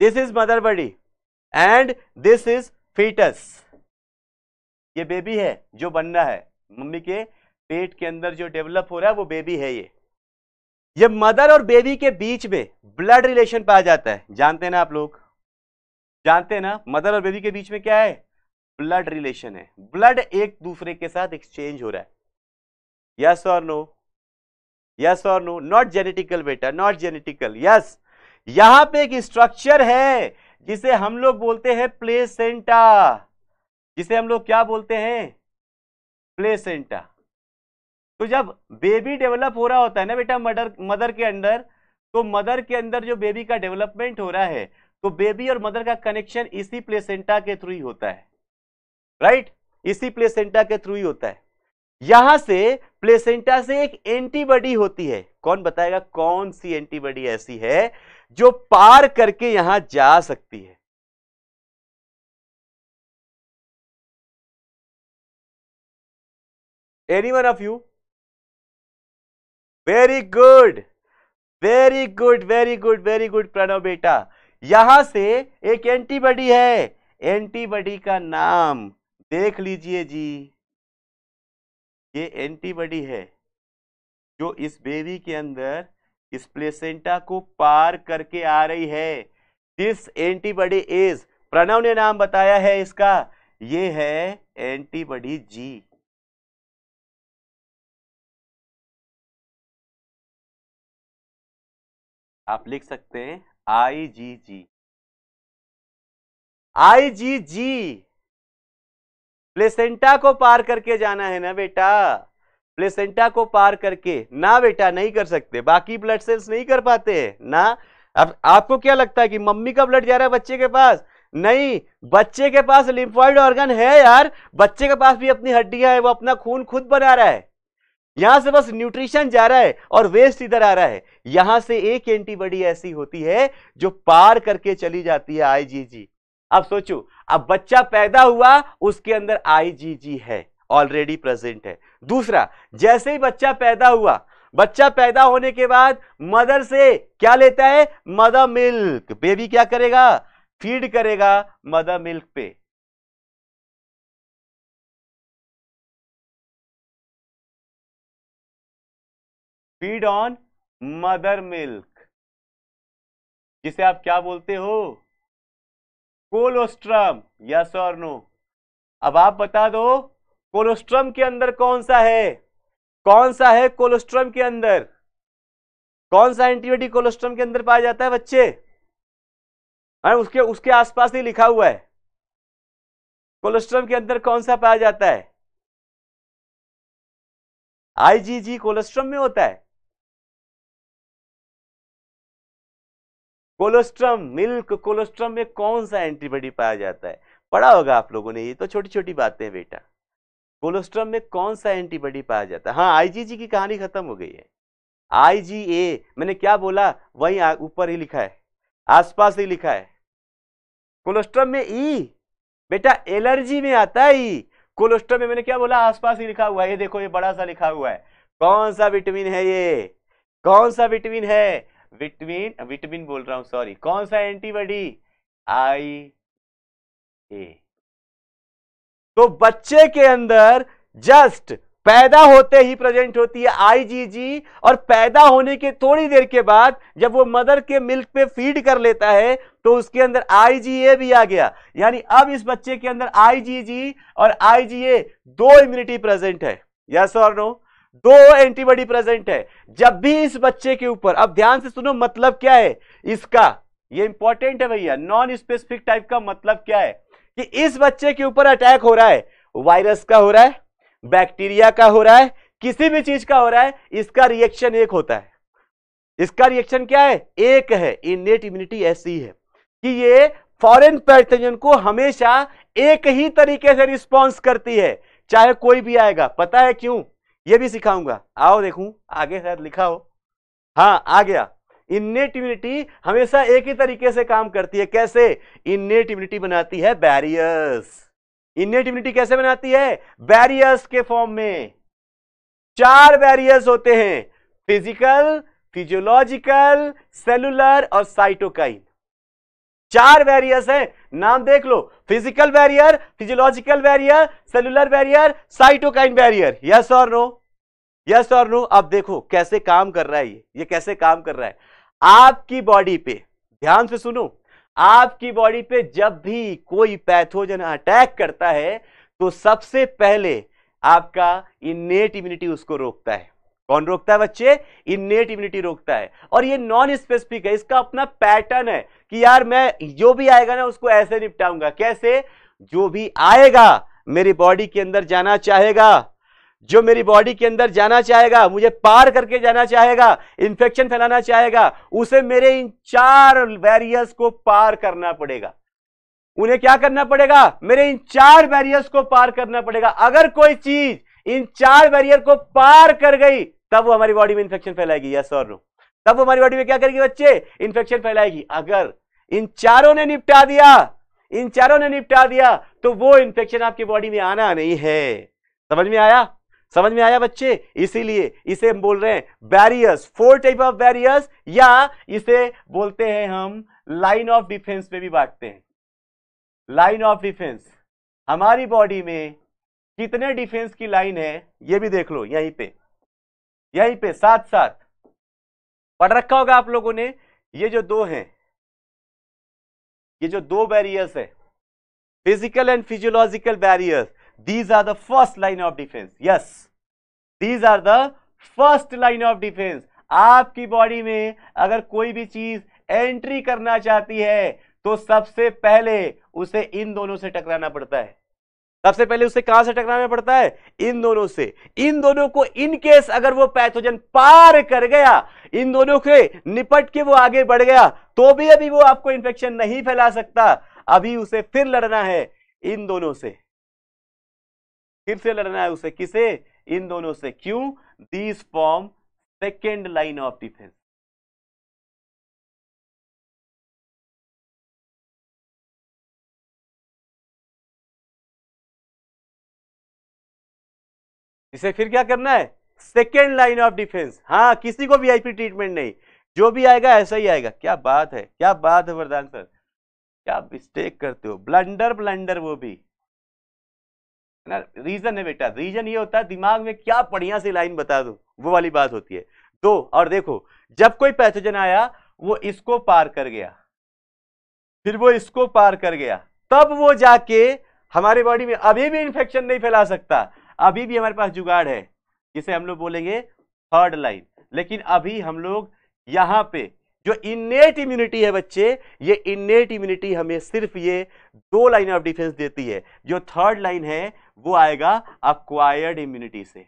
This is mother body. And this is fetus. ये बेबी है, जो बनना है। मम्मी के पेट के अंदर जो डेवलप हो रहा है, वो बेबी है ये। ये मदर और बेबी के बीच में ब्लड रिलेशन पाया जाता है। जानते हैं ना आप लोग? जानते हैं ना? मदर और बेबी के बीच में क्या है? ब्लड रिलेशन है। ब्लड एक दूसरे के साथ एक्सचेंज हो रहा है। यस और नो यस और नो नॉट जेनेटिकल बेटा नॉट जेनेटिकल यस यहाँ पे एक स्ट्रक्चर है, जिसे हम लोग बोलते हैं प्लेसेंटा जिसे हम लोग क्या बोलते हैं? प्लेसेंटा तो जब बेबी डेवलप हो रहा होता है ना बेटा मदर मदर के अंदर तो मदर के अंदर जो बेबी का डेवलपमेंट हो रहा है तो बेबी और मदर का कनेक्शन इसी प्लेसेंटा के थ्रू ही होता है. राइट इसी प्लेसेंटा के थ्रू ही होता है. यहाँ से प्लेसेंटा से एक एंटीबॉडी होती है। कौन बताएगा? कौन सी एंटीबॉडी ऐसी है जो पार करके यहाँ जा सकती है? Any one of you very good very good very good very good Pranav बेटा यहाँ से एक एंटीबॉडी है। एंटीबॉडी का नाम देख लीजिए जी। ये एंटीबॉडी है जो इस बेबी के अंदर, इस प्लेसेंटा को पार करके आ रही है। दिस एंटीबॉडी इज़ प्रणव ने नाम बताया है इसका, ये है एंटीबॉडी जी। आप लिख सकते हैं आई जी जी आई जी जी प्लेसेंटा को पार करके जाना है ना बेटा? प्लेसेंटा को पार करके। ना बेटा, नहीं कर सकते। बाकी ब्लड सेल्स नहीं कर पाते। ना? अब आपको क्या लगता है कि मम्मी का ब्लड जा रहा है बच्चे के पास? नहीं, बच्चे के पास लिम्फॉइड ऑर्गन है यार। बच्चे के पास भी अपनी हड्डियाँ है, वो अपना खून खुद बना रहा है। यहाँ से बस न्यूट्रिशन जा रहा है और वेस्ट इधर आ रहा है। यहाँ से एक एंटीबॉडी ऐसी होती है जो पार करके चली जाती है आईजीजी अब सोचो अब बच्चा पैदा हुआ, उसके अंदर आईजीजी है ऑलरेडी प्रेजेंट है। दूसरा, जैसे ही बच्चा पैदा हुआ, बच्चा पैदा होने के बाद मदर से क्या लेता है? मदर मिल्क बेबी क्या करेगा? फ़ीड करेगा मदर मिल्क पे। फ़ीड ऑन मदर मिल्क जिसे आप क्या बोलते हो? कोलोस्ट्रम, यस और नो। अब आप बता दो, कोलोस्ट्रम के अंदर कौन सा है? कौन सा है कोलोस्ट्रम के अंदर? कौन सा एंटीबॉडी कोलोस्ट्रम के अंदर पाया जाता है बच्चे? है, उसके उसके आसपास ही लिखा हुआ है। कोलेस्ट्रम के अंदर कौन सा पाया जाता है? आईजीजी कोलेस्ट्रम में होता है। कोलेस्ट्रम, मिल्क कोलेस्ट्रम में कौन सा एंटीबॉडी पाया जाता है? पढ़ा होगा आप लोगों ने, ये तो छोटी छोटी बातें हैं बेटा। कोलेस्ट्रम में कौन सा एंटीबॉडी पाया जाता है? हाँ आईजीजी की कहानी खत्म हो गई है। आईजीए मैंने क्या बोला? वही ऊपर ही लिखा है। आसपास ही लिखा है। कोलेस्ट्रम में ई, बेटा एलर्जी में आता है ई। कोलेस्ट्रम में मैंने क्या बोला? आसपास ही लिखा हुआ है। ये देखो, ये बड़ा सा लिखा हुआ है। कौन सा विटामिन है ये? कौन सा विटामिन है? विटामिन विटामिन बोल रहा हूँ सॉरी कौन सा एंटीबॉडी आई ए तो बच्चे के अंदर जस्ट पैदा होते ही प्रेजेंट होती है आईजीजी और पैदा होने के थोड़ी देर के बाद जब वो मदर के मिल्क पे फ़ीड कर लेता है तो उसके अंदर आईजीए भी आ गया। यानी अब इस बच्चे के अंदर आईजीजी और आईजीए दो इम्यूनिटी प्रेजेंट है। यस और नो दो एंटीबॉडी प्रेजेंट है। जब भी इस बच्चे के ऊपर, अब ध्यान से सुनो मतलब क्या है? इसका, ये इंपॉर्टेंट है भैया नॉन स्पेसिफिक टाइप का मतलब क्या है? कि इस बच्चे के ऊपर अटैक हो रहा है वायरस का हो रहा है बैक्टीरिया का हो रहा है, किसी भी चीज़ का हो रहा है, इसका रिएक्शन एक होता है। इसका रिएक्शन क्या है? एक है इनेट इम्यूनिटी ऐसी है। कि ये फॉरेन पैथोजन को हमेशा एक ही तरीके से रिस्पॉन्स करती है, चाहे कोई भी आएगा। पता है क्यों? ये भी सिखाऊँगा। आओ देखूँ, आगे शायद लिखा हो हाँ आ गया। इन्नेट इम्यूनिटी हमेशा एक ही तरीके से काम करती है। कैसे? इन्नेट इम्यूनिटी बनाती है बैरियर्स इन्नेट इम्यूनिटी कैसे बनाती है? बैरियर्स के फॉर्म में। चार बैरियर्स होते हैं। फ़िज़िकल फिजियोलॉजिकल सेलुलर और साइटोकाइन चार बैरियर्स है। नाम देख लो। Physical barrier physiological barrier cellular barrier cytokine barrier yes और नो यस और नो अब देखो, कैसे काम कर रहा है ये? ये कैसे काम कर रहा है? आपकी बॉडी पे, ध्यान से सुनो। आपकी बॉडी पे जब भी कोई पैथोजन अटैक करता है तो सबसे पहले आपका इनेट इम्यूनिटी उसको रोकता है। कौन रोकता है बच्चे? इनेट इम्यूनिटी रोकता है। और ये नॉन स्पेसिफिक है, इसका अपना पैटर्न है। कि यार मैं जो भी आएगा ना उसको ऐसे निपटाऊँगा। कैसे? जो भी आएगा, मेरी बॉडी के अंदर जाना चाहेगा। जो मेरी बॉडी के अंदर जाना चाहेगा, मुझे पार करके जाना चाहेगा इंफेक्शन फैलाना चाहेगा, उसे मेरे इन चार बैरियर्स को पार करना पड़ेगा। उन्हें क्या करना पड़ेगा? मेरे इन चार बैरियर्स को पार करना पड़ेगा। अगर कोई चीज़ इन चार बैरियर को पार कर गई, तब वो हमारी बॉडी में इंफेक्शन फैलाएगी। यस और नो तब वो हमारी बॉडी में क्या करेगी बच्चे? इंफेक्शन फैलाएगी। अगर इन चारों ने निपटा दिया, इन चारों ने निपटा दिया तो वो इंफेक्शन आपकी बॉडी में आना नहीं है। समझ में आया? समझ में आया बच्चे? इसीलिए इसे हम बोल रहे हैं barriers four type of barriers या इसे बोलते हैं हम लाइन ऑफ़ डिफेंस में भी बांटते हैं। लाइन ऑफ़ डिफेंस हमारी बॉडी में कितने डिफेंस की लाइन है, ये भी देख लो, यहीं पे। यहीं पे साथ साथ पढ़ रखा होगा आप लोगों ने, ये जो दो हैं, ये जो दो बैरियर्स है physical and physiological barriers these are the first line of defence yes these are the first line of defence आपकी बॉडी में अगर कोई भी चीज़ एंट्री करना चाहती है तो सबसे पहले उसे इन दोनों से टकराना पड़ता है। सबसे पहले उसे कहाँ से टकराना पड़ता है? इन दोनों से। इन दोनों को इन केस अगर वो पैथोजन पार कर गया, इन दोनों के निपट के वो आगे बढ़ गया तो भी अभी वो आपको इंफेक्शन नहीं फैला सकता। अभी उसे फिर लड़ना है इन दोनों से। फिर से लड़ना है उसे किसे? इन दोनों से। क्यों? These form second line of defence इसे फिर क्या करना है? सेकेंड लाइन ऑफ़ डिफेंस हाँ किसी को वीआईपी ट्रीटमेंट नहीं। जो भी आएगा, ऐसा ही आएगा। क्या बात है? क्या बात है, वरदान सर। क्या मिस्टेक करते हो? ब्लंडर ब्लंडर वो भी। ना रीजन है बेटा। रीजन ये होता है, दिमाग में क्या बढ़िया सी लाइन बता दो? वो वाली बात होती है। दो, और देखो, जब कोई पैथोजन आया, वो इसको पार कर गया। फिर वो इसको पार कर गया। तब वो जाके हमारे बॉडी में अभी भी इंफेक्शन नहीं फैला सकता। अभी भी हमारे पास जुगाड़ है, जिसे हम लोग बोलेंगे थर्ड लाइन लेकिन अभी हम लोग यहाँ पे जो इनेट इम्यूनिटी है बच्चे, ये इनेट इम्यूनिटी हमें सिर्फ़ ये दो लाइन ऑफ़ डिफेंस देती है। जो थर्ड लाइन है, वो आएगा अक्वायर्ड इम्यूनिटी से।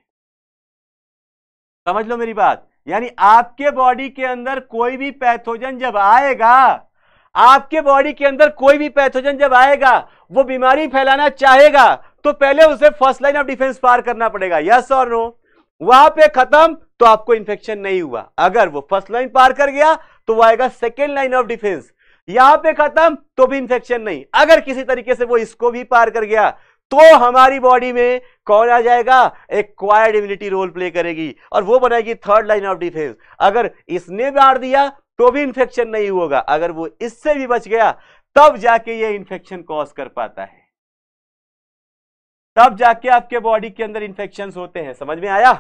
समझ लो मेरी बात? यानी आपके बॉडी के अंदर कोई भी पैथोजन जब आएगा, आपके बॉडी के अंदर कोई भी पैथोजन जब आएगा, वो बीमारी फैलाना चाहेगा तो पहले उसे फ़र्स्ट लाइन ऑफ़ डिफेंस पार करना पड़ेगा। यस और नो वहाँ पे खत्म तो आपको इंफेक्शन नहीं हुआ। अगर वो फ़र्स्ट लाइन पार कर गया तो वो आएगा सेकेंड लाइन ऑफ़ डिफेंस यहाँ पे खत्म तो भी इंफेक्शन नहीं। अगर किसी तरीके से वो इसको भी पार कर गया तो हमारी बॉडी में कौन आ जाएगा? एक क्वायर्ड इम्यूनिटी रोल प्ले करेगी और वो बनाएगी थर्ड लाइन ऑफ़ डिफेंस अगर इसने मार दिया तो भी इंफेक्शन नहीं होगा। अगर वो इससे भी बच गया, तब जाके ये इंफेक्शन कॉज कर पाता है। तब जाके आपके बॉडी के अंदर इंफेक्शन होते हैं। समझ में आया?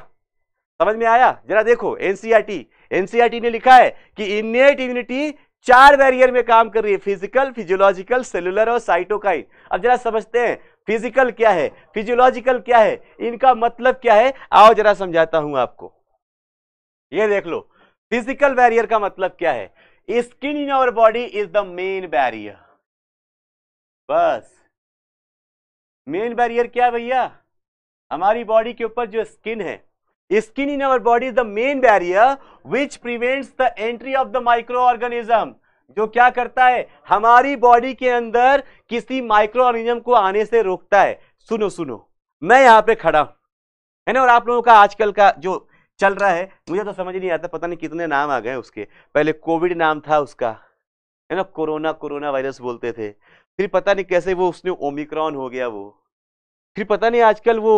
समझ में आया? जरा देखो एनसीआरटी एनसीआरटी ने लिखा है कि इनेट इम्यूनिटी चार बैरियर में काम कर रही है। फ़िज़िकल फिजियोलॉजिकल सेलुलर और साइटोकाइन अब जरा समझते हैं फ़िज़िकल क्या है? फिजियोलॉजिकल क्या है? इनका मतलब क्या है? आओ जरा समझाता हूँ आपको। ये देख लो फ़िज़िकल बैरियर का मतलब क्या है? Skin in our body is the main barrier बस। मेन बैरियर क्या है भैया? हमारी बॉडी के ऊपर जो स्किन है Skin in our body is the main barrier which prevents the entry of the microorganism. जो क्या करता है, हमारी बॉडी के अंदर किसी माइक्रो ऑर्गेनिज्म को आने से रोकता है। सुनो सुनो, मैं यहाँ पे खड़ा हूँ, है ना? और आप लोगों का आजकल का जो चल रहा है, मुझे तो समझ नहीं आता, पता नहीं कितने नाम आ गए उसके। पहले कोविड नाम था उसका, है ना? कोरोना कोरोना वायरस बोलते थे। फिर पता नहीं कैसे वो उसने ओमिक्रॉन हो गया वो। फिर पता नहीं आजकल वो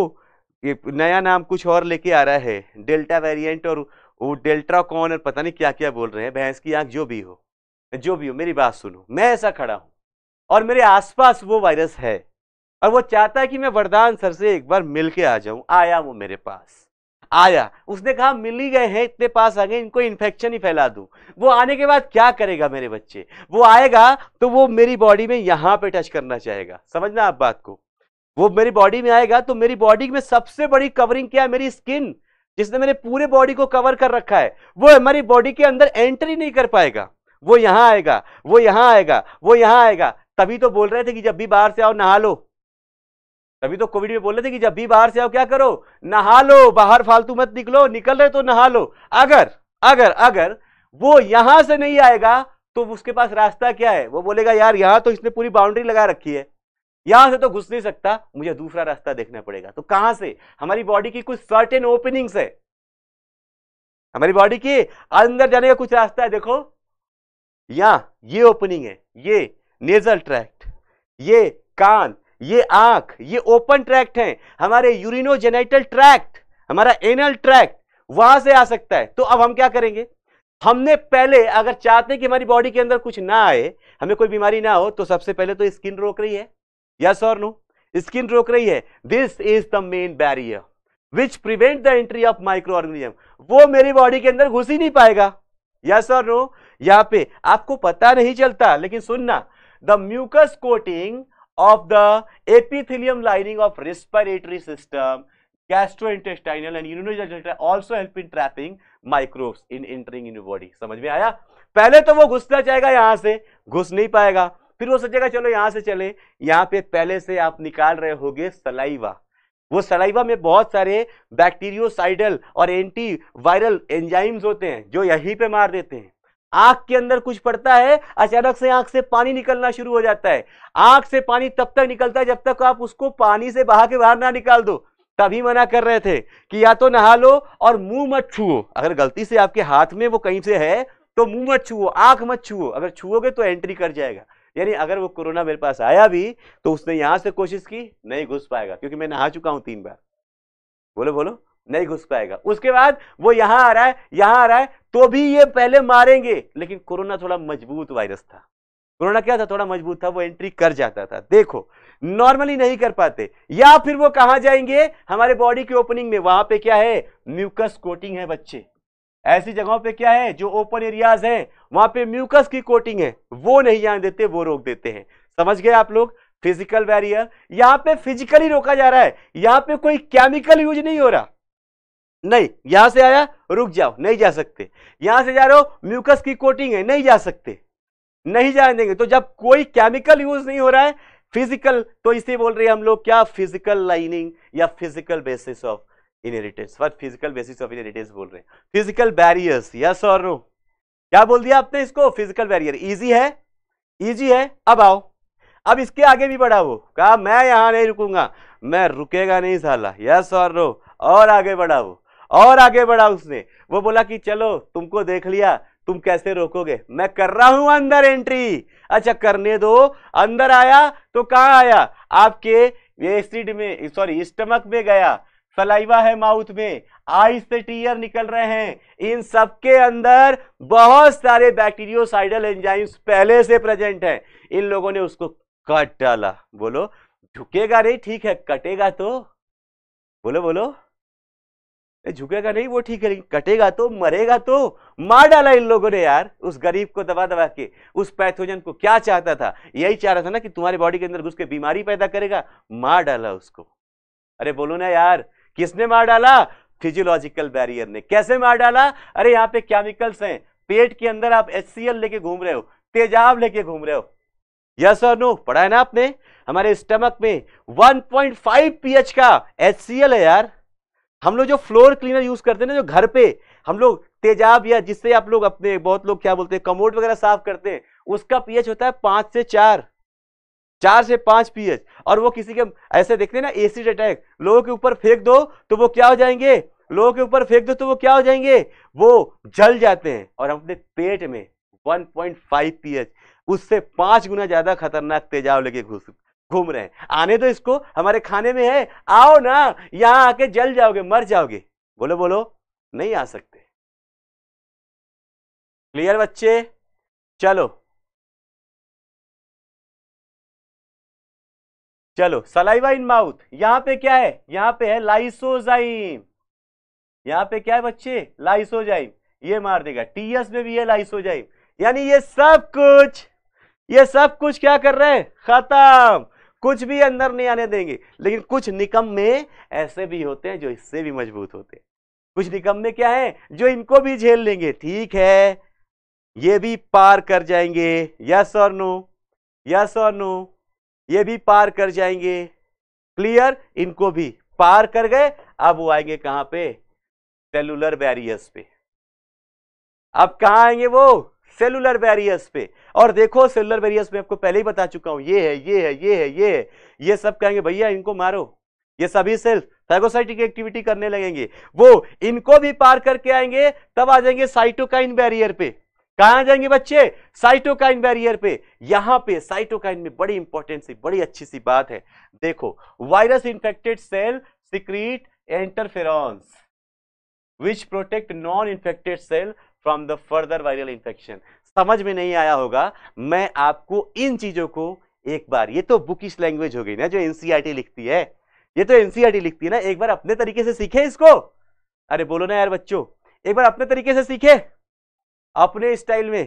ये नया नाम कुछ और लेके आ रहा है, डेल्टा वेरिएंट और वो डेल्टा कौन और पता नहीं क्या क्या बोल रहे हैं, भैंस की आँख जो भी हो, जो भी हो, मेरी बात सुनो, मैं ऐसा खड़ा हूँ और मेरे आसपास वो वायरस है और वो चाहता है कि मैं वरदान सर से एक बार मिल के आ जाऊँ, आया वो मेरे पास। आया। उसने कहा, मिल ही गए हैं, इतने पास आ गए, इनको इन्फेक्शन ही फैला दूँ। वो आने के बाद क्या करेगा मेरे बच्चे? वो आएगा तो वो मेरी बॉडी में यहाँ पे टच करना चाहेगा। समझना आप बात को? वो मेरी बॉडी में आएगा तो मेरी बॉडी में सबसे बड़ी कवरिंग क्या है? मेरी स्किन जिसने मेरे पूरे बॉडी को कवर कर रखा है, वो हमारी बॉडी के अंदर एंट्री नहीं कर पाएगा। वो यहाँ आएगा, वो यहाँ आएगा, वो यहाँ आएगा। तभी तो बोल रहे थे कि जब भी बाहर से आओ, नहा लो। तभी तो कोविड में बोल रहे थे कि जब भी बाहर से आओ, क्या करो? नहा लो, बाहर फालतू मत निकलो, निकल रहे तो नहा लो। अगर अगर अगर वो यहाँ से नहीं आएगा तो उसके पास रास्ता क्या है? वो बोलेगा, यार, यहाँ तो इसने पूरी बाउंड्री लगा रखी है। यहाँ से तो घुस नहीं सकता, मुझे दूसरा रास्ता देखना पड़ेगा। तो कहाँ से? हमारी बॉडी की कुछ सर्टेन ओपनिंग्स है। हमारी बॉडी के अंदर जाने का कुछ रास्ता है, देखो। यहाँ, ये ओपनिंग है, ये नेजल ट्रैक्ट ये कान ये आँख, ये ओपन ट्रैक्ट है, हमारे यूरिनोजेनाइटल ट्रैक्ट, हमारा एनल ट्रैक्ट, वहाँ से आ सकता है। तो अब हम क्या करेंगे? हमने पहले अगर चाहते हैं कि हमारी बॉडी के अंदर कुछ ना आए, हमें कोई बीमारी ना हो तो सबसे पहले तो स्किन रोक रही है। यस और नो? स्किन रोक रही है। This is the main barrier which prevent the entry of micro organism वो मेरी बॉडी के अंदर घुस ही नहीं पाएगा। यस और नो? यहाँ पे आपको पता नहीं चलता, लेकिन सुनना। The mucus coating of the epithelium lining of respiratory system, gastrointestinal and urinary also help in trapping microbes in entering in your body. समझ में आया पहले तो वो घुसना चाहेगा यहाँ से घुस नहीं पाएगा फिर वो सोचेगा चलो यहाँ से चले यहाँ पे पहले से आप निकाल रहे होगे सलाइवा वो सलाइवा में बहुत सारे बैक्टीरियोसाइडल और एंटी वायरल एंजाइम्स होते हैं जो यहीं पे मार देते हैं आँख के अंदर कुछ पड़ता है, अचानक से आँख से पानी निकलना शुरू हो जाता है। आँख से पानी तब तक निकलता है जब तक आप उसको पानी से बहा के बाहर ना निकाल दो। तभी मना कर रहे थे कि या तो नहा लो और मुँह मत छुओ। अगर गलती से आपके हाथ में वो कहीं से है तो मुँह मत छुओ, आँख मत छुओ। अगर छुओगे तो एंट्री कर जाएगा। यानी अगर वो कोरोना मेरे पास आया भी तो उसने यहाँ से कोशिश की, नहीं घुस पाएगा, क्योंकि मैं नहा चुका हूँ तीन बार। बोलो बोलो। नहीं घुस पाएगा। उसके बाद वो यहाँ आ रहा है, यहाँ आ रहा है तो भी ये पहले मारेंगे। लेकिन कोरोना थोड़ा मज़बूत वायरस था। कोरोना क्या था? थोड़ा मज़बूत था, वो एंट्री कर जाता था। देखो नॉर्मली नहीं कर पाते। या फिर वो कहाँ जाएँगे? हमारे बॉडी की ओपनिंग में। वहाँ पे क्या है? म्यूकस कोटिंग है बच्चे। ऐसी जगहों पे क्या है? जो ओपन एरियाज़ है, वहाँ पे म्यूकस की कोटिंग है। वो नहीं जान देते, वो रोक देते हैं। समझ गए आप लोग? फ़िज़िकल बैरियर यहाँ पे फिजिकली रोका जा रहा है। यहाँ पे कोई केमिकल यूज़ नहीं हो रहा। नहीं, यहाँ से आया, रुक जाओ, नहीं जा सकते। यहाँ से जा रहे हो म्यूकस की कोटिंग है, नहीं जा सकते। नहीं जाने देंगे तो जब कोई केमिकल यूज़ नहीं हो रहा है फ़िज़िकल तो इसे बोल रहे हैं हम लोग, क्या फ़िज़िकल लाइनिंग या physical basis of inheritance what physical basis of inheritance बोल रहे हैं? फ़िज़िकल बैरियर्स यस और नो क्या बोल दिया आपने इसको? फ़िज़िकल बैरियर इजी है? इजी है? अब आओ। अब इसके आगे भी बढ़ा वो कहा, मैं यहाँ नहीं रुकूँगा, मैं रुकेगा नहीं साला यस और नो और आगे बढ़ा वो और आगे बढ़ा उसने। वो बोला कि, चलो, तुमको देख लिया, तुम कैसे रोकोगे? मैं कर रहा हूँ अंदर एंट्री अच्छा करने दो। अंदर आया तो कहाँ आया? आपके एसिड में सॉरी स्टमक में गया। सलाइवा है माउथ में। आई से टीयर निकल रहे हैं। इन सबके अंदर बहुत सारे बैक्टीरियोसाइडल एंजाइम्स पहले से प्रेजेंट हैं। इन लोगों ने उसको कट डाला। बोलो, झुकेगा नहीं, ठीक है, कटेगा तो? बोलो बोलो। झुकेगा नहीं, वो ठीक है कटेगा तो मरेगा तो। मार डाला इन लोगों ने यार, उस गरीब को दबा दबा के। उस पैथोजन को क्या चाहता था? यही चाह रहा था ना कि तुम्हारी बॉडी के अंदर घुस के बीमारी पैदा करेगा। मार डाला उसको। अरे बोलो ना यार, किसने मार डाला? फिजियोलॉजिकल बैरियर ने। कैसे मार डाला? अरे यहाँ पे केमिकल्स हैं। पेट के अंदर आप एच लेके घूम रहे हो, तेजाब लेके घूम रहे हो। यस और नो पढ़ा है ना आपने? हमारे स्टमक में 1.5 पीएच का एच है यार। हम लोग जो फ्लोर क्लीनर यूज़ करते हैं ना, जो घर पे, हम लोग तेजाब या जिससे आप लोग अपने, बहुत लोग क्या बोलते हैं, कमोड वगैरह साफ़ करते हैं, उसका पीएच होता है पाँच से चार। चार से पाँच पीएच। और वो किसी के, ऐसे देखते हैं ना, एसिड अटैक, लोगों के ऊपर फेंक दो तो वो क्या हो जाएँगे? लोगों के ऊपर फेंक दो तो वो क्या हो जाएँगे? वो जल जाते हैं। और अपने पेट में 1.5 पीएच, उससे पाँच गुना ज़्यादा खतरनाक तेजाब लेके घुस घूम रहे हैं। आने दो इसको, हमारे खाने में है। आओ ना, यहाँ आके जल जाओगे, मर जाओगे। बोलो बोलो, नहीं आ सकते। क्लियर बच्चे? चलो। चलो सलाइवा इन माउथ, यहाँ पे क्या है? यहाँ पे है लाइसोजाइम। यहाँ पे क्या है बच्चे? लाइसोजाइम। ये मार देगा। टीएस में भी है लाइसोजाइम। यानी ये सब कुछ, ये सब कुछ क्या कर रहे हैं? खत्म। कुछ भी अंदर नहीं आने देंगे। लेकिन कुछ निकम में ऐसे भी होते हैं जो इससे भी मज़बूत होते हैं। कुछ निकम में क्या है? जो इनको भी झेल लेंगे। ठीक है, ये भी पार कर जाएँगे। यस और नो, यस और नो, ये भी पार कर जाएँगे। क्लियर? इनको भी पार कर गए। अब वो आएँगे कहाँ पे? सेलुलर बैरियर्स पे। अब कहाँ आएँगे वो? सेलुलर बैरियर्स पे। और देखो, सेलुलर बैरियर्स पे आपको पहले ही बता चुका हूँ। ये है ये है ये है ये है। ये सब कहेंगे, भैया, इनको मारो। ये सभी सेल फैगोसाइटिक एक्टिविटी करने लगेंगे। वो इनको भी पार करके आएँगे, तब आ जाएँगे साइटोकाइन बैरियर पे। कहा जाएँगे बच्चे? साइटोकाइन बैरियर पे। यहाँ पे साइटोकाइन में बड़ी इंपॉर्टेंट सी, बड़ी अच्छी सी बात है। देखो virus infected cell secrete interferons which protect non infected cell from the further viral infection समझ में नहीं आया होगा, मैं आपको इन चीज़ों को एक बार, ये तो बुकिश लैंग्वेज हो गई ना जो एनसीआरटी e लिखती है। ये तो एनसीआरटी e लिखती है ना, एक बार अपने तरीके से सीखे इसको। अरे बोलो ना यार बच्चों, एक बार अपने तरीके से सीखे, अपने स्टाइल में।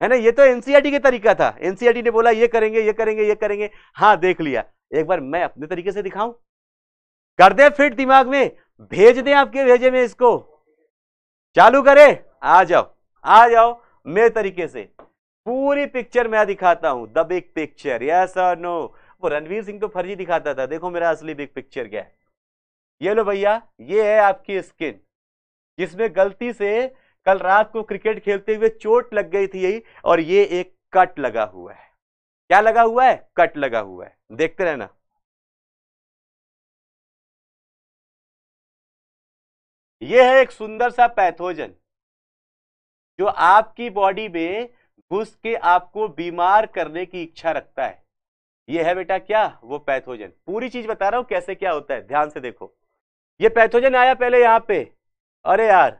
है ना, ये तो एनसीआरटी e के तरीका था। एनसीआरटी ने बोला, ये करेंगे ये करेंगे ये करेंगे। हाँ देख लिया। एक बार मैं अपने तरीके से दिखाऊँ। कर दे फिट दिमाग में, भेज दें आपके भेजे में इसको। चालू करे। आ जाओ आ जाओ मेरे तरीके से पूरी पिक्चर मैं दिखाता हूँ। द बिग पिक्चर यस और नो वो रणवीर सिंह तो फर्जी दिखाता था। देखो मेरा असली बिग पिक्चर क्या है। ये लो भैया, ये है आपकी स्किन जिसमें गलती से कल रात को क्रिकेट खेलते हुए चोट लग गई थी यही, और ये एक कट लगा हुआ है। क्या लगा हुआ है? कट लगा हुआ है। देखते रहना। यह है एक सुंदर सा पैथोजन, जो आपकी बॉडी में घुस के आपको बीमार करने की इच्छा रखता है। यह है बेटा क्या? वो पैथोजन। पूरी चीज़ बता रहा हूँ कैसे क्या होता है, ध्यान से देखो। ये पैथोजन आया पहले यहाँ पे। अरे यार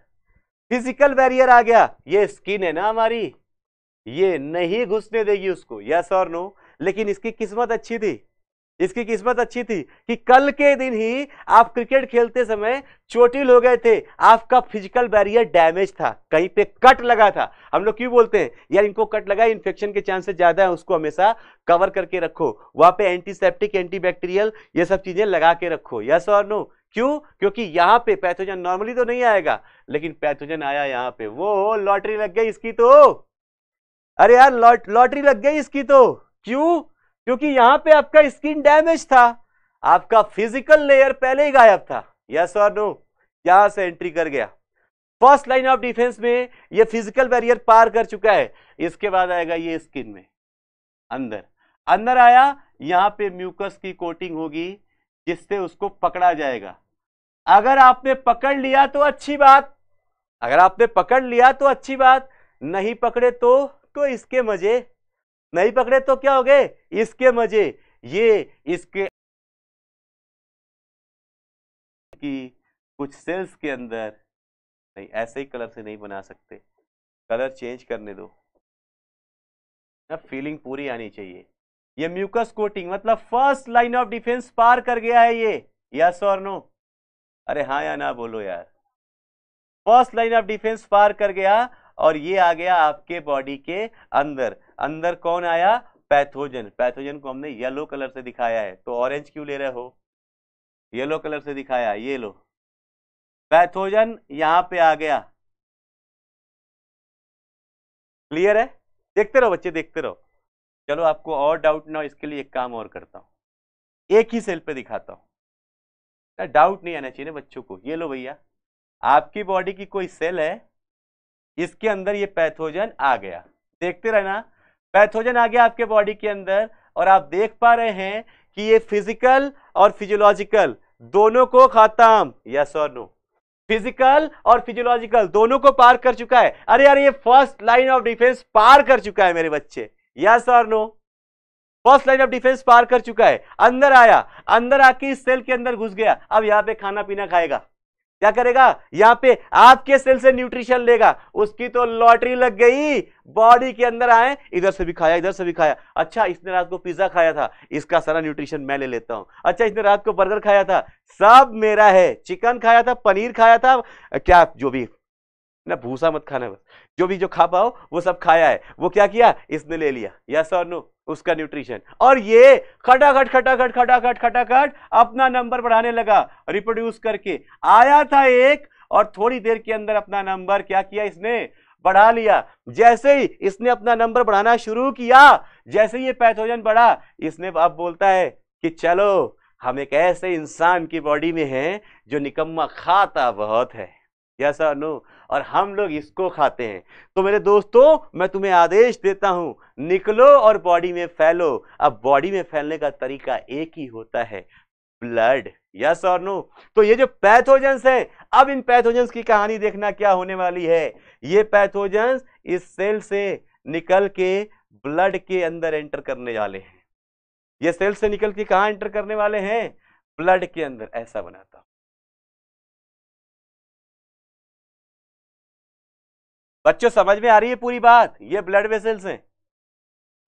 फ़िज़िकल बैरियर आ गया। ये स्किन है ना हमारी। ये नहीं घुसने देगी उसको यस और नो लेकिन इसकी किस्मत अच्छी थी। इसकी किस्मत अच्छी थी कि कल के दिन ही आप क्रिकेट खेलते समय चोटिल हो गए थे। आपका फ़िज़िकल बैरियर डैमेज था। कहीं पे कट लगा था। हम लोग क्यों बोलते हैं? यार, इनको कट लगा इन्फेक्शन के चांसेस ज़्यादा है, उसको हमेशा कवर करके रखो। वहाँ पे एंटीसेप्टिक एंटीबैक्टीरियल ये सब चीज़ें लगा के रखो। यस और नो क्यों? क्योंकि यहाँ पे पैथोजन नॉर्मली तो नहीं आएगा, लेकिन पैथोजन आया यहाँ पे। वो लॉटरी लग गई इसकी तो। अरे यार लॉटरी लग गई इसकी तो। क्यों? क्योंकि यहाँ पे आपका स्किन डैमेज था। आपका फ़िज़िकल लेयर पहले ही गायब था। यस और नो यहाँ से एंट्री कर गया। फ़र्स्ट लाइन ऑफ़ डिफेंस में ये फ़िज़िकल बैरियर पार कर चुका है। इसके बाद आएगा ये स्किन में। अंदर। अंदर आया, यहाँ पे म्यूकस की कोटिंग होगी, जिससे उसको पकड़ा जाएगा। अगर आपने पकड़ लिया तो अच्छी बात। अगर आपने पकड़ लिया तो अच्छी बात। नहीं पकड़े तो तो इसके मज़े नहीं पकड़े तो क्या हो गए? इसके मज़े। ये इसके की कुछ सेल्स के अंदर, नहीं, ऐसे ही कलर से नहीं बना सकते। कलर चेंज करने दो। ना फीलिंग पूरी आनी चाहिए। ये म्यूकस कोटिंग मतलब फ़र्स्ट लाइन ऑफ़ डिफेंस पार कर गया है ये। यस और नो अरे हाँ या ना बोलो यार। फ़र्स्ट लाइन ऑफ़ डिफेंस पार कर गया और ये आ गया आपके बॉडी के अंदर। अंदर कौन आया? पैथोजन पैथोजन को हमने येलो कलर से दिखाया है। तो ऑरेंज क्यों ले रहे हो? येलो कलर से दिखाया, ये लो। पैथोजन यहाँ पे आ गया। क्लियर है? देखते रहो बच्चे, देखते रहो। चलो आपको और डाउट ना हो, इसके लिए एक काम और करता हूँ। एक ही सेल पे दिखाता हूँ। डाउट नहीं आना चाहिए बच्चों को। ये लो भैया। आपकी बॉडी की कोई सेल है? इसके अंदर ये पैथोजन आ गया। देखते रहना, पैथोजन आ गया आपके बॉडी के अंदर और आप देख पा रहे हैं कि ये फ़िज़िकल और फिजियोलॉजिकल दोनों को खत्म यस और नो फ़िज़िकल और फिजियोलॉजिकल दोनों को पार कर चुका है। अरे यार, ये फ़र्स्ट लाइन ऑफ़ डिफेंस पार कर चुका है मेरे बच्चे। यस और no first line of defence पार कर चुका है। अंदर आया, अंदर आके इस सेल के अंदर घुस गया। अब यहाँ पे खाना पीना खाएगा। क्या करेगा? यहाँ पे आपके सेल से न्यूट्रिशन लेगा। उसकी तो लॉटरी लग गई। बॉडी के अंदर आए, इधर से भी खाया, इधर से भी खाया। अच्छा इसने रात को पिज्जा खाया था। इसका सारा न्यूट्रिशन मैं ले लेता हूँ। अच्छा इसने रात को बर्गर खाया था। सब मेरा है। चिकन खाया था, पनीर खाया था। क्या जो भी, ना भूसा मत खाना बस। जो भी जो खा पाओ, वो सब खाया है। वो क्या किया? इसने ले लिया। यस और नो। उसका न्यूट्रिशन और ये खटाखट खटाखट खटाखट खटाखट अपना नंबर बढ़ाने लगा रिप्रोड्यूस करके. आया था एक और थोड़ी देर के अंदर अपना नंबर क्या किया इसने? बढ़ा लिया. जैसे ही इसने अपना नंबर बढ़ाना शुरू किया, जैसे ही ये पैथोजन बढ़ा, इसने अब बोलता है कि चलो, हम एक ऐसे इंसान की बॉडी में हैं जो निकम्मा खाता बहुत है। यस और नो। और हम लोग इसको खाते हैं। तो मेरे दोस्तों, मैं तुम्हें आदेश देता हूँ, निकलो और बॉडी में फैलो। अब बॉडी में फैलने का तरीका एक ही होता है, ब्लड। यस और नो। तो ये जो पैथोजेंस है, अब इन पैथोजेंस की कहानी देखना क्या होने वाली है? ये पैथोजेंस इस सेल से निकल के ब्लड के अंदर एंटर करने वाले हैं। ये सेल से निकल के कहा एंटर करने वाले हैं? ब्लड के अंदर, ऐसा बनाता बच्चों, समझ में आ रही है पूरी बात? ये ब्लड वेसल्स हैं।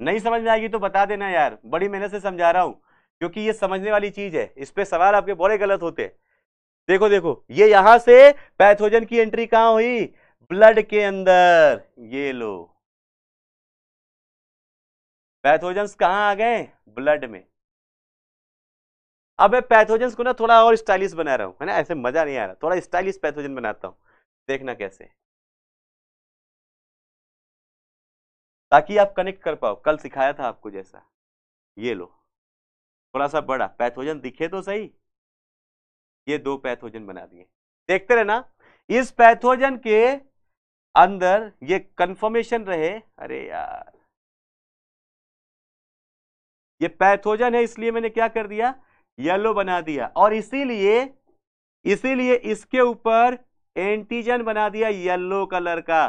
नहीं समझ में आएगी तो बता देना यार। बड़ी मेहनत से समझा रहा हूँ, क्योंकि ये समझने वाली चीज़ है। इस पे सवाल आपके बड़े गलत होते हैं। देखो देखो, ये यहाँ से पैथोजन की एंट्री कहाँ हुई? ब्लड के अंदर। ये लो। पैथोजेंस कहाँ आ गए? ब्लड में। अब मैं पैथोजेंस को ना थोड़ा और स्टाइलिश बना रहा हूँ। है ना? ऐसे मज़ा नहीं आ रहा। थोड़ा स्टाइलिश पैथोजन बनाता हूँ। देखना कैसे ताकि आप कनेक्ट कर पाओ। कल सिखाया था आपको जैसा। ये लो। थोड़ा सा बड़ा। पैथोजन दिखे तो सही। ये दो पैथोजन बना दिए। देखते रहे ना इस पैथोजन के अंदर ये कंफर्मेशन रहे। अरे यार। ये पैथोजन है, इसलिए मैंने क्या कर दिया? येलो बना दिया। और इसीलिए इसीलिए इसके ऊपर एंटीजन बना दिया येलो कलर का।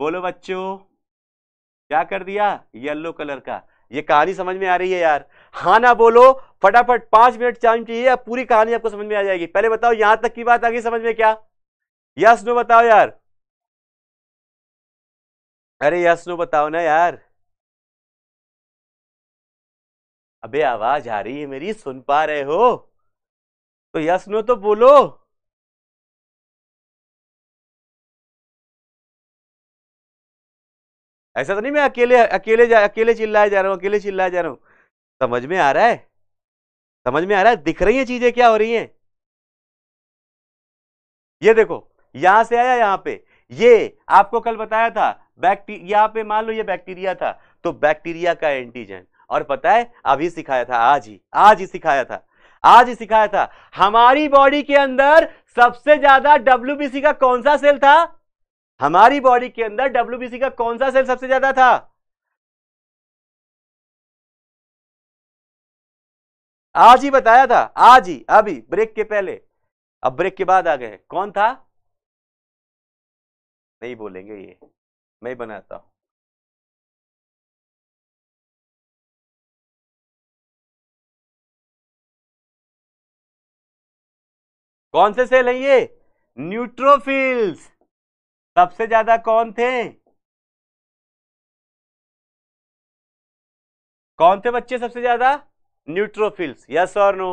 बोलो बच्चों। क्या कर दिया? येलो कलर का। ये कहानी समझ में आ रही है यार। हाँ ना बोलो, फटाफट पाँच मिनट टाइम चाहिए पूरी कहानी आपको समझ में आ जाएगी। पहले बताओ, यहाँ तक की बात आ गई समझ में क्या? यस, नो बताओ यार। अरे यस, नो बताओ ना यार। अबे, आवाज़ आ रही है मेरी, सुन पा रहे हो? तो यस, नो तो बोलो। ऐसा तो नहीं मैं अकेले अकेले जा, अकेले चिल्लाए जा रहा हूँ, अकेले चिल्लाए जा रहा हूँ। समझ में आ रहा है? समझ में आ रहा है? दिख रही है चीज़ें, क्या हो रही हैं? ये देखो, यहाँ से आया यहाँ पे। ये आपको कल बताया था बैक्टीरिया यहाँ पे मान लो ये बैक्टीरिया था तो बैक्टीरिया का एंटीजन। और पता है, अभी सिखाया था, आज ही आज ही सिखाया था। आज ही सिखाया था, हमारी बॉडी के अंदर सबसे ज़्यादा डब्ल्यूबीसी का कौन सा सेल था? हमारी बॉडी के अंदर डब्ल्यूबीसी का कौन सा सेल सबसे ज़्यादा था? आज ही बताया था, आज ही, अभी ब्रेक के पहले। अब ब्रेक के बाद आ गए कौन था? नहीं बोलेंगे ये। मैं बनाता हूँ। कौन से सेल है ये? न्यूट्रोफिल्स सबसे ज़्यादा कौन थे? कौन थे बच्चे सबसे ज़्यादा? न्यूट्रोफिल्स यस और नो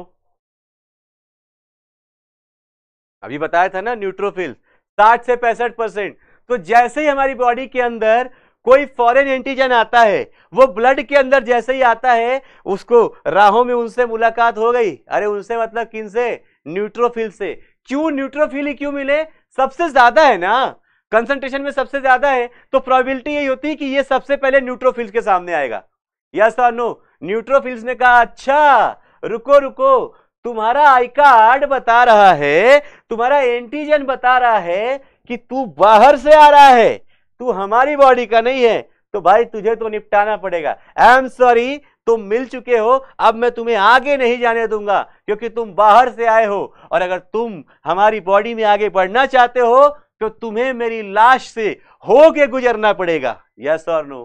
अभी बताया था ना, न्यूट्रोफिल्स, साठ से पैंसठ परसेंट। तो जैसे ही हमारी बॉडी के अंदर कोई फॉरेन एंटीजन आता है, वो ब्लड के अंदर जैसे ही आता है, उसको राहों में उनसे मुलाकात हो गई। अरे, उनसे मतलब किन से? न्यूट्रोफिल से। क्यों न्यूट्रोफिल ही क्यों मिले? सबसे ज़्यादा है ना। कंसंट्रेशन में सबसे ज़्यादा है तो प्रोबेबिलिटी यही होती है कि ये सबसे पहले न्यूट्रोफिल्स के सामने आएगा। यस और नो न्यूट्रोफिल्स ने कहा अच्छा रुको रुको, तुम्हारा आई कार्ड बता रहा है, तुम्हारा एंटीजन बता रहा है कि तू बाहर से आ रहा है, तू हमारी बॉडी का नहीं है तो भाई तुझे तो निपटाना पड़ेगा। आई एम सॉरी तुम मिल चुके हो, अब मैं तुम्हें आगे नहीं जाने दूँगा, क्योंकि तुम बाहर से आए हो, और अगर तुम हमारी बॉडी में आगे बढ़ना चाहते हो तो तुम्हें मेरी लाश से होके गुजरना पड़ेगा। यस और नो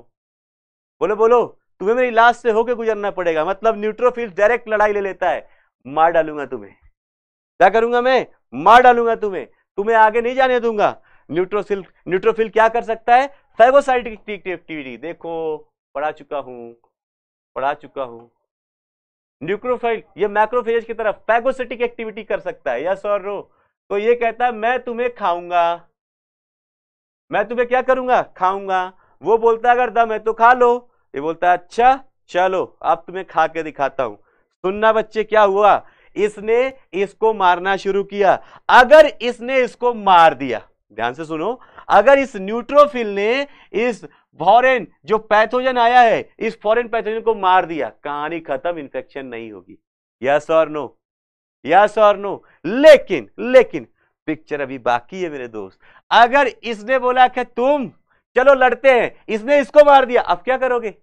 बोलो बोलो। तुम्हें मेरी लाश से होके गुजरना पड़ेगा। मतलब न्यूट्रोफिल डायरेक्ट लड़ाई ले लेता है। मार डालूँगा तुम्हें। क्या करूँगा मैं? मार डालूँगा तुम्हें। तुम्हें आगे नहीं जाने दूँगा। न्यूट्रोफिल न्यूट्रोफिल क्या कर सकता है? फैगोसाइटिक एक्टिविटी देखो, पढ़ा चुका हूँ। पढ़ा चुका हूँ। न्यूक्रोफाइल ये मैक्रोफेज की तरफ़ पैगोसिटिक एक्टिविटी कर सकता है। यस और नो तो ये कहता है, मैं तुम्हें खाऊँगा। मैं तुम्हें क्या करूँगा? खाऊँगा। वो बोलता है, अगर दम है तो खा लो। ये बोलता है अच्छा चलो, अब तुम्हें खा के दिखाता हूँ। सुनना बच्चे, क्या हुआ? इसने इसको मारना शुरू किया। अगर इसने इसको मार दिया, ध्यान से सुनो, अगर इस न्यूट्रोफिल ने इस फॉरेन, जो पैथोजन आया है, इस फॉरेन पैथोजन को मार दिया, कहानी खत्म इंफेक्शन नहीं होगी। यस और नो। यस और नो लेकिन लेकिन पिक्चर अभी बाकी है मेरे दोस्त। अगर इसने बोला कि तुम, चलो लड़ते हैं, इसने इसको मार दिया, अब क्या करोगे?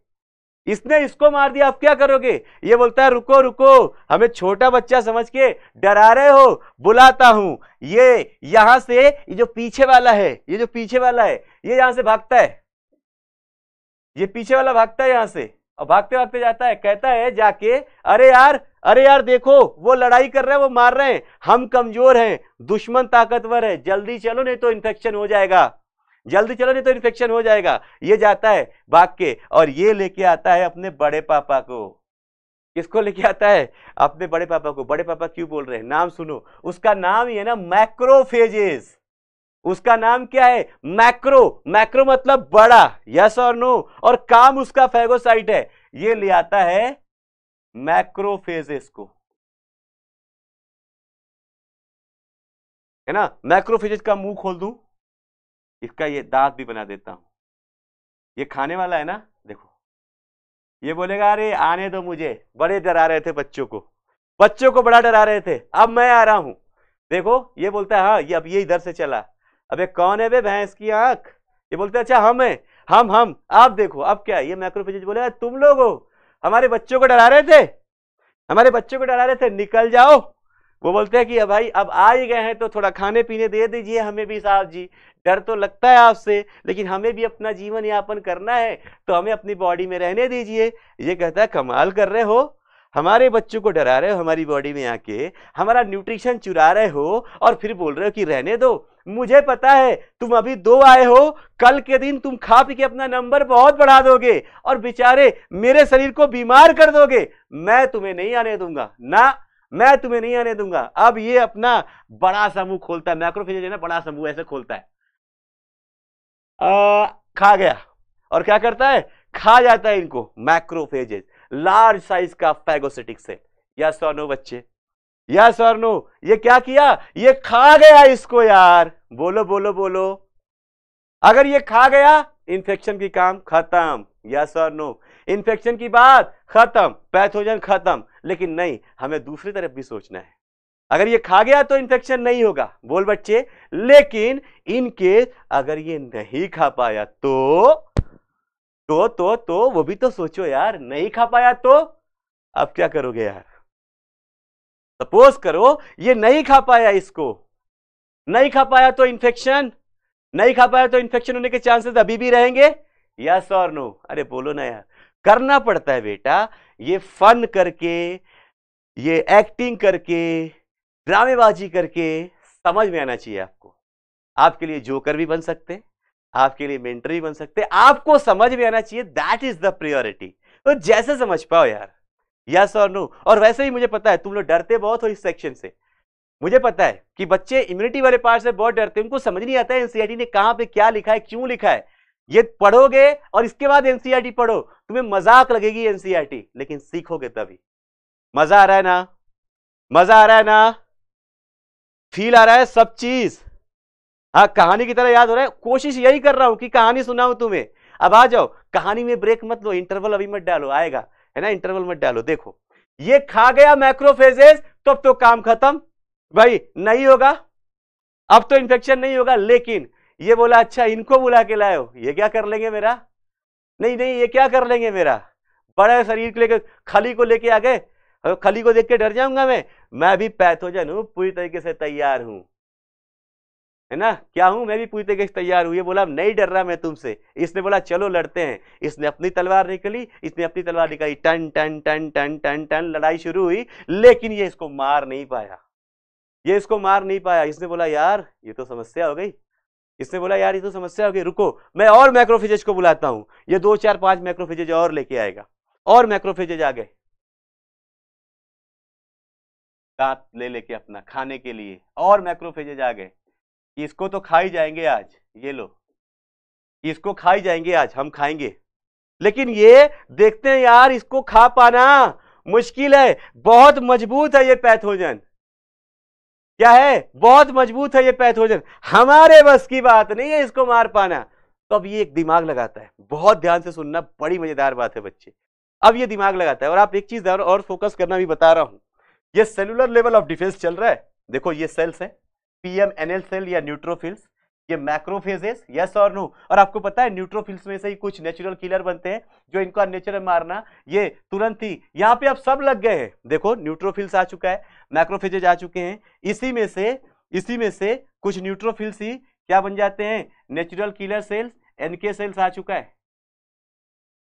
इसने इसको मार दिया, अब क्या करोगे? ये बोलता है, रुको रुको, हमें छोटा बच्चा समझ के डरा रहे हो, बुलाता हूँ। ये यहाँ से, ये जो पीछे वाला है, ये जो पीछे वाला है, ये यहाँ से भागता है। ये पीछे वाला भागता है यहाँ से और भागते भागते जाता है, कहता है जाके, अरे यार अरे यार देखो, वो लड़ाई कर रहे हैं, वो मार रहे हैं। हम कमज़ोर हैं, दुश्मन ताकतवर है। जल्दी चलो, नहीं तो इन्फेक्शन हो जाएगा। जल्दी चलो, नहीं तो इन्फेक्शन हो जाएगा। ये जाता है भाग के और ये लेके आता है अपने बड़े पापा को। किसको लेके आता है? अपने बड़े पापा को। बड़े पापा क्यों बोल रहे हैं? नाम सुनो। उसका नाम ही है ना मैक्रोफेजेस उसका नाम क्या है? मैक्रो मैक्रो मतलब बड़ा यस और नो और काम उसका फेगोसाइट है। ये ले आता है मैक्रोफेजेस को, है ना? मैक्रोफेजेस का मुँह खोल दूँ, इसका ये दांत भी बना देता हूँ। ये खाने वाला है ना? देखो। ये बोलेगा, अरे, आने दो मुझे। बड़े डरा रहे थे बच्चों को। बच्चों को बड़ा डरा रहे थे। अब मैं आ रहा हूँ। देखो, ये बोलता है हाँ ये अब ये इधर से चला। अबे, कौन है बे भैंस की आँख? ये बोलते अच्छा हम है। हम हम, आप देखो, अब क्या ये मैक्रोफिजिज बोले तुम लोग हो। हमारे बच्चों को डरा रहे थे? हमारे बच्चों को डरा रहे थे, निकल जाओ। वो बोलते हैं कि भाई, अब आ ही गए हैं तो थोड़ा खाने पीने दे दीजिए हमें भी साहब जी। डर तो लगता है आपसे, लेकिन हमें भी अपना जीवन यापन करना है तो हमें अपनी बॉडी में रहने दीजिए। ये कहता है, कमाल कर रहे हो। हमारे बच्चों को डरा रहे हो, हमारी बॉडी में आके। हमारा न्यूट्रिशन चुरा रहे हो और फिर बोल रहे हो कि रहने दो। मुझे पता है तुम अभी दो आए हो कल के दिन तुम खा पी के अपना नंबर बहुत बढ़ा दोगे और बेचारे मेरे शरीर को बीमार कर दोगे। मैं तुम्हें नहीं आने दूँगा। ना मैं तुम्हें नहीं आने दूँगा। अब ये अपना बड़ा समूह खोलता है। मैक्रोफेज है ना बड़ा समूह ऐसे खोलता है। आ, खा गया। और क्या करता है? खा जाता है इनको मैक्रोफेजेस लार्ज साइज़ का फैगोसिटिक सेल या और नो बच्चे। यस और नो ये क्या किया? ये खा गया इसको यार। बोलो बोलो बोलो। अगर ये खा गया इंफेक्शन की काम खत्म। यस और नो इंफेक्शन की बात खत्म। पैथोजन खत्म। लेकिन नहीं, हमें दूसरी तरफ़ भी सोचना है। अगर ये खा गया तो इंफेक्शन नहीं होगा। बोल बच्चे। लेकिन इन केस अगर ये नहीं खा पाया तो तो तो तो वो भी तो सोचो यार। नहीं खा पाया तो अब क्या करोगे यार? सपोज़ करो, ये नहीं खा पाया इसको। नहीं खा पाया तो इन्फेक्शन नहीं खा पाया तो इन्फेक्शन होने के चांसेस अभी भी रहेंगे? यस और नो अरे बोलो ना यार। करना पड़ता है बेटा, ये फन करके, ये एक्टिंग करके, ड्रामेबाजी करके समझ में आना चाहिए आपको। आपके लिए जोकर भी बन सकते, आपके लिए मेंटर भी बन सकते, आपको समझ में आना चाहिए दैट इज़ द प्रियोरिटी तो जैसे समझ पाओ यार। यस और नो और वैसे ही मुझे पता है, तुम लोग डरते बहुत हो इस सेक्शन से। मुझे पता है कि बच्चे इम्यूनिटी वाले पार्ट से बहुत डरते हैं, उनको समझ नहीं आता है एनसीआरटी ने कहाँ पे क्या लिखा है, क्यों लिखा है। ये पढ़ोगे और इसके बाद एनसीआरटी पढ़ो, तुम्हें मज़ाक लगेगी एनसीआरटी लेकिन सीखोगे तभी। मज़ा आ रहा है ना? मज़ा आ रहा है ना? फील आ रहा है सब चीज़। हाँ कहानी की तरह याद हो रहा है। कोशिश यही कर रहा हूँ कि कहानी सुनाऊं तुम्हें। अब आ जाओ, कहानी में ब्रेक मत लो इंटरवल अभी मत डालो, आएगा। है ना इंटरवल मत डालो। देखो, ये खा गया मैक्रोफेजेस तो अब तो काम खत्म। भाई, नहीं होगा। अब तो इंफेक्शन नहीं होगा, लेकिन ये बोला अच्छा इनको बुला के लाओ ये क्या कर लेंगे मेरा? नहीं नहीं, ये क्या कर लेंगे मेरा? बड़े शरीर को लेकर खली को लेके आ गए खली को देख के डर जाऊँगा मैं। मैं भी पैथोजन हूँ, पूरी तरीके से तैयार हूँ। है ना? क्या हूँ? मैं भी पूरी तरीके से तैयार हूँ? ये बोला नहीं डर रहा मैं तुमसे। इसने बोला, चलो लड़ते हैं। इसने अपनी तलवार निकली, इसने अपनी तलवार निकाली। टन टन टन टन टन टन, लड़ाई शुरू हुई, लेकिन ये इसको मार नहीं पाया। ये इसको मार नहीं पाया। इसने बोला, यार, ये तो समस्या हो गई। इसने बोला, यार, ये तो समस्या हो गई, रुको। मैं और मैक्रोफिजेज को बुलाता हूँ। ये दो, चार, पाँच मैक्रोफिजेज और लेके आएगा। और मैक्रोफिजेज आ गए। दांत ले लेके अपना, खाने के लिए। और मैक्रोफेजेज आ गए। इसको तो खा ही जाएँगे आज ये लो। इसको खा ही जाएँगे आज हम खाएँगे। लेकिन ये देखते हैं यार इसको खा पाना मुश्किल है बहुत मज़बूत है ये पैथोजन। क्या है? बहुत मज़बूत है ये पैथोजन। हमारे बस की बात नहीं है इसको मार पाना। तो अब ये एक दिमाग लगाता है बहुत ध्यान से सुनना बड़ी मज़ेदार बात है बच्चे। अब ये दिमाग लगाता है और आप एक चीज़ और, फोकस करना भी बता रहा हूँ। ये सेलुलर लेवल ऑफ़ डिफेंस चल रहा है। देखो ये सेल्स है। पीएमएनएल सेल या न्यूट्रोफिल्स ये मैक्रोफेजेस यस और नो और आपको पता है न्यूट्रोफिल्स में से ही कुछ नेचुरल किलर बनते हैं, जो इनका नेचुरल मारना, ये तुरंत ही, यहाँ पे अब सब लग गए हैं। देखो न्यूट्रोफिल्स आ चुका है मैक्रोफेजेज आ चुके हैं, इसी में से, इसी में से कुछ न्यूट्रोफिल्स ही क्या बन जाते हैं? Natural killer cells NK cells आ चुका है।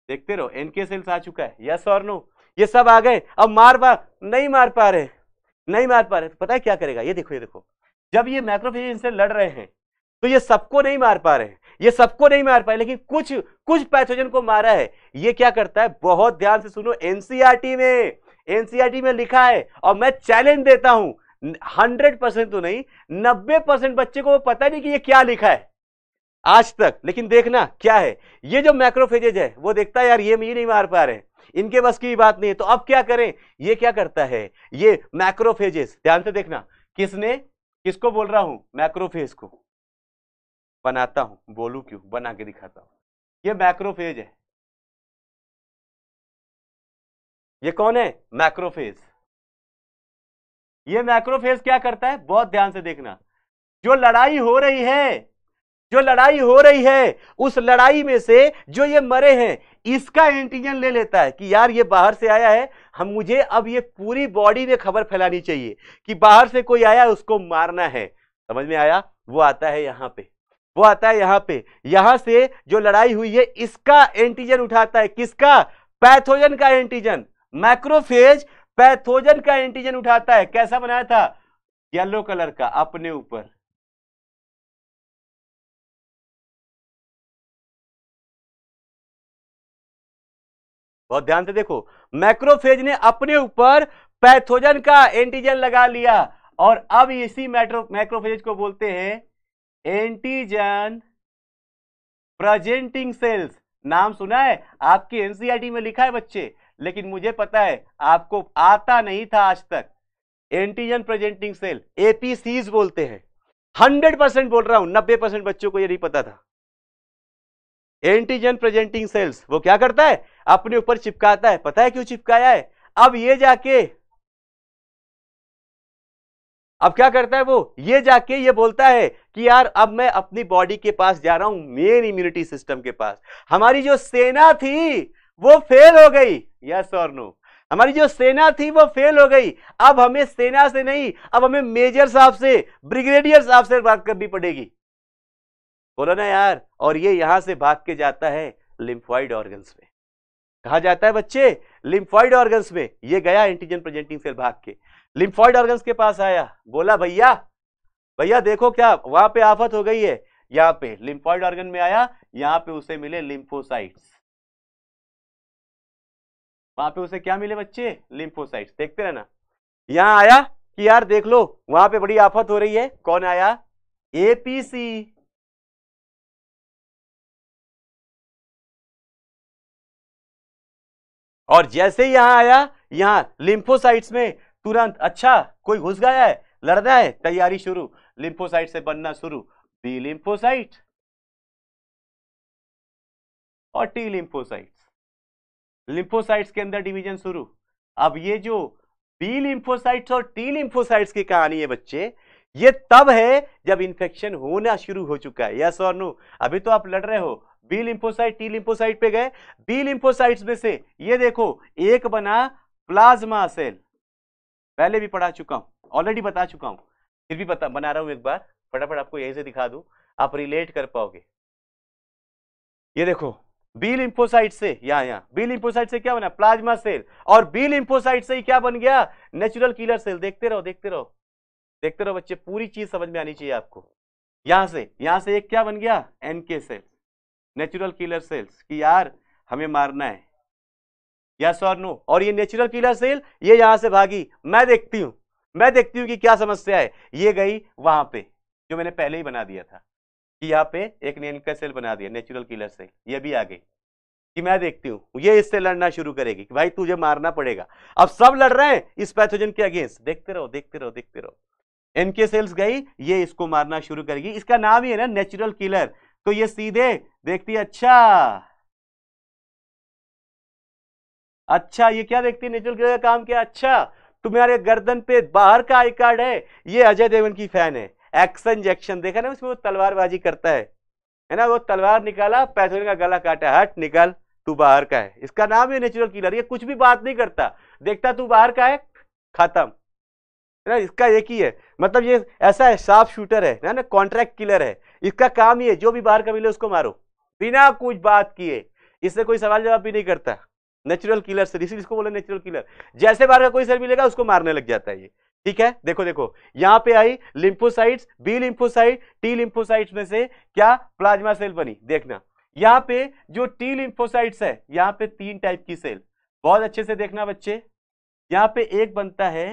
देखते रहो एनके सेल्स आ चुका है यस और नो ये सब आ गए, अब मार पा नहीं मार पा रहे, नहीं मार पा रहे पता है क्या करेगा? ये देखो ये देखो। जब ये मैक्रोफेज इनसे लड़ रहे हैं तो ये सबको नहीं मार पा रहे हैं। ये सबको नहीं मार पाए लेकिन कुछ कुछ पैथोजन को मारा है। ये क्या करता है? बहुत ध्यान से सुनो एनसीआरटी में एनसीआरटी में लिखा है, और मैं चैलेंज देता हूँ हंड्रेड परसेंट तो नहीं, नब्बे परसेंट बच्चे को पता नहीं कि ये क्या लिखा है। आज तक, लेकिन देखना क्या है। ये जो मैक्रोफेजेज है, वो देखता है, यार, ये मुझे नहीं मार पा रहे इनके बस की बात नहीं है तो अब क्या करें? ये क्या करता है? ये मैक्रोफेजेस ध्यान से देखना, किसने किसको बोल रहा हूँ? मैक्रोफेज को। बनाता हूँ। बोलू क्यों? बना के दिखाता हूँ। ये मैक्रोफेज है। ये कौन है? मैक्रोफेज। ये मैक्रोफेज क्या करता है? बहुत ध्यान से देखना। जो लड़ाई हो रही है, जो लड़ाई हो रही है, उस लड़ाई में से जो ये मरे हैं, इसका एंटीजन ले लेता है कि यार ये बाहर से आया है हम मुझे अब ये पूरी बॉडी में खबर फैलानी चाहिए कि बाहर से कोई आया, उसको मारना है। समझ में आया? वो आता है यहाँ पे। वो आता है यहाँ पे। यहाँ से जो लड़ाई हुई है, इसका एंटीजन उठाता है। किसका? पैथोजन का एंटीजन मैक्रोफेज पैथोजन का एंटीजन उठाता है। कैसा बनाया था? येलो कलर का, अपने ऊपर। बहुत ध्यान से देखो। मैक्रोफेज ने अपने ऊपर पैथोजन का एंटीजन लगा लिया। और अब इसी मैट्रो, मैक्रोफेज को बोलते हैं एंटीजन प्रेजेंटिंग सेल्स। नाम सुना है? आपकी एनसीआरटी में लिखा है बच्चे, लेकिन मुझे पता है आपको आता नहीं था आज तक। एंटीजन प्रेजेंटिंग सेल एपीसीज बोलते हैं। हंड्रेड परसेंट बोल रहा हूँ, नब्बे परसेंट बच्चों को यह नहीं पता था। एंटीजन प्रेजेंटिंग सेल्स वो क्या करता है? अपने ऊपर चिपकाता है। पता है क्यों चिपकाया है? अब ये जाके, अब क्या करता है वो? ये जाके ये बोलता है कि यार, अब मैं अपनी बॉडी के पास जा रहा हूँ मेन इम्यूनिटी सिस्टम के पास। हमारी जो सेना थी, वो फेल हो गई। यस और नो हमारी जो सेना थी, वो फेल हो गई। अब हमें सेना से नहीं, अब हमें मेजर साहब से ब्रिगेडियर साहब से बात करनी पड़ेगी। बोलो ना यार, और ये यहाँ से भाग के जाता है लिम्फॉइड ऑर्गन्स में। कहा जाता है बच्चे? लिम्फॉइड ऑर्गन्स में। ये गया एंटीजन प्रेजेंटिंग सेल भाग के। लिम्फॉइड ऑर्गन्स के पास आया। बोला, भैया भैया देखो क्या, वहाँ पे आफत हो गई है। यहाँ पे लिम्फॉइड ऑर्गन में आया, यहाँ पे उसे मिले लिम्फोसाइट्स। वहाँ पे उसे क्या मिले बच्चे? लिम्फोसाइट्स। देखते रहना। यहाँ आया कि यार देख लो, वहाँ पे बड़ी आफत हो रही है। कौन आया? एपीसी और जैसे यहाँ आया, यहाँ लिम्फोसाइट्स में तुरंत अच्छा कोई घुस गया है लड़ना है, तैयारी शुरू। लिम्फोसाइट से बनना शुरू। बी लिम्फोसाइट और टी लिम्फोसाइट्स लिम्फोसाइट्स के अंदर डिवीज़न शुरू। अब ये जो बी लिम्फोसाइट्स और टी लिम्फोसाइट्स की कहानी है बच्चे, ये तब है जब इंफेक्शन होना शुरू हो चुका है। यस और नो अभी तो आप लड़ रहे हो। बी लिम्फोसाइट, टी लिम्फोसाइट पे गए। बी लिम्फोसाइट्स में से, ये देखो, एक बना प्लाज्मा सेल। पहले भी पढ़ा चुका हूँ, ऑलरेडी बता चुका हूँ। फिर भी बता, बना रहा हूँ एक बार, फटाफट आपको यहीं से दिखा दूँ, आप रिलेट कर पाओगे। ये देखो, बी लिम्फोसाइट से, यहाँ यहाँ, बी लिम्फोसाइट से क्या बना, प्लाज्मा सेल। और बी लिम्फोसाइट से ही क्या बन गया, नेचुरल किलर सेल। देखते रहो देखते रहो देखते रहो बच्चे, पूरी चीज़ समझ में आनी चाहिए आपको। यहाँ से यहाँ से एक क्या बन गया NK cell. Natural killer cells कि यार हमें मारना है। यस और नो। और ये नेचुरल किलर सेल, ये यहाँ से भागी। मैं देखती हूँ। मैं देखती हूँ कि क्या समस्या है। ये गई वहाँ पे, जो मैंने पहले ही बना दिया था। कि यहाँ पे एक नेनका सेल बना दिया, नेचुरल किलर सेल। ये भी आ गई कि मैं देखती हूँ। ये इससे लड़ना शुरू करेगी कि भाई तुझे मारना पड़ेगा। अब सब लड़ रहे हैं इस पैथोजन के अगेंस्ट देखते रहो देखते रहो देखते रहो। एनके सेल्स गई, ये इसको मारना शुरू करेगी। इसका नाम ही है ना, नेचुरल किलर। तो ये सीधे देखती है अच्छा। अच्छा ये क्या देखती है नेचुरल का काम क्या अच्छा। तुम्हारे गर्दन पे बाहर का आई कार्ड है, ये अजय देवगन की फ़ैन है। एक्शन जैक्शन देखा ना उसमें वो तलवारबाजी करता है। है ना, वो तलवार निकाला पैथोजन का गला काटा, हट, निकल, तू बाहर का है। इसका नाम है नेचुरल किलर ये कुछ भी बात नहीं करता। देखता तू बाहर का है, खत्म। ना, इसका एक ही है। मतलब ये ऐसा है, साफ़ शूटर है, ना ना कॉन्ट्रैक्ट किलर है। इसका काम ही है, जो भी बाहर का मिले उसको मारो। बिना कुछ बात किए। इससे कोई सवाल जवाब भी नहीं करता। नेचुरल किलर से इसीलिए इसको बोले नेचुरल किलर जैसे बाहर का कोई सेल मिलेगा, उसको मारने लग जाता है ये। ठीक है? देखो देखो। यहाँ पे आई lymphocytes B lymphocyte T lymphocytes में से क्या प्लाज्मा सेल बनी? देखना। यहाँ पे जो टी लिम्फोसाइट्स है, यहाँ पे तीन टाइप की सेल बहुत अच्छे से देखना बच्चे। यहाँ पे एक बनता है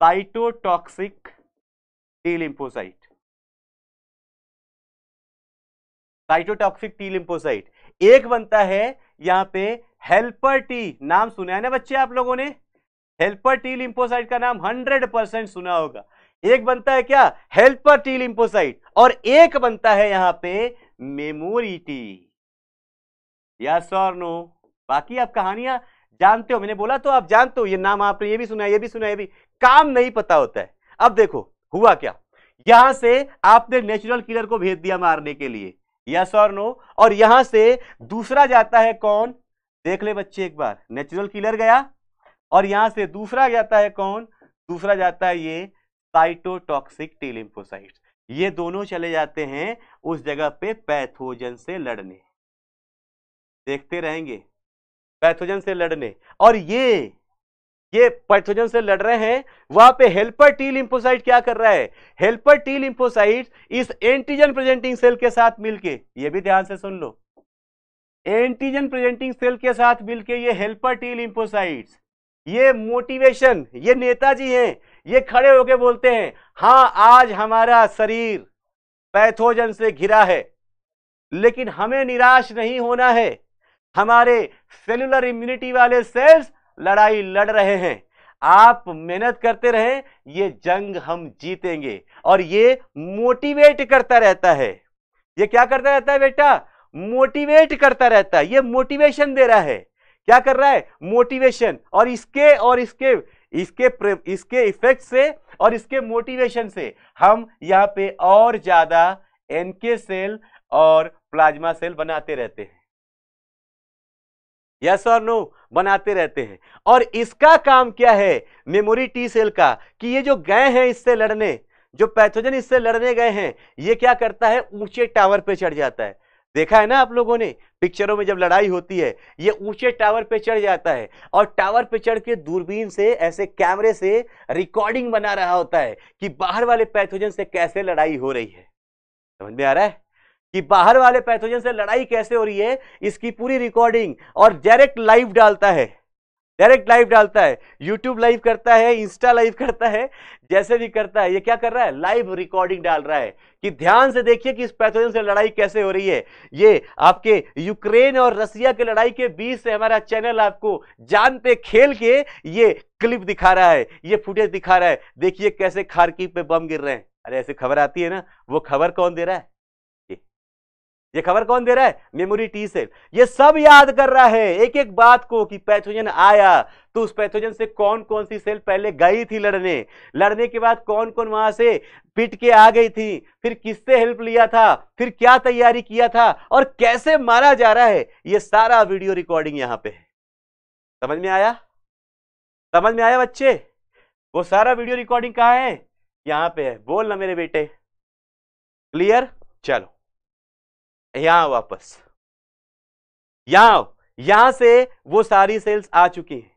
cytotoxic T lymphocyte cytotoxic T lymphocyte एक बनता है यहाँ पे हेल्पर टी नाम सुना है ना बच्चे आप लोगों ने? हेल्पर टी लिम्फोसाइट का नाम 100 परसेंट सुना होगा। एक बनता है क्या? हेल्पर टी लिम्फोसाइट और एक बनता है यहाँ पे मेमोरी टी यस और नो बाकी आप कहानियाँ जानते हो? मैंने बोला तो आप जानते हो, ये नाम आपने ये भी सुना ये भी सुना ये भी। काम नहीं पता होता है। अब देखो, हुआ क्या? यहाँ से आपने नेचुरल किलर को भेज दिया मारने के लिए। यस और नो और यहाँ से दूसरा जाता है कौन? देख ले बच्चे एक बार। नेचुरल किलर गया। और यहाँ से दूसरा जाता है कौन? दूसरा जाता है ये साइटोटॉक्सिक टीलिम्फोसाइट ये दोनों चले जाते हैं उस जगह पे पैथोजन से लड़ने। देखते रहेंगे। पैथोजन से लड़ने। और ये ये पैथोजन से लड़ रहे हैं, वहाँ पे हेल्पर टी लिम्फोसाइट क्या कर रहा है? हेल्पर टी लिम्फोसाइट इस एंटीजन प्रेजेंटिंग सेल के साथ मिलके, ये भी ध्यान से सुन लो। एंटीजन प्रेजेंटिंग सेल के साथ मिलके ये हेल्पर टी लिम्फोसाइट्स, ये मोटिवेशन, ये नेताजी हैं, ये खड़े होके बोलते हैं, हाँ, आज हमारा शरीर पैथोजन से घिरा है, लेकिन हमें निराश नहीं होना है। हमारे सेलुलर इम्यूनिटी वाले सेल्स लड़ाई लड़ रहे हैं। आप मेहनत करते रहे, ये जंग हम जीतेंगे और ये मोटिवेट करता रहता है। ये क्या करता रहता है बेटा? मोटिवेट करता रहता है। ये मोटिवेशन दे रहा है। क्या कर रहा है? मोटिवेशन और इसके और इसके इसके इसके इफ़ेक्ट से और इसके मोटिवेशन से हम यहाँ पे और ज़्यादा एनके सेल और प्लाज्मा सेल बनाते रहते हैं। यस और नो बनाते रहते हैं। और इसका काम क्या है मेमोरी टी सेल का कि ये जो गए हैं इससे लड़ने, जो पैथोजन इससे लड़ने गए हैं, ये क्या करता है? ऊँचे टावर पे चढ़ जाता है। देखा है ना आप लोगों ने? पिक्चरों में जब लड़ाई होती है, ये ऊँचे टावर पे चढ़ जाता है और टावर पे चढ़ के दूरबीन से ऐसे कैमरे से रिकॉर्डिंग बना रहा होता है कि बाहर वाले पैथोजन से कैसे लड़ाई हो रही है। समझ में आ रहा है? कि बाहर वाले पैथोजन से लड़ाई कैसे हो रही है, इसकी पूरी रिकॉर्डिंग और डायरेक्ट लाइव डालता है। डायरेक्ट लाइव डालता है यूट्यूब लाइव करता है इंस्टा लाइव करता है, जैसे भी करता है। ये क्या कर रहा है? लाइव रिकॉर्डिंग डाल रहा है कि ध्यान से देखिए कि इस पैथोजन से लड़ाई कैसे हो रही है। ये आपके यूक्रेन और रसिया के लड़ाई के बीच से हमारा चैनल आपको जान पे खेल के ये क्लिप दिखा रहा है, ये फुटेज दिखा रहा है। देखिए कैसे खारकी पे बम गिर रहे हैं। अरे ऐसे खबर आती है ना, वो खबर कौन दे रहा है? ये खबर कौन दे रहा है? Memory T cell. ये सब याद कर रहा है। एक एक बात को कि पैथोजन आया तो उस पैथोजन से कौन कौन सी सेल पहले गई थी लड़ने? लड़ने के बाद कौन कौन वहाँ से पिट के आ गई थी? फिर किससे हेल्प लिया था? फिर क्या तैयारी किया था? और कैसे मारा जा रहा है? ये सारा वीडियो रिकॉर्डिंग यहाँ पे है। समझ में आया? समझ में आया बच्चे? वो सारा वीडियो रिकॉर्डिंग कहाँ है? यहाँ पे है। बोल ना मेरे बेटे। क्लियर? चलो। यहाँ वापस। यहाँ यहाँ से वो सारी सेल्स आ चुकी हैं।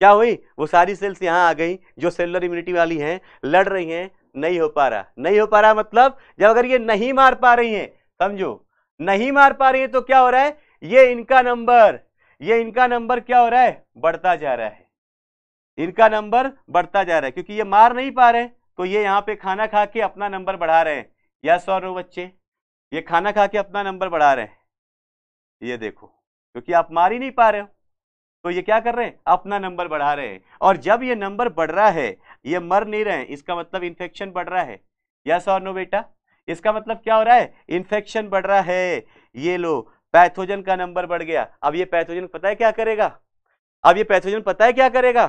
क्या हुई? वो सारी सेल्स यहाँ आ गई जो सेलुलर इम्यूनिटी वाली हैं, लड़ रही हैं, नहीं हो पा रहा। नहीं हो पा रहा मतलब जब अगर ये नहीं मार पा रही हैं, समझो, नहीं मार पा रही है तो क्या हो रहा है? ये इनका नंबर, ये इनका नंबर क्या हो रहा है? बढ़ता जा रहा है। इनका नंबर बढ़ता जा रहा है, क्योंकि ये मार नहीं पा रहे तो ये यहाँ पे खाना खा के अपना नंबर बढ़ा रहे हैं। और नो बच्चे। ये खाना खा के अपना नंबर बढ़ा रहे हैं। ये देखो, क्योंकि आप मार ही नहीं पा रहे हो। तो ये क्या कर रहे हैं? अपना नंबर बढ़ा रहे हैं। और जब ये नंबर बढ़ रहा है, ये मर नहीं रहे इसका मतलब इन्फेक्शन बढ़ रहा है। यस और नो बेटा? इसका मतलब क्या हो रहा है? इन्फेक्शन बढ़ रहा है। ये लो पैथोजन का नंबर बढ़ गया। अब ये पैथोजन पता है क्या करेगा? अब ये पैथोजन पता है क्या करेगा?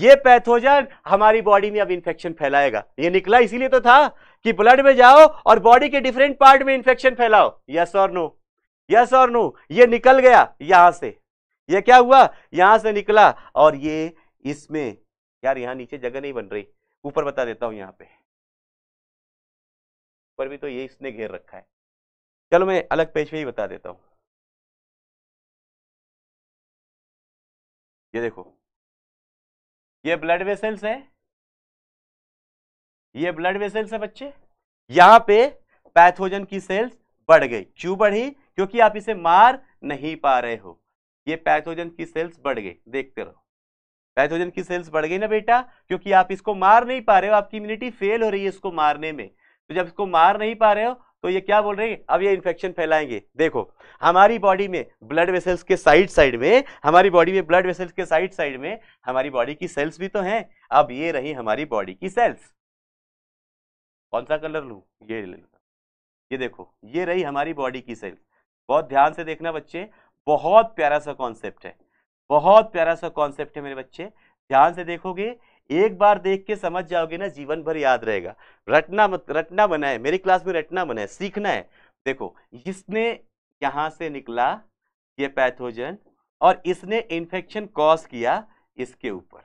ये पैथोजन हमारी बॉडी में अब इंफेक्शन फैलाएगा। ये निकला इसीलिए तो था कि ब्लड में जाओ और बॉडी के डिफरेंट पार्ट में इंफेक्शन फैलाओ। यस और नो यस और नो ये निकल गया यहाँ से। ये क्या हुआ? यहाँ से निकला और ये इसमें, यार यहाँ नीचे जगह नहीं बन रही। ऊपर बता देता हूँ यहाँ पे। ऊपर भी तो ये इसने घेर रखा है। चलो मैं अलग पेज पे ही बता देता हूँ। ये देखो। ये ब्लड वेसल्स है। ये ब्लड वेसल्स है बच्चे। यहाँ पे पैथोजन की सेल्स बढ़ गई। क्यों बढ़ी? क्योंकि आप इसे मार नहीं पा रहे हो। ये पैथोजन की सेल्स बढ़ गई। देखते रहो। पैथोजन की सेल्स बढ़ गई ना बेटा? क्योंकि आप इसको मार नहीं पा रहे हो। आपकी इम्यूनिटी फेल हो रही है इसको मारने में। तो जब इसको मार नहीं पा रहे हो तो ये क्या बोल रहे हैं? अब ये इन्फेक्शन फैलाएँगे। देखो, हमारी बॉडी में ब्लड वेसल्स के साइड साइड में, हमारी बॉडी में ब्लड वेसल्स के साइड साइड में, हमारी बॉडी की सेल्स भी तो हैं। अब ये रही हमारी बॉडी की सेल्स कौन सा कलर लू? ये ये देखो, ये रही हमारी बॉडी की सेल्स बहुत ध्यान से देखना बच्चे, बहुत प्यारा सा कॉन्सेप्ट है। बहुत प्यारा सा कॉन्सेप्ट है मेरे बच्चे। ध्यान से देखोगे एक बार देख के समझ जाओगे ना, जीवन भर याद रहेगा। रटना मत, रटना बना है, मेरी क्लास में रटना बना है, सीखना है। देखो इसने यहाँ से निकला, ये पैथोजन, और इसने इन्फेक्शन कॉज किया इसके ऊपर।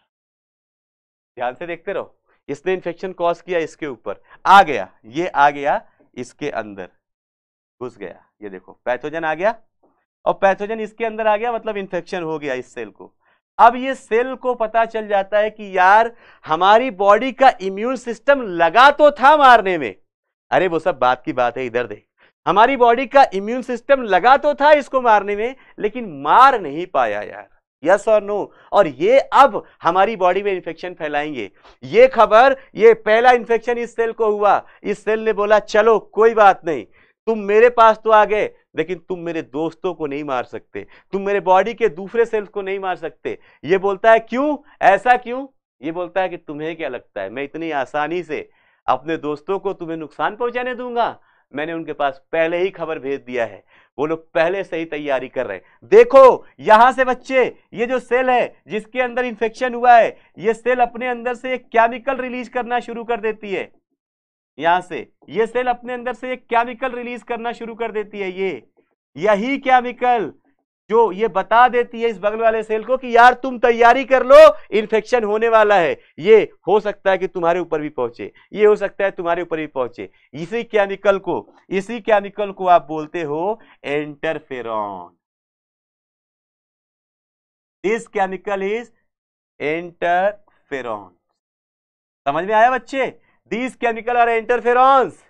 ध्यान से देखते रहो, इसने इन्फेक्शन कॉज किया इसके ऊपर। आ गया, ये आ गया इसके अंदर, घुस गया। ये देखो, पैथोजन आ गया, और पैथोजन इसके अंदर आ गया मतलब इन्फेक्शन हो गया इस सेल को। अब ये सेल को पता चल जाता है कि यार, हमारी बॉडी का इम्यून सिस्टम लगा तो था मारने में। अरे वो सब बात की बात है, इधर देख। हमारी बॉडी का इम्यून सिस्टम लगा तो था इसको मारने में, लेकिन मार नहीं पाया यार। यस और नो और ये अब हमारी बॉडी में इंफेक्शन फैलाएँगे। ये खबर, ये पहला इंफेक्शन इस सेल को हुआ। इस सेल ने बोला, चलो, कोई बात नहीं। तुम मेरे पास तो आ गए। लेकिन तुम मेरे दोस्तों को नहीं मार सकते। तुम मेरे बॉडी के दूसरे सेल्स को नहीं मार सकते। ये बोलता है, क्यों? ऐसा क्यों? ये बोलता है कि तुम्हें क्या लगता है? मैं इतनी आसानी से अपने दोस्तों को तुम्हें नुकसान पहुँचाने दूँगा? मैंने उनके पास पहले ही खबर भेज दिया है। वो लोग पहले से ही तैयारी कर रहे हैं। देखो, यहाँ से बच्चे, ये जो सेल है, जिसके अंदर इंफेक्शन हुआ है, ये सेल अपने अंदर से एक केमिकल रिलीज़ करना शुरू कर देती है। यहाँ से। ये सेल अपने अंदर से एक केमिकल रिलीज़ करना शुरू कर देती है ये। यही केमिकल जो ये बता देती है इस बगल वाले सेल को कि यार तुम तैयारी कर लो इन्फेक्शन होने वाला है। ये हो सकता है कि तुम्हारे ऊपर भी पहुँचे। ये हो सकता है तुम्हारे ऊपर भी पहुँचे। इसी केमिकल को, इसी केमिकल को आप बोलते हो interferon this chemical is interferon समझ में आया बच्चे? दीज केमिकल आर इंटरफेरॉन्स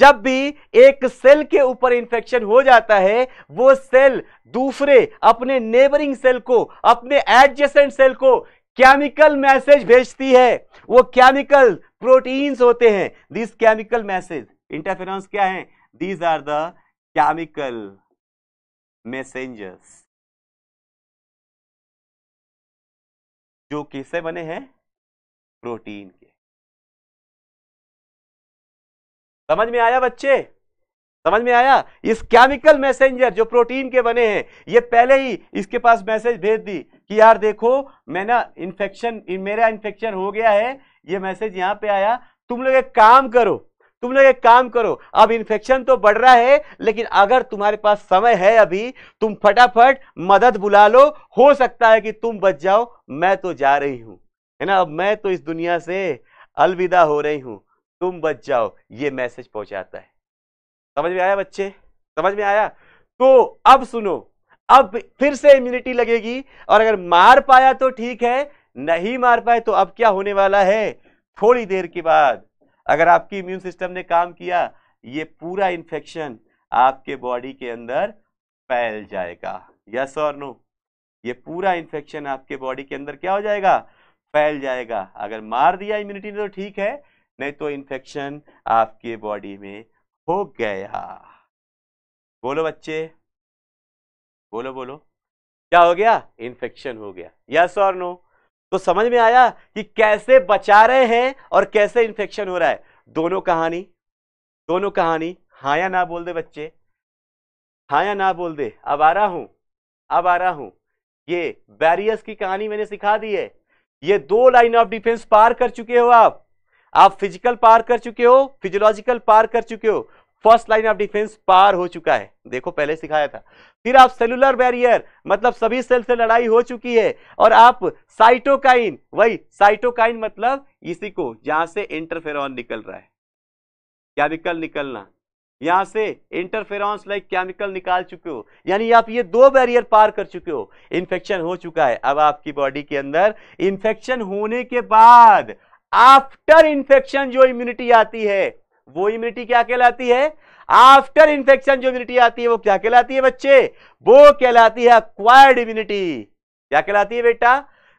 जब भी एक सेल के ऊपर इंफेक्शन हो जाता है, वो सेल दूसरे अपने नेबरिंग सेल को, अपने एडजेसेंट सेल को केमिकल मैसेज भेजती है। वो केमिकल प्रोटीन्स होते हैं। दिस केमिकल मैसेज इंटरफेरेंस क्या है? These are the chemical messengers जो किससे बने हैं? प्रोटीन के। समझ में आया बच्चे? समझ में आया? इस केमिकल मैसेंजर जो प्रोटीन के बने हैं, ये पहले ही इसके पास मैसेज भेज दी कि यार देखो, मैं ना इन्फेक्शन मेरा इन्फेक्शन हो गया है, ये मैसेज यहाँ पे आया। तुम लोग एक काम करो, तुम लोग एक काम करो, अब इन्फेक्शन तो बढ़ रहा है, लेकिन अगर तुम्हारे पास समय है अभी, तुम फटाफट मदद बुला लो। हो सकता है कि तुम बच जाओ, मैं तो जा रही हूँ। है ना? अब मैं तो इस दुनिया से अलविदा हो रही हूँ। तुम बच जाओ, ये मैसेज पहुंचाता है। समझ में आया बच्चे? समझ में आया? तो अब सुनो, अब फिर से इम्यूनिटी लगेगी, और अगर मार पाया तो ठीक है, नहीं मार पाए तो अब क्या होने वाला है? थोड़ी देर के बाद अगर आपकी इम्यून सिस्टम ने काम किया, ये पूरा इंफेक्शन आपके बॉडी के अंदर फैल जाएगा। यस और नो ये पूरा इंफेक्शन आपके बॉडी के अंदर क्या हो जाएगा? फैल जाएगा। अगर मार दिया इम्यूनिटी ने तो ठीक है नहीं तो इन्फेक्शन आपके बॉडी में हो गया। बोलो बच्चे। बोलो बोलो। क्या हो गया? इन्फेक्शन हो गया। यस और नो तो समझ में आया कि कैसे बचा रहे हैं और कैसे इन्फेक्शन हो रहा है? दोनों कहानी दोनों कहानी। हाँ या ना बोल दे बच्चे। हाँ या ना बोल दे। अब आ रहा हूँ, अब आ रहा हूँ। ये बैरियर्स की कहानी मैंने सिखा दी है। ये दो लाइन ऑफ़ डिफेंस पार कर चुके हो आप। आप फ़िज़िकल पार कर चुके हो फिजियोलॉजिकल पार कर चुके हो फ़र्स्ट लाइन ऑफ़ डिफेंस पार हो चुका है। देखो, पहले सिखाया था। फिर आप सेलुलर बैरियर मतलब सभी सेल से लड़ाई हो चुकी है, और आप साइटोकाइन वही साइटोकाइन मतलब इसी को जहाँ से इंटरफेरॉन निकल रहा है। केमिकल निकलना। यहाँ से इंटरफेरॉन्स लाइक केमिकल निकाल चुके हो। यानी आप ये दो बैरियर पार कर चुके हो। इन्फेक्शन हो चुका है। अब आपकी बॉडी के अंदर इन्फेक्शन होने के बाद आफ्टर इन्फेक्शन जो इम्यूनिटी आती है, वो इम्यूनिटी क्या कहलाती है? आफ्टर इन्फेक्शन जो इम्यूनिटी आती है, वो क्या कहलाती है बच्चे? वो कहलाती है अक्वायर्ड इम्यूनिटी क्या कहलाती है बेटा?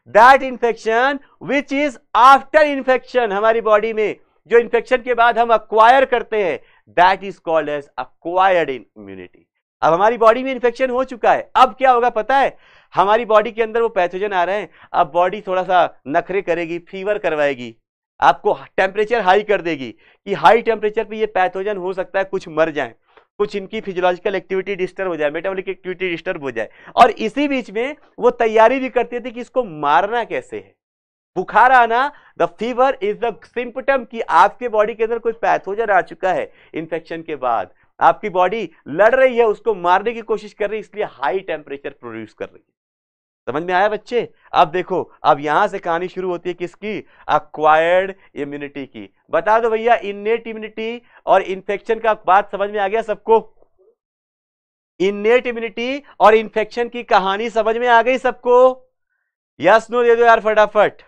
That infection which is after infection हमारी बॉडी में जो इन्फेक्शन के बाद हम अक्वायर करते हैं that is called as acquired immunity अब हमारी बॉडी में इन्फेक्शन हो चुका है। अब क्या होगा पता है? हमारी बॉडी के अंदर वो पैथोजन आ रहे हैं। अब बॉडी थोड़ा सा नखरे करेगी फीवर करवाएगी। आपको टेम्परेचर हाई कर देगी कि हाई टेम्परेचर पे ये पैथोजन हो सकता है, कुछ मर जाए, कुछ इनकी फिजियोलॉजिकल एक्टिविटी डिस्टर्ब हो जाए मेटाबॉलिक एक्टिविटी डिस्टर्ब हो जाए। और इसी बीच में वो तैयारी भी करती थी कि इसको मारना कैसे है। बुखार आना the fever is the symptom कि आपके बॉडी के अंदर कोई पैथोजन आ चुका है इन्फेक्शन के बाद। आपकी बॉडी लड़ रही है, उसको मारने की कोशिश कर रही है, इसलिए हाई टेम्परेचर प्रोड्यूस कर रही है। समझ में आया बच्चे? अब देखो, अब यहाँ से कहानी शुरू होती है किसकी? अक्वायर्ड इम्यूनिटी की। बता दो भैया इननेट इम्यूनिटी और इन्फेक्शन का बात समझ में आ गया सबको? इननेट इम्यूनिटी और इन्फेक्शन की कहानी समझ में आ गई सबको? यस नो दे दो यार फटाफट।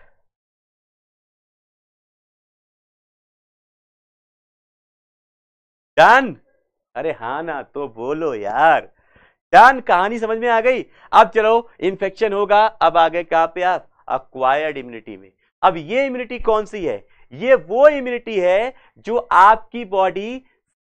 डन अरे हाँ ना तो बोलो यार। डन, कहानी समझ में आ गई? अब चलो इन्फेक्शन होगा, अब आ गए कहाँ पे आप? अक्वायर्ड इम्यूनिटी में। अब ये इम्यूनिटी कौन सी है? ये वो इम्यूनिटी है जो आपकी बॉडी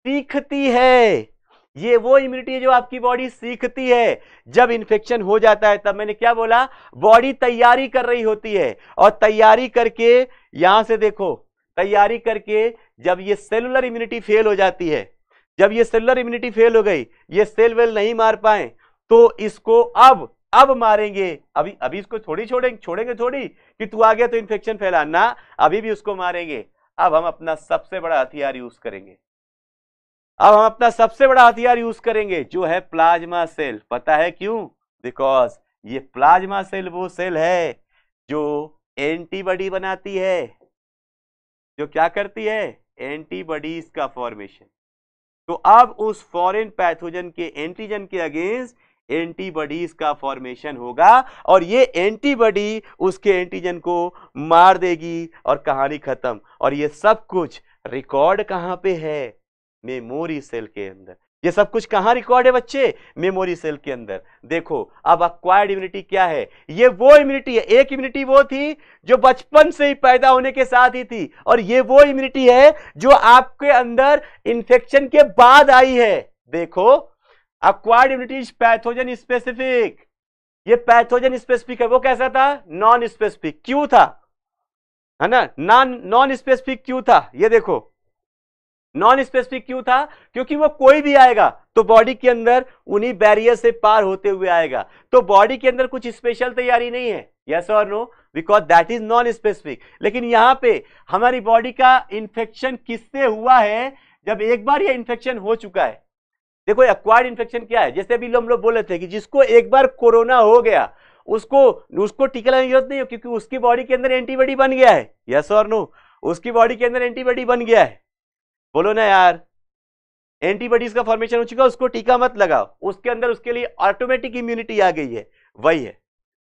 सीखती है। ये वो इम्यूनिटी है जो आपकी बॉडी सीखती है। जब इन्फेक्शन हो जाता है, तब मैंने क्या बोला? बॉडी तैयारी कर रही होती है। और तैयारी करके, यहाँ से देखो, तैयारी करके जब ये सेलुलर इम्यूनिटी फेल हो जाती है जब ये सेलुलर इम्यूनिटी फेल हो गई, ये सेल वेल नहीं मार पाए तो इसको अब अब मारेंगे। अभी अभी इसको थोड़ी छोड़ेंगे छोड़ेंगे थोड़ी कि तू आ गया तो इन्फेक्शन फैला। ना, अभी भी उसको मारेंगे। अब हम अपना सबसे बड़ा हथियार यूज़ करेंगे। अब हम अपना सबसे बड़ा हथियार यूज़ करेंगे, जो है प्लाज्मा सेल। पता है क्यों? बिकॉज़ ये प्लाज्मा सेल वो सेल है जो एंटीबॉडी बनाती है। जो क्या करती है? एंटीबॉडीज का फॉर्मेशन तो अब उस फॉरेन पैथोजन के एंटीजन के अगेंस्ट एंटीबॉडीज का फॉर्मेशन होगा और ये एंटीबॉडी उसके एंटीजन को मार देगी और कहानी खत्म। और ये सब कुछ रिकॉर्ड कहाँ पे है? मेमोरी सेल के अंदर। ये सब कुछ कहाँ रिकॉर्ड है बच्चे? मेमोरी सेल के अंदर। देखो, अब अक्वायर्ड इम्यूनिटी क्या है? ये वो इम्यूनिटी है, एक इम्यूनिटी वो थी जो बचपन से ही पैदा होने के साथ ही थी और ये वो इम्यूनिटी है जो आपके अंदर इंफेक्शन के बाद आई है। देखो अक्वायर्ड इम्यूनिटी पैथोजन स्पेसिफिक ये पैथोजन स्पेसिफिक है। वो कैसा था? नॉन स्पेसिफिक क्यों था? है ना? नॉन नॉन स्पेसिफिक क्यों था? ये देखो नॉन स्पेसिफिक क्यों था? क्योंकि वो कोई भी आएगा तो बॉडी के अंदर उन्हीं बैरियर से पार होते हुए आएगा। तो बॉडी के अंदर कुछ स्पेशल तैयारी नहीं है। यस और no because that is non specific लेकिन यहाँ पे हमारी बॉडी का इंफेक्शन किससे हुआ है? जब एक बार यह इंफेक्शन हो चुका है। देखो एक्वायर्ड इंफेक्शन क्या है? जैसे अभी हम लोग बोले थे कि जिसको एक बार कोरोना हो गया, उसको उसको टीका लगाने की ज़रूरत नहीं हो, क्योंकि उसकी बॉडी के अंदर एंटीबॉडी बन गया है। यस और नो उसकी बॉडी के अंदर एंटीबॉडी बन गया है। बोलो ना यार एंटीबॉडीज का फॉर्मेशन हो चुका उसको टीका मत लगाओ। उसके अंदर उसके लिए ऑटोमेटिक इम्यूनिटी आ गई है। वही है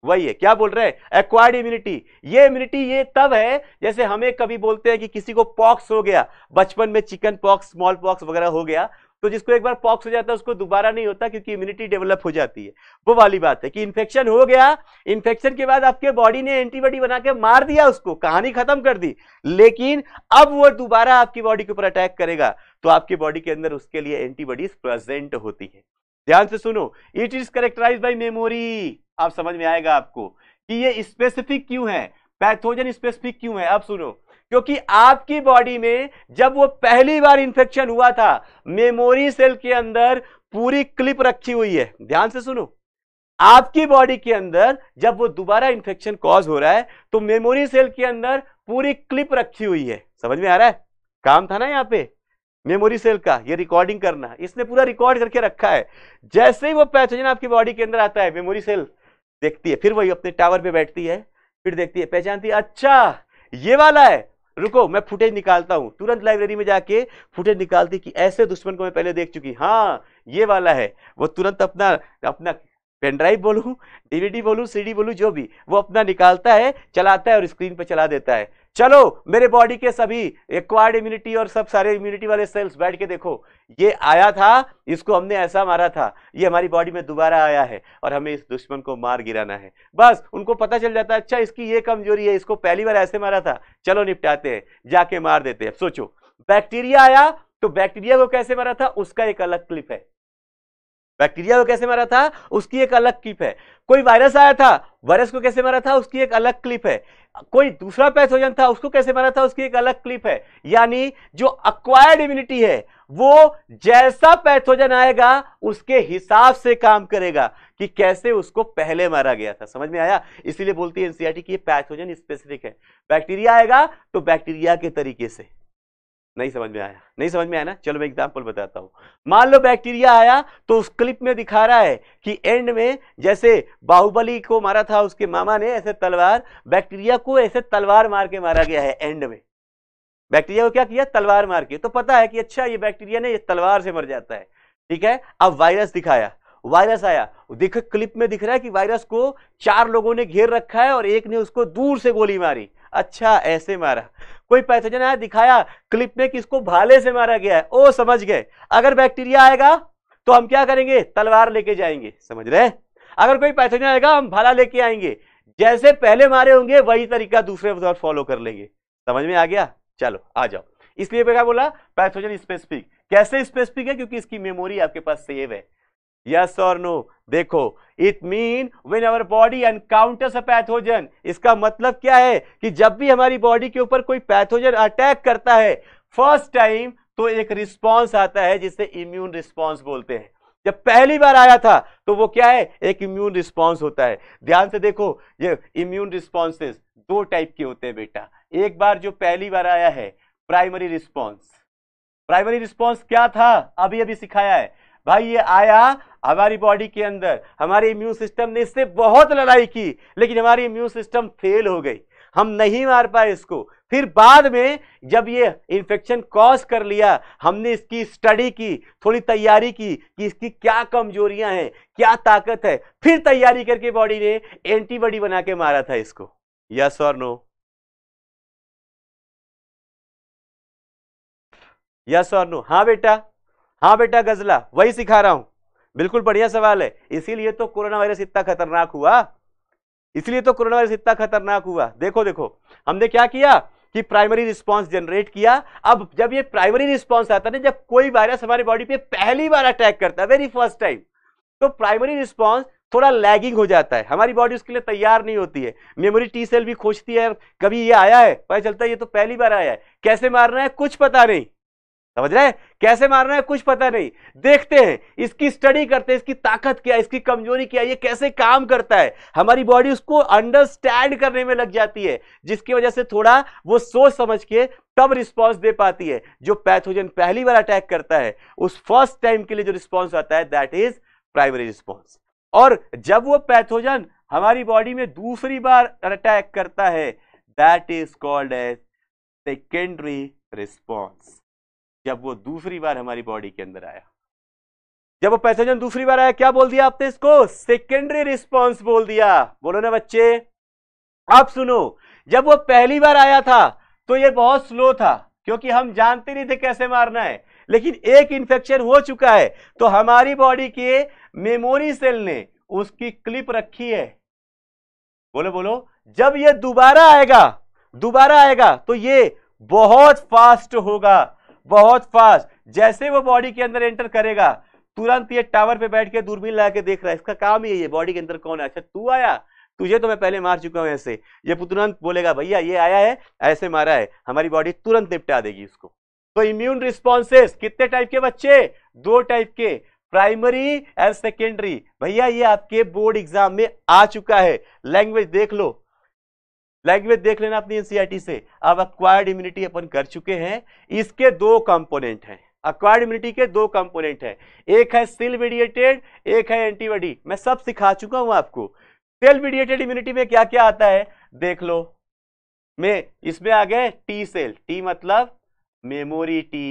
वही है। क्या बोल रहे हैं? एक्वायर्ड इम्यूनिटी ये इम्यूनिटी ये तब है, जैसे हमें कभी बोलते हैं कि किसी को पॉक्स हो गया, बचपन में चिकन पॉक्स स्मॉल पॉक्स वगैरह हो गया तो जिसको एक बार पॉक्स हो जाता है, उसको दोबारा नहीं होता क्योंकि इम्यूनिटी डेवलप हो जाती है। वो वाली बात है कि इन्फेक्शन हो गया इन्फेक्शन के बाद आपके बॉडी ने एंटीबॉडी बना के मार दिया उसको, कहानी खत्म कर दी। लेकिन अब वो दोबारा आपकी बॉडी के ऊपर अटैक करेगा तो आपकी बॉडी के अंदर उसके लिए एंटीबॉडीज प्रेजेंट होती है। ध्यान से सुनो it is characterise by memory आप समझ में आएगा आपको कि ये स्पेसिफिक क्यों है? पैथोजन स्पेसिफिक क्यों है? अब सुनो क्योंकि आपकी बॉडी में जब वो पहली बार इंफेक्शन हुआ था मेमोरी सेल के अंदर पूरी क्लिप रखी हुई है। ध्यान से सुनो। आपकी बॉडी के अंदर जब वो दोबारा इंफेक्शन कॉज हो रहा है तो मेमोरी सेल के अंदर पूरी क्लिप रखी हुई है। समझ में आ रहा है? काम था ना यहाँ पे। मेमोरी सेल का, ये रिकॉर्डिंग करना। इसने पूरा रिकॉर्ड करके रखा है। जैसे ही वो पैथोजन आपकी बॉडी के अंदर आता है मेमोरी सेल देखती है, फिर वही अपने टावर पे बैठती है, फिर देखती है, पहचानती है अच्छा ये वाला है। रुको, मैं फुटेज निकालता हूँ। तुरंत लाइब्रेरी में जाके फुटेज निकालती कि ऐसे दुश्मन को मैं पहले देख चुकी। हाँ ये वाला है। वो तुरंत अपना अपना पेन ड्राइव बोलूँ डीवीडी बोलूँ सीडी बोलूँ, जो भी, वो अपना निकालता है, चलाता है और स्क्रीन पर चला देता है। चलो, मेरे बॉडी के सभी एक्वायर्ड इम्यूनिटी और सब सारे इम्यूनिटी वाले सेल्स बैठ के देखो। ये आया था, इसको हमने ऐसा मारा था, ये हमारी बॉडी में दोबारा आया है और हमें इस दुश्मन को मार गिराना है। बस, उनको पता चल जाता है अच्छा इसकी ये कमज़ोरी है, इसको पहली बार ऐसे मारा था। चलो, निपटाते हैं, जाके मार देते हैं। सोचो बैक्टीरिया आया तो बैक्टीरिया को कैसे मारा था? उसका एक अलग क्लिप है। बैक्टीरिया को कैसे मारा था? उसकी एक अलग क्लिप है। कोई वायरस आया था, वायरस को कैसे मारा था? उसकी एक अलग क्लिप है। कोई दूसरा पैथोजन था, उसको कैसे मारा था? उसकी एक अलग क्लिप है। यानी जो अक्वायर्ड इम्यूनिटी है, वो जैसा पैथोजन आएगा, उसके हिसाब से काम करेगा कि कैसे उसको पहले मारा गया था। समझ में आया? इसीलिए बोलती है एनसीआरटी की पैथोजन स्पेसिफिक है। बैक्टीरिया आएगा तो बैक्टीरिया के तरीके से। नहीं समझ में आया। नहीं समझ में आया ना? चलो मैं एग्जांपल बताता हूँ। मान लो बैक्टीरिया आया तो उस क्लिप में दिखा रहा है कि एंड में जैसे बाहुबली को मारा था, उसके मामा ने ऐसे तलवार बैक्टीरिया को ऐसे तलवार मार के मारा गया है एंड में। बैक्टीरिया को क्या किया? तलवार मार के। तो पता है कि अच्छा ये बैक्टीरिया ने ये तलवार से मर जाता है। ठीक है? अब वायरस दिखाया। वायरस आया। दिख क्लिप में दिख रहा है कि वायरस को चार लोगों ने घेर रखा है और एक ने उसको दूर से गोली मारी। अच्छा ऐसे मारा। कोई पैथोजन आया, दिखाया क्लिप में किसको भाले से मारा गया है। ओ, समझ गए। अगर बैक्टीरिया आएगा तो हम क्या करेंगे? तलवार लेके जाएँगे। समझ रहे अगर कोई पैथोजन आएगा, हम भाला लेके आएँगे। जैसे पहले मारे होंगे, वही तरीका दूसरे फॉलो कर लेंगे। समझ में आ गया? चलो, आ जाओ। इसलिए क्या बोला? पैथोजन स्पेसिफिक कैसे स्पेसिफिक है? क्योंकि इसकी मेमोरी आपके पास सेव है। यस और नो देखो it mean when our body encounters a pathogen इसका मतलब क्या है कि जब भी हमारी बॉडी के ऊपर कोई पैथोजन अटैक करता है फ़र्स्ट टाइम तो एक रिस्पॉन्स आता है जिसे इम्यून रिस्पॉन्स बोलते हैं। जब पहली बार आया था तो वो क्या है? एक इम्यून रिस्पॉन्स होता है। ध्यान से देखो, ये इम्यून रिस्पॉन्सेस दो टाइप के होते हैं बेटा। एक बार जो पहली बार आया है प्राइमरी रिस्पॉन्स प्राइमरी रिस्पॉन्स क्या था? अभी अभी सिखाया है। भाई, ये आया हमारी बॉडी के अंदर। हमारे इम्यून सिस्टम ने इससे बहुत लड़ाई की, लेकिन हमारी इम्यून सिस्टम फेल हो गई। हम नहीं मार पाए इसको। फिर बाद में जब ये इन्फेक्शन कॉज कर लिया, हमने इसकी स्टडी की, थोड़ी तैयारी की कि इसकी क्या कमजोरियाँ हैं, क्या ताकत है। फिर तैयारी करके बॉडी ने एंटीबॉडी बना के मारा था इसको। यस और नो यस और नो हाँ बेटा। हाँ बेटा, गजला, वही सिखा रहा हूँ। बिल्कुल बढ़िया सवाल है। इसीलिए तो कोरोना वायरस इतना खतरनाक हुआ। इसलिए तो कोरोना वायरस इतना खतरनाक हुआ। देखो देखो, हमने क्या किया कि प्राइमरी रिस्पांस जनरेट किया। अब जब ये प्राइमरी रिस्पांस आता है ना, जब कोई वायरस हमारी बॉडी पे पहली बार अटैक करता है वेरी फ़र्स्ट टाइम तो प्राइमरी रिस्पांस थोड़ा लैगिंग हो जाता है। हमारी बॉडी उसके लिए तैयार नहीं होती है। मेमोरी टी सेल भी खोजती है, कभी ये आया है, पता चलता है ये तो पहली बार आया है। कैसे मारना है, कुछ पता नहीं। समझ रहे कैसे मारना है कुछ पता नहीं। देखते हैं, इसकी स्टडी करते हैं, इसकी ताकत क्या है, इसकी कमज़ोरी क्या है, ये कैसे काम करता है। हमारी बॉडी उसको अंडरस्टैंड करने में लग जाती है, जिसकी वजह से थोड़ा वो सोच समझ के तब रिस्पॉन्स दे पाती है, जो पैथोजन पहली बार अटैक करता है। उस फ़र्स्ट टाइम के लिए जो रिस्पॉन्स आता है दैट इज़ प्राइमरी रिस्पॉन्स और जब वो पैथोजन हमारी बॉडी में दूसरी बार अटैक करता है that is called as secondary response जब वो दूसरी बार हमारी बॉडी के अंदर आया। जब वो पैथोजन दूसरी बार आया, क्या बोल दिया आपने इसको? सेकेंडरी रिस्पॉन्स बोल दिया। बोलो ना बच्चे। आप सुनो, जब वो पहली बार आया था तो ये बहुत स्लो था, क्योंकि हम जानते नहीं थे कैसे मारना है। लेकिन एक इंफेक्शन हो चुका है तो हमारी बॉडी के मेमोरी सेल ने उसकी क्लिप रखी है। बोलो बोलो। जब ये दोबारा आएगा दोबारा आएगा तो ये बहुत फास्ट होगा। बहुत फास्ट जैसे वो बॉडी के अंदर एंटर करेगा, तुरंत ये टावर पे बैठ के दूरबीन लगा के देख रहा है, इसका काम ही है बॉडी के अंदर कौन है? अच्छा तू आया, तुझे तो मैं पहले मार चुका हूँ ऐसे। ये तुरंत बोलेगा, भैया, ये आया है, ऐसे मारा है, हमारी बॉडी तुरंत निपटा देगी इसको। तो इम्यून रिस्पॉन्सेस कितने टाइप के बच्चे? दो टाइप के प्राइमरी एंड सेकेंडरी भैया, ये आपके बोर्ड एग्ज़ाम में आ चुका है। लैंग्वेज देख लो। लैंग्वेज देख लेना अपनी एनसीआरटी e से। अब अक्वायर्ड इम्यूनिटी अपन कर चुके हैं। इसके दो कंपोनेंट हैं। अक्वायर्ड इम्यूनिटी के दो कंपोनेंट है। एक है सेल मीडिएटेड एक है एंटीबॉडी मैं सब सिखा चुका हूँ आपको। सेल मीडिएटेड इम्यूनिटी में क्या क्या आता है? देख लो। में, इसमें आ गए टी सेल टी मतलब memory T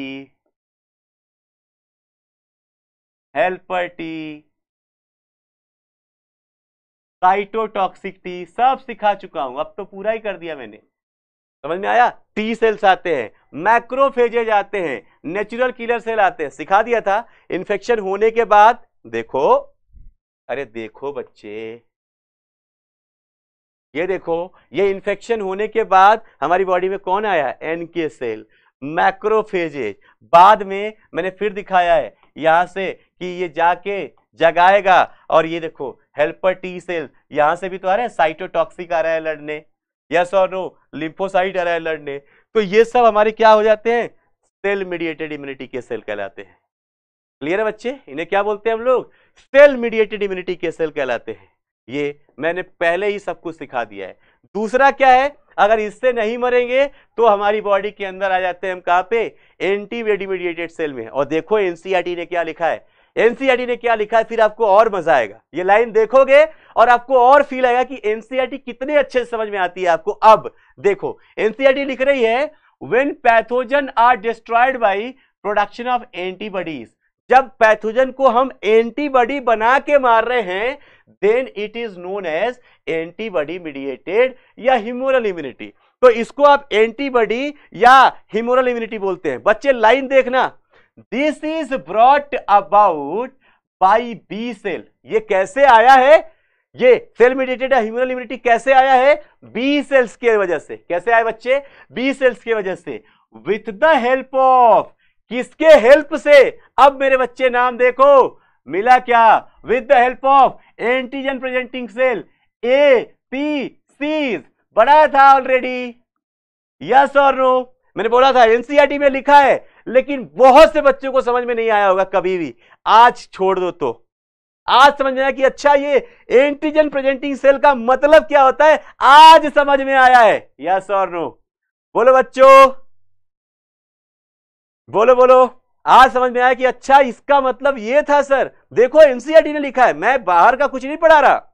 helper T cytotoxic T सब सिखा चुका हूँ। अब तो पूरा ही कर दिया मैंने। समझ में आया? टी सेल्स आते हैं मैक्रोफेजेज आते हैं नेचुरल किलर सेल आते हैं। सिखा दिया था। इन्फेक्शन होने के बाद देखो, अरे देखो बच्चे, ये देखो, ये इन्फेक्शन होने के बाद हमारी बॉडी में कौन आया? एन के सेल मैक्रोफेजेज बाद में मैंने फिर दिखाया है यहाँ से कि ये जाके जगाएगा और ये देखो हेल्पर टी सेल यहाँ से भी तो आ रहा है साइटोटॉक्सिक आ रहा है लड़ने यस और नो लिम्फोसाइट आ रहा है लड़ने तो ये सब हमारे क्या हो जाते हैं? सेल मीडिएटेड इम्यूनिटी के सेल कहलाते हैं। क्लियर है बच्चे? इन्हें क्या बोलते हैं हम लोग? सेल मीडिएटेड इम्यूनिटी के सेल कहलाते हैं। ये मैंने पहले ही सब कुछ सिखा दिया है। दूसरा क्या है? अगर इससे नहीं मरेंगे तो हमारी बॉडी के अंदर आ जाते हैं हम कहाँ पे? एंटीबॉडी मीडिएटेड सेल में। और देखो एनसीआरटी ने क्या लिखा है? एनसीआरटी ने क्या लिखा है? फिर आपको और मज़ा आएगा। ये लाइन देखोगे और आपको और फील आएगा कि एनसीआरटी कितने अच्छे समझ में आती है आपको। अब देखो एनसीआरटी लिख रही है when pathogen are destroyed by production of antibodies जब पैथोजन को हम एंटीबॉडी बना के मार रहे हैं then it is known as antibody mediated या ह्यूमोरल इम्यूनिटी तो इसको आप एंटीबॉडी या ह्यूमोरल इम्यूनिटी बोलते हैं। बच्चे, लाइन देखना। This is brought about by B cell ये कैसे आया है? ये सेल मीडिएटेड ह्यूमन इम्यूनिटी कैसे आया है? बी सेल्स की वजह से। कैसे आए बच्चे? बी सेल्स की वजह से। विथ द हेल्प ऑफ़ किसके हेल्प से? अब मेरे बच्चे नाम देखो। मिला क्या? With the help of antigen presenting cell A P C बड़ा था ऑलरेडी यस और नो मैंने बोला था एनसीआरटी में लिखा है। लेकिन बहुत से बच्चों को समझ में नहीं आया होगा कभी भी। आज छोड़ दो तो। आज समझ में आया कि अच्छा ये एंटीजन प्रेजेंटिंग सेल का मतलब क्या होता है? आज समझ में आया है। यस और नो बोलो बच्चों। बोलो बोलो। आज समझ में आया कि अच्छा इसका मतलब ये था सर। देखो एनसीआरटी ने लिखा है। मैं बाहर का कुछ नहीं पढ़ा रहा।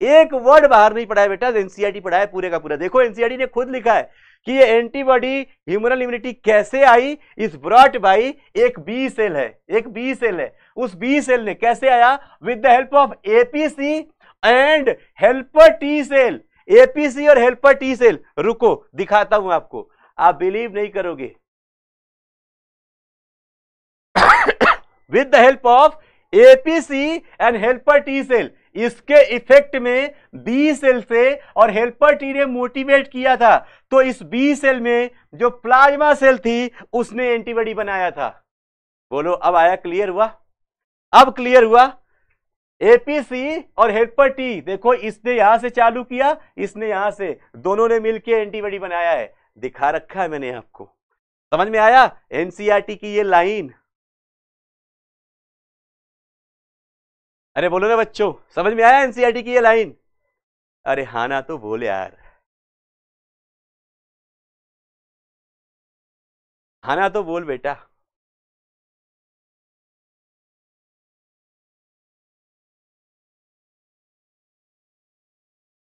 एक वर्ड बाहर नहीं पढ़ा है बेटा एनसीआरटी पढ़ा है पूरे का पूरा। देखो एनसीआरटी ने खुद लिखा है। कि ये एंटीबॉडी ह्यूमरल इम्यूनिटी कैसे आई? इस ब्रॉट बाई एक बी सेल है, एक बी सेल है। उस बी सेल ने कैसे आया? With the help of APC and helper T cell APC और हेल्पर टी सेल रुको, दिखाता हूँ आपको। आप बिलीव नहीं करोगे। With the help of APC and helper T cell इसके इफ़ेक्ट में बी सेल से और हेल्पर टी ने मोटिवेट किया था। तो इस बी सेल में जो प्लाज्मा सेल थी, उसने एंटीबॉडी बनाया था। बोलो, अब आया क्लियर हुआ? अब क्लियर हुआ? एपीसी और हेल्पर टी देखो, इसने यहाँ से चालू किया, इसने यहाँ से। दोनों ने मिलकर एंटीबॉडी बनाया है। दिखा रखा है मैंने आपको। समझ में आया? एनसीआरटी की ये लाइन अरे बोलो ना बच्चों, समझ में आया एनसीआरटी की ये लाइन? अरे हाँ ना तो बोल यार। हाँ ना तो बोल बेटा।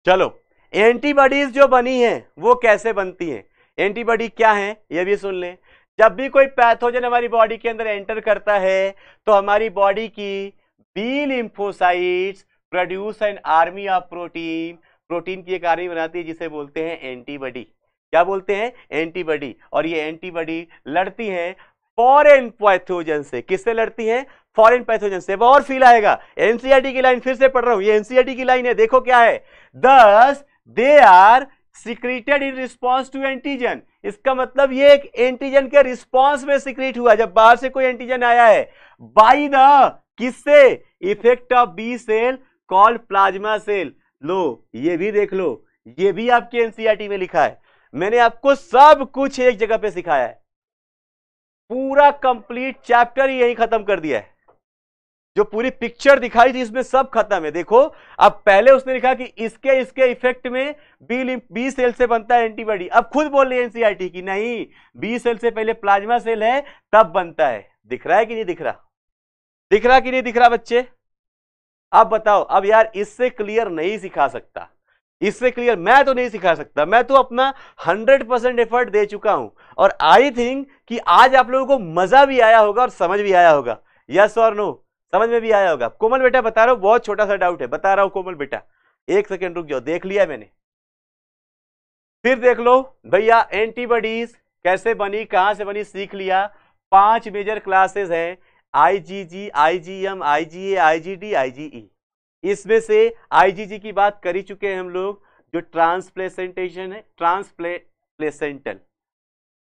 चलो एंटीबॉडीज जो बनी है, वो कैसे बनती हैं? एंटीबॉडी क्या है? ये भी सुन लें। जब भी कोई पैथोजन हमारी बॉडी के अंदर एंटर करता है तो हमारी बॉडी की B lymphocytes produce an army of protein protein की एक आर्मी बनाती है जिसे बोलते हैं एंटीबॉडी। क्या बोलते हैं? एंटीबॉडी। और ये एंटीबॉडी लड़ती हैं फॉरेन पैथोजन से। किससे लड़ती हैं? फॉरेन पैथोजन से। और फील आएगा। एनसीआरटी की लाइन फिर से पढ़ रहा हूँ। ये एनसीआरटी की लाइन है। देखो क्या है। Thus they are secreted in response to antigen इसका मतलब ये एक एंटीजन के रिस्पॉन्स में सिक्रीट हुआ। जब बाहर से कोई एंटीजन आया है। बाई द किससे? Effect of B cell called plasma cell लो, ये भी देख लो, ये भी आपके एनसीआरटी में लिखा है। मैंने आपको सब कुछ एक जगह पे सिखाया है। पूरा कंप्लीट चैप्टर यही खत्म कर दिया है। जो पूरी पिक्चर दिखाई थी इसमें सब खत्म है। देखो, अब पहले उसने लिखा कि इसके इसके इफ़ेक्ट में बी बी सेल से बनता है एंटीबॉडी अब खुद बोल रही है एनसीआरटी की, नहीं बी सेल से पहले प्लाज्मा सेल है, तब बनता है। दिख रहा है कि नहीं दिख रहा? दिख रहा कि नहीं दिख रहा बच्चे? अब बताओ, अब यार इससे क्लियर नहीं सिखा सकता। इससे क्लियर मैं तो नहीं सिखा सकता। मैं तो अपना 100 परसेंट एफर्ट दे चुका हूँ। और आई थिंक कि आज आप लोगों को मज़ा भी आया होगा और समझ भी आया होगा। यस और नो समझ में भी आया होगा। कोमल बेटा, बता रहा हूँ, बहुत छोटा सा डाउट है। बता रहा हूँ कोमल बेटा। एक सेकेंड रुक जाओ, देख लिया मैंने। फिर देख लो, भैया एंटीबॉडीज कैसे बनी, कहाँ से बनी, सीख लिया। पाँच मेजर क्लासेस है। IgG IgM IgA IgD IgE इसमें से आईजीजी की बात कर ही चुके हैं हम लोग, जो ट्रांसप्लेसेंटेशन है ट्रांसप्ले प्लेसेंटल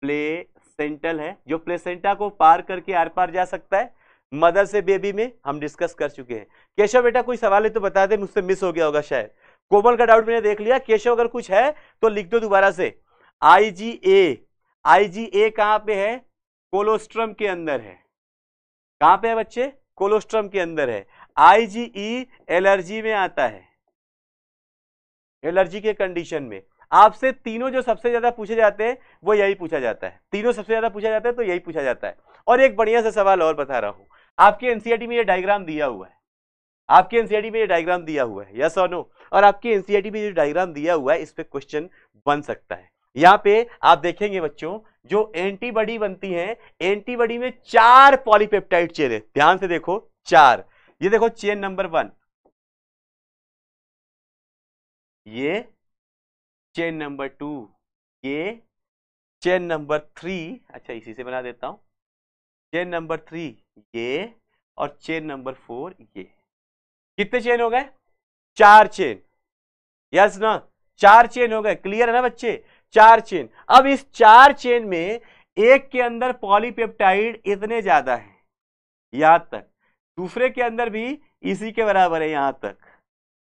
प्लेसेंटल है, जो प्लेसेंटा को पार करके आर पार जा सकता है। मदर से बेबी में हम डिस्कस कर चुके हैं। केशव बेटा, कोई सवाल है तो बता दे, मुझसे मिस हो गया होगा शायद। कोमल का डाउट मैंने देख लिया। केशव, अगर कुछ है तो लिख दो दोबारा से। आईजीए आईजीए कहाँ पे है? कोलोस्ट्रम के अंदर है। कहाँ पे है बच्चे? कोलोस्ट्रम के अंदर है। आईजीई एलर्जी में आता है। एलर्जी के कंडीशन में। आपसे तीनों जो सबसे ज़्यादा पूछे जाते हैं, वो यही पूछा जाता है। तीनों सबसे ज़्यादा पूछा जाता है तो यही पूछा जाता है। और एक बढ़िया सा सवाल और बता रहा हूँ। आपके एनसीआरटी में ये डायग्राम दिया हुआ है। आपके एनसीआरटी में ये डायग्राम दिया हुआ है। यस और नो और आपके एनसीआरटी में जो डायग्राम दिया हुआ है, इस पर क्वेश्चन बन सकता है। यहाँ पे आप देखेंगे बच्चों, जो एंटीबॉडी बनती है, एंटीबॉडी में चार पॉलीपेप्टाइड चेन है ध्यान से देखो, चार। ये देखो, चेन नंबर वन। ये चेन नंबर टू। ये चेन नंबर थ्री। अच्छा इसी से बना देता हूँ। चेन नंबर थ्री, ये और चेन नंबर फोर, ये। कितने चेन हो गए? चार चेन। यस ना, चार चेन हो गए। क्लियर है ना बच्चे? चार चेन। अब इस चार चेन में एक के अंदर पॉलीपेप्टाइड इतने ज़्यादा है, यहाँ तक। दूसरे के अंदर भी इसी के बराबर है, यहाँ तक।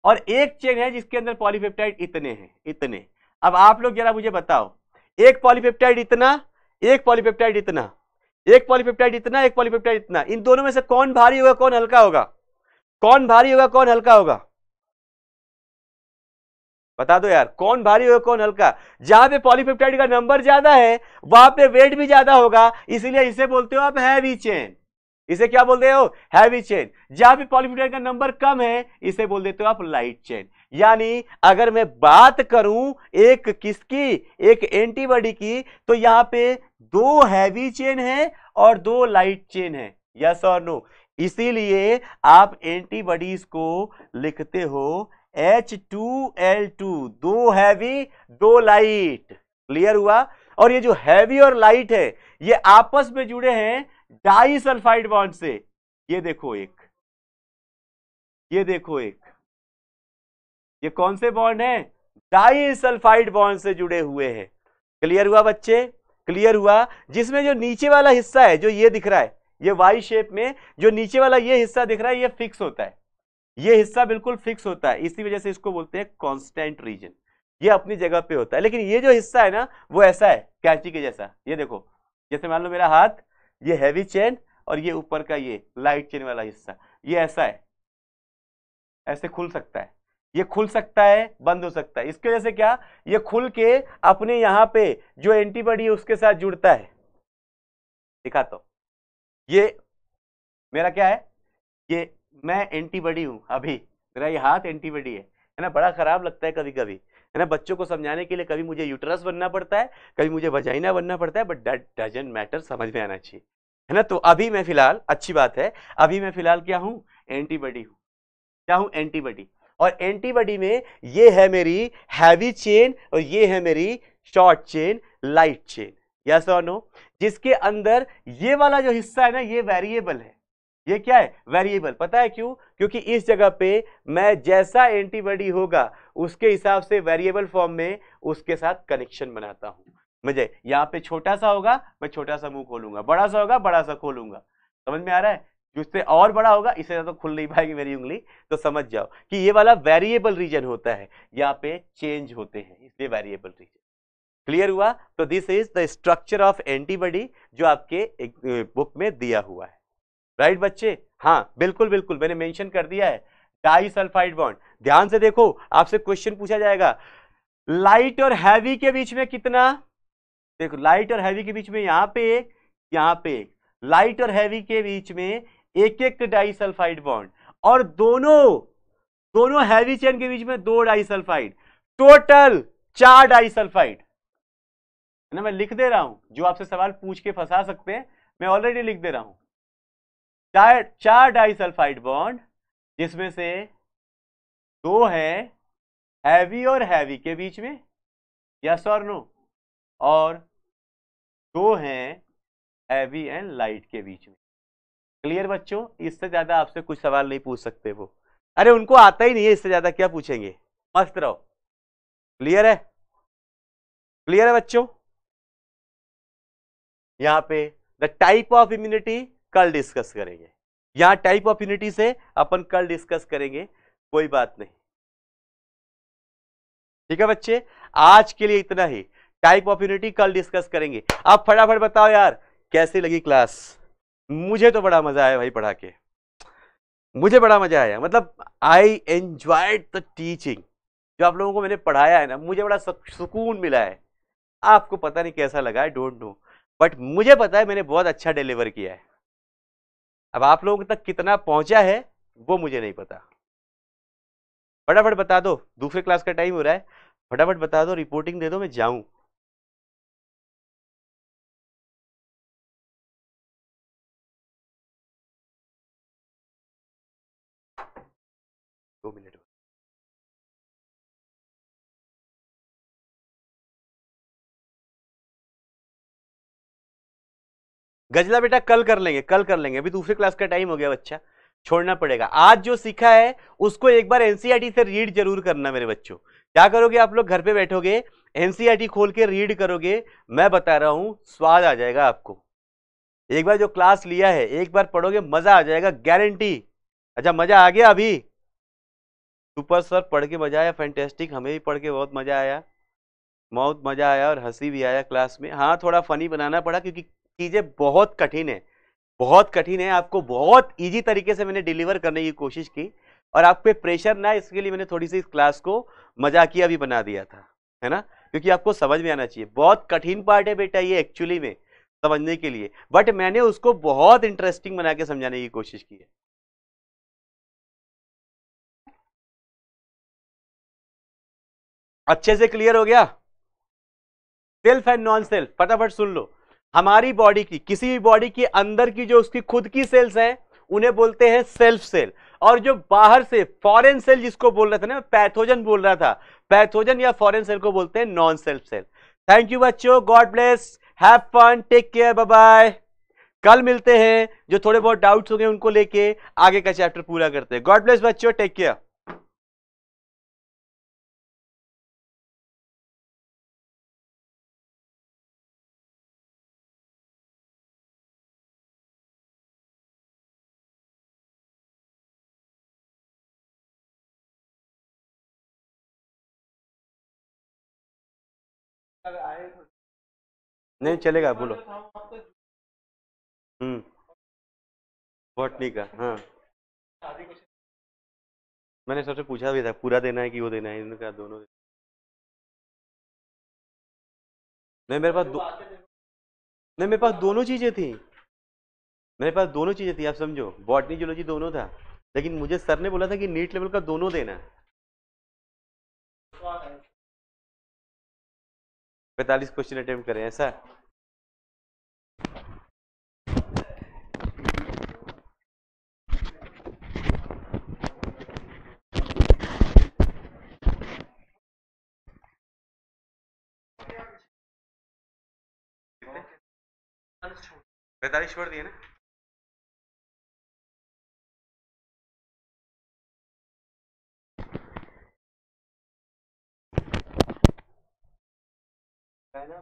और एक चेन है जिसके अंदर पॉलीपेप्टाइड इतने हैं, इतने। अब आप लोग जरा मुझे बताओ, एक पॉलीपेप्टाइड इतना, एक पॉलीपेप्टाइड इतना, एक पॉलीपेप्टाइड इतना, एक पॉलीपेप्टाइड इतना। इन दोनों में से कौन भारी होगा, कौन हल्का होगा? कौन भारी होगा, कौन हल्का होगा? बता दो यार, कौन भारी होगा, कौन हल्का? जहाँ पे पॉलीपेप्टाइड का नंबर ज़्यादा है, वहाँ पे वेट भी ज़्यादा होगा, इसीलिए इसे बोलते हो आप हैवी चेन इसे क्या बोलते हो? हैवी चेन जहाँ पे पॉलीपेप्टाइड का नंबर कम है, इसे बोल देते हो आप लाइट चेन यानी अगर मैं बात करूँ एक किसकी, एक एंटीबॉडी की तो यहाँ पे दो हैवी चेन है और दो लाइट चेन है। यस और नो इसीलिए आप एंटीबॉडीज को लिखते हो H2L2 दो हैवी दो लाइट क्लियर हुआ? और ये जो हैवी और लाइट है, ये आपस में जुड़े हैं डाई सल्फाइड बॉन्ड से. ये देखो एक. ये देखो एक. ये कौन से बॉन्ड है? डाई सल्फाइड बॉन्ड से जुड़े हुए हैं. क्लियर हुआ बच्चे? क्लियर हुआ? जिसमें जो नीचे वाला हिस्सा है, जो ये दिख रहा है, ये वाई शेप में, जो नीचे वाला ये हिस्सा दिख रहा है, ये फिक्स होता है. ये हिस्सा बिल्कुल फिक्स होता है। इसी वजह से इसको बोलते हैं कॉन्स्टेंट रीजन ये अपनी जगह पे होता है। लेकिन ये जो हिस्सा है ना, वो ऐसा है, कैंची के जैसा। ये देखो, जैसे मान लो मेरा हाथ, ये हैवी चेन और ये ऊपर का ये लाइट चेन वाला हिस्सा। ये ऐसा है। ऐसे खुल सकता है। ये खुल सकता है, बंद हो सकता है। इसके वजह से क्या? ये खुल के अपने यहाँ पे जो एंटीबॉडी है, उसके साथ जुड़ता है। दिखा तो ये मेरा क्या है? ये मैं एंटीबॉडी हूँ, अभी। मेरा ये हाथ एंटीबॉडी है। है ना? बड़ा खराब लगता है कभी कभी है ना? बच्चों को समझाने के लिए कभी मुझे यूटरस बनना पड़ता है, कभी मुझे वजाइना बनना पड़ता है बट दैट डजेंट मैटर समझ में आना चाहिए। है ना? तो अभी मैं फ़िलहाल, अच्छी बात है, अभी मैं फ़िलहाल क्या हूँ? एंटीबॉडी हूँ। क्या हूँ? एंटीबॉडी। और एंटीबॉडी में ये है मेरी हैवी चेन और ये है मेरी short chain light chain yes और नो जिसके अंदर ये वाला जो हिस्सा है ना, ये वेरिएबल है। ये क्या है? वेरिएबल पता है क्यों? क्योंकि इस जगह पे मैं जैसा एंटीबॉडी होगा, उसके हिसाब से वेरिएबल फॉर्म में उसके साथ कनेक्शन बनाता हूँ। मुझे यहाँ पे छोटा सा होगा, मैं छोटा सा मुँह खोलूँगा। बड़ा सा होगा बड़ा सा खोलूँगा। समझ में आ रहा है? जिससे और बड़ा होगा इससे ज़्यादा खुल नहीं पाएगी मेरी उंगली तो समझ जाओ कि ये वाला वेरिएबल रीजन होता है। यहाँ पे चेंज होते हैं, इसलिए वेरिएबल रीजन क्लियर हुआ? तो this is the structure of antibody जो आपके बुक में दिया हुआ है। राइट बच्चे? हाँ बिल्कुल बिल्कुल, मैंने मेंशन कर दिया है। डाई सल्फाइड बॉन्ड ध्यान से देखो, आपसे क्वेश्चन पूछा जाएगा। लाइट और हैवी के बीच में कितना? देखो लाइट और हैवी के बीच में यहाँ पे एक, यहाँ पे एक। लाइट और हैवी के बीच में एक एक डाई सल्फाइड बॉन्ड और दोनों दोनों हैवी चेन के बीच में दो डाई सल्फाइड टोटल चार डाई सल्फाइड ना, मैं लिख दे रहा हूँ। जो आपसे सवाल पूछ के फंसा सकते हैं, मैं ऑलरेडी लिख दे रहा हूँ। चार चार डाई सल्फाइड बॉन्ड, जिसमें से दो है हैवी और हैवी के बीच में यस और नो और दो हैं हैवी एंड लाइट के बीच में। क्लियर बच्चों? इससे ज़्यादा आपसे कुछ सवाल नहीं पूछ सकते वो। अरे, उनको आता ही नहीं है, इससे ज़्यादा क्या पूछेंगे? मस्त रहो। क्लियर है? क्लियर है बच्चों? यहाँ पे द टाइप ऑफ़ इम्यूनिटी कल डिस्कस करेंगे। यहाँ टाइप ऑफ़ यूनिटी से अपन कल डिस्कस करेंगे, कोई बात नहीं। ठीक है बच्चे? आज के लिए इतना ही। टाइप ऑफ़ यूनिटी कल डिस्कस करेंगे। आप फटाफट बताओ यार, कैसी लगी क्लास? मुझे तो बड़ा मज़ा आया भाई पढ़ा के। मुझे बड़ा मज़ा आया। मतलब आई एंजॉयड द टीचिंग जो आप लोगों को मैंने पढ़ाया है ना, मुझे बड़ा सुकून मिला है। आपको पता नहीं कैसा लगा है डोंट नो बट मुझे पता है मैंने बहुत अच्छा डिलीवर किया है। अब आप लोगों तक कितना पहुँचा है, वो मुझे नहीं पता। फटाफट बता दो, दूसरे क्लास का टाइम हो रहा है। फटाफट बता दो, रिपोर्टिंग दे दो, मैं जाऊँ। गजला बेटा कल कर लेंगे, कल कर लेंगे। अभी दूसरे क्लास का टाइम हो गया बच्चा, छोड़ना पड़ेगा। आज जो सीखा है, उसको एक बार एनसीईआरटी से रीड ज़रूर करना मेरे बच्चों। क्या करोगे आप लोग घर पे बैठोगे एनसीईआरटी खोल के रीड करोगे, मैं बता रहा हूँ, स्वाद आ जाएगा आपको। एक बार जो क्लास लिया है, एक बार पढ़ोगे, मज़ा आ जाएगा गारंटी अच्छा मज़ा आ गया अभी? सुपर सर पढ़ के मज़ा आया फैंटेस्टिक हमें भी पढ़ के बहुत मज़ा आया। बहुत मज़ा आया और हँसी भी आया क्लास में। हाँ थोड़ा फनी बनाना पड़ा, क्योंकि चीज़ें बहुत कठिन है। बहुत कठिन है, आपको बहुत इजी तरीके से मैंने डिलीवर करने की कोशिश की और आप पे प्रेशर ना इसके लिए मैंने थोड़ी सी इस क्लास को मजाकिया भी बना दिया था, है ना? क्योंकि आपको समझ में आना चाहिए। बहुत कठिन पार्ट है बेटा ये एक्चुअली में, समझने के लिए। बट मैंने उसको बहुत इंटरेस्टिंग बना के समझाने की कोशिश की है। अच्छे से क्लियर हो गया? सेल्फ एंड नॉन सेल्फ फटाफट सुन लो। हमारी बॉडी की, किसी भी बॉडी के, अंदर की जो उसकी खुद की सेल्स हैं, उन्हें बोलते हैं सेल्फ सेल और जो बाहर से फॉरेन सेल जिसको बोल रहे थे ना पैथोजन बोल रहा था पैथोजन या फॉरेन सेल को बोलते हैं non self cell thank you बच्चों। God bless have fun take care bye bye कल मिलते हैं। जो थोड़े बहुत डाउट्स होंगे उनको लेके आगे का चैप्टर पूरा करते हैं। गॉड ब्लेस बच्चों। टेक केयर नहीं चलेगा बोलो। हम्म। बॉटनी का हाँ। मैंने सबसे पूछा भी था पूरा देना है कि वो देना है इनका दोनों नहीं मेरे पास दो नहीं मेरे पास दोनों चीज़ें थी। मेरे पास दोनों चीज़ें थी आप समझो। बॉटनी जोलॉजी दोनों था लेकिन मुझे सर ने बोला था कि नीट लेवल का दोनों देना है। पैंतालीस क्वेश्चन अटेम्प्ट करें ऐसा? पैंतालीस छोड़ दिए ना? है ना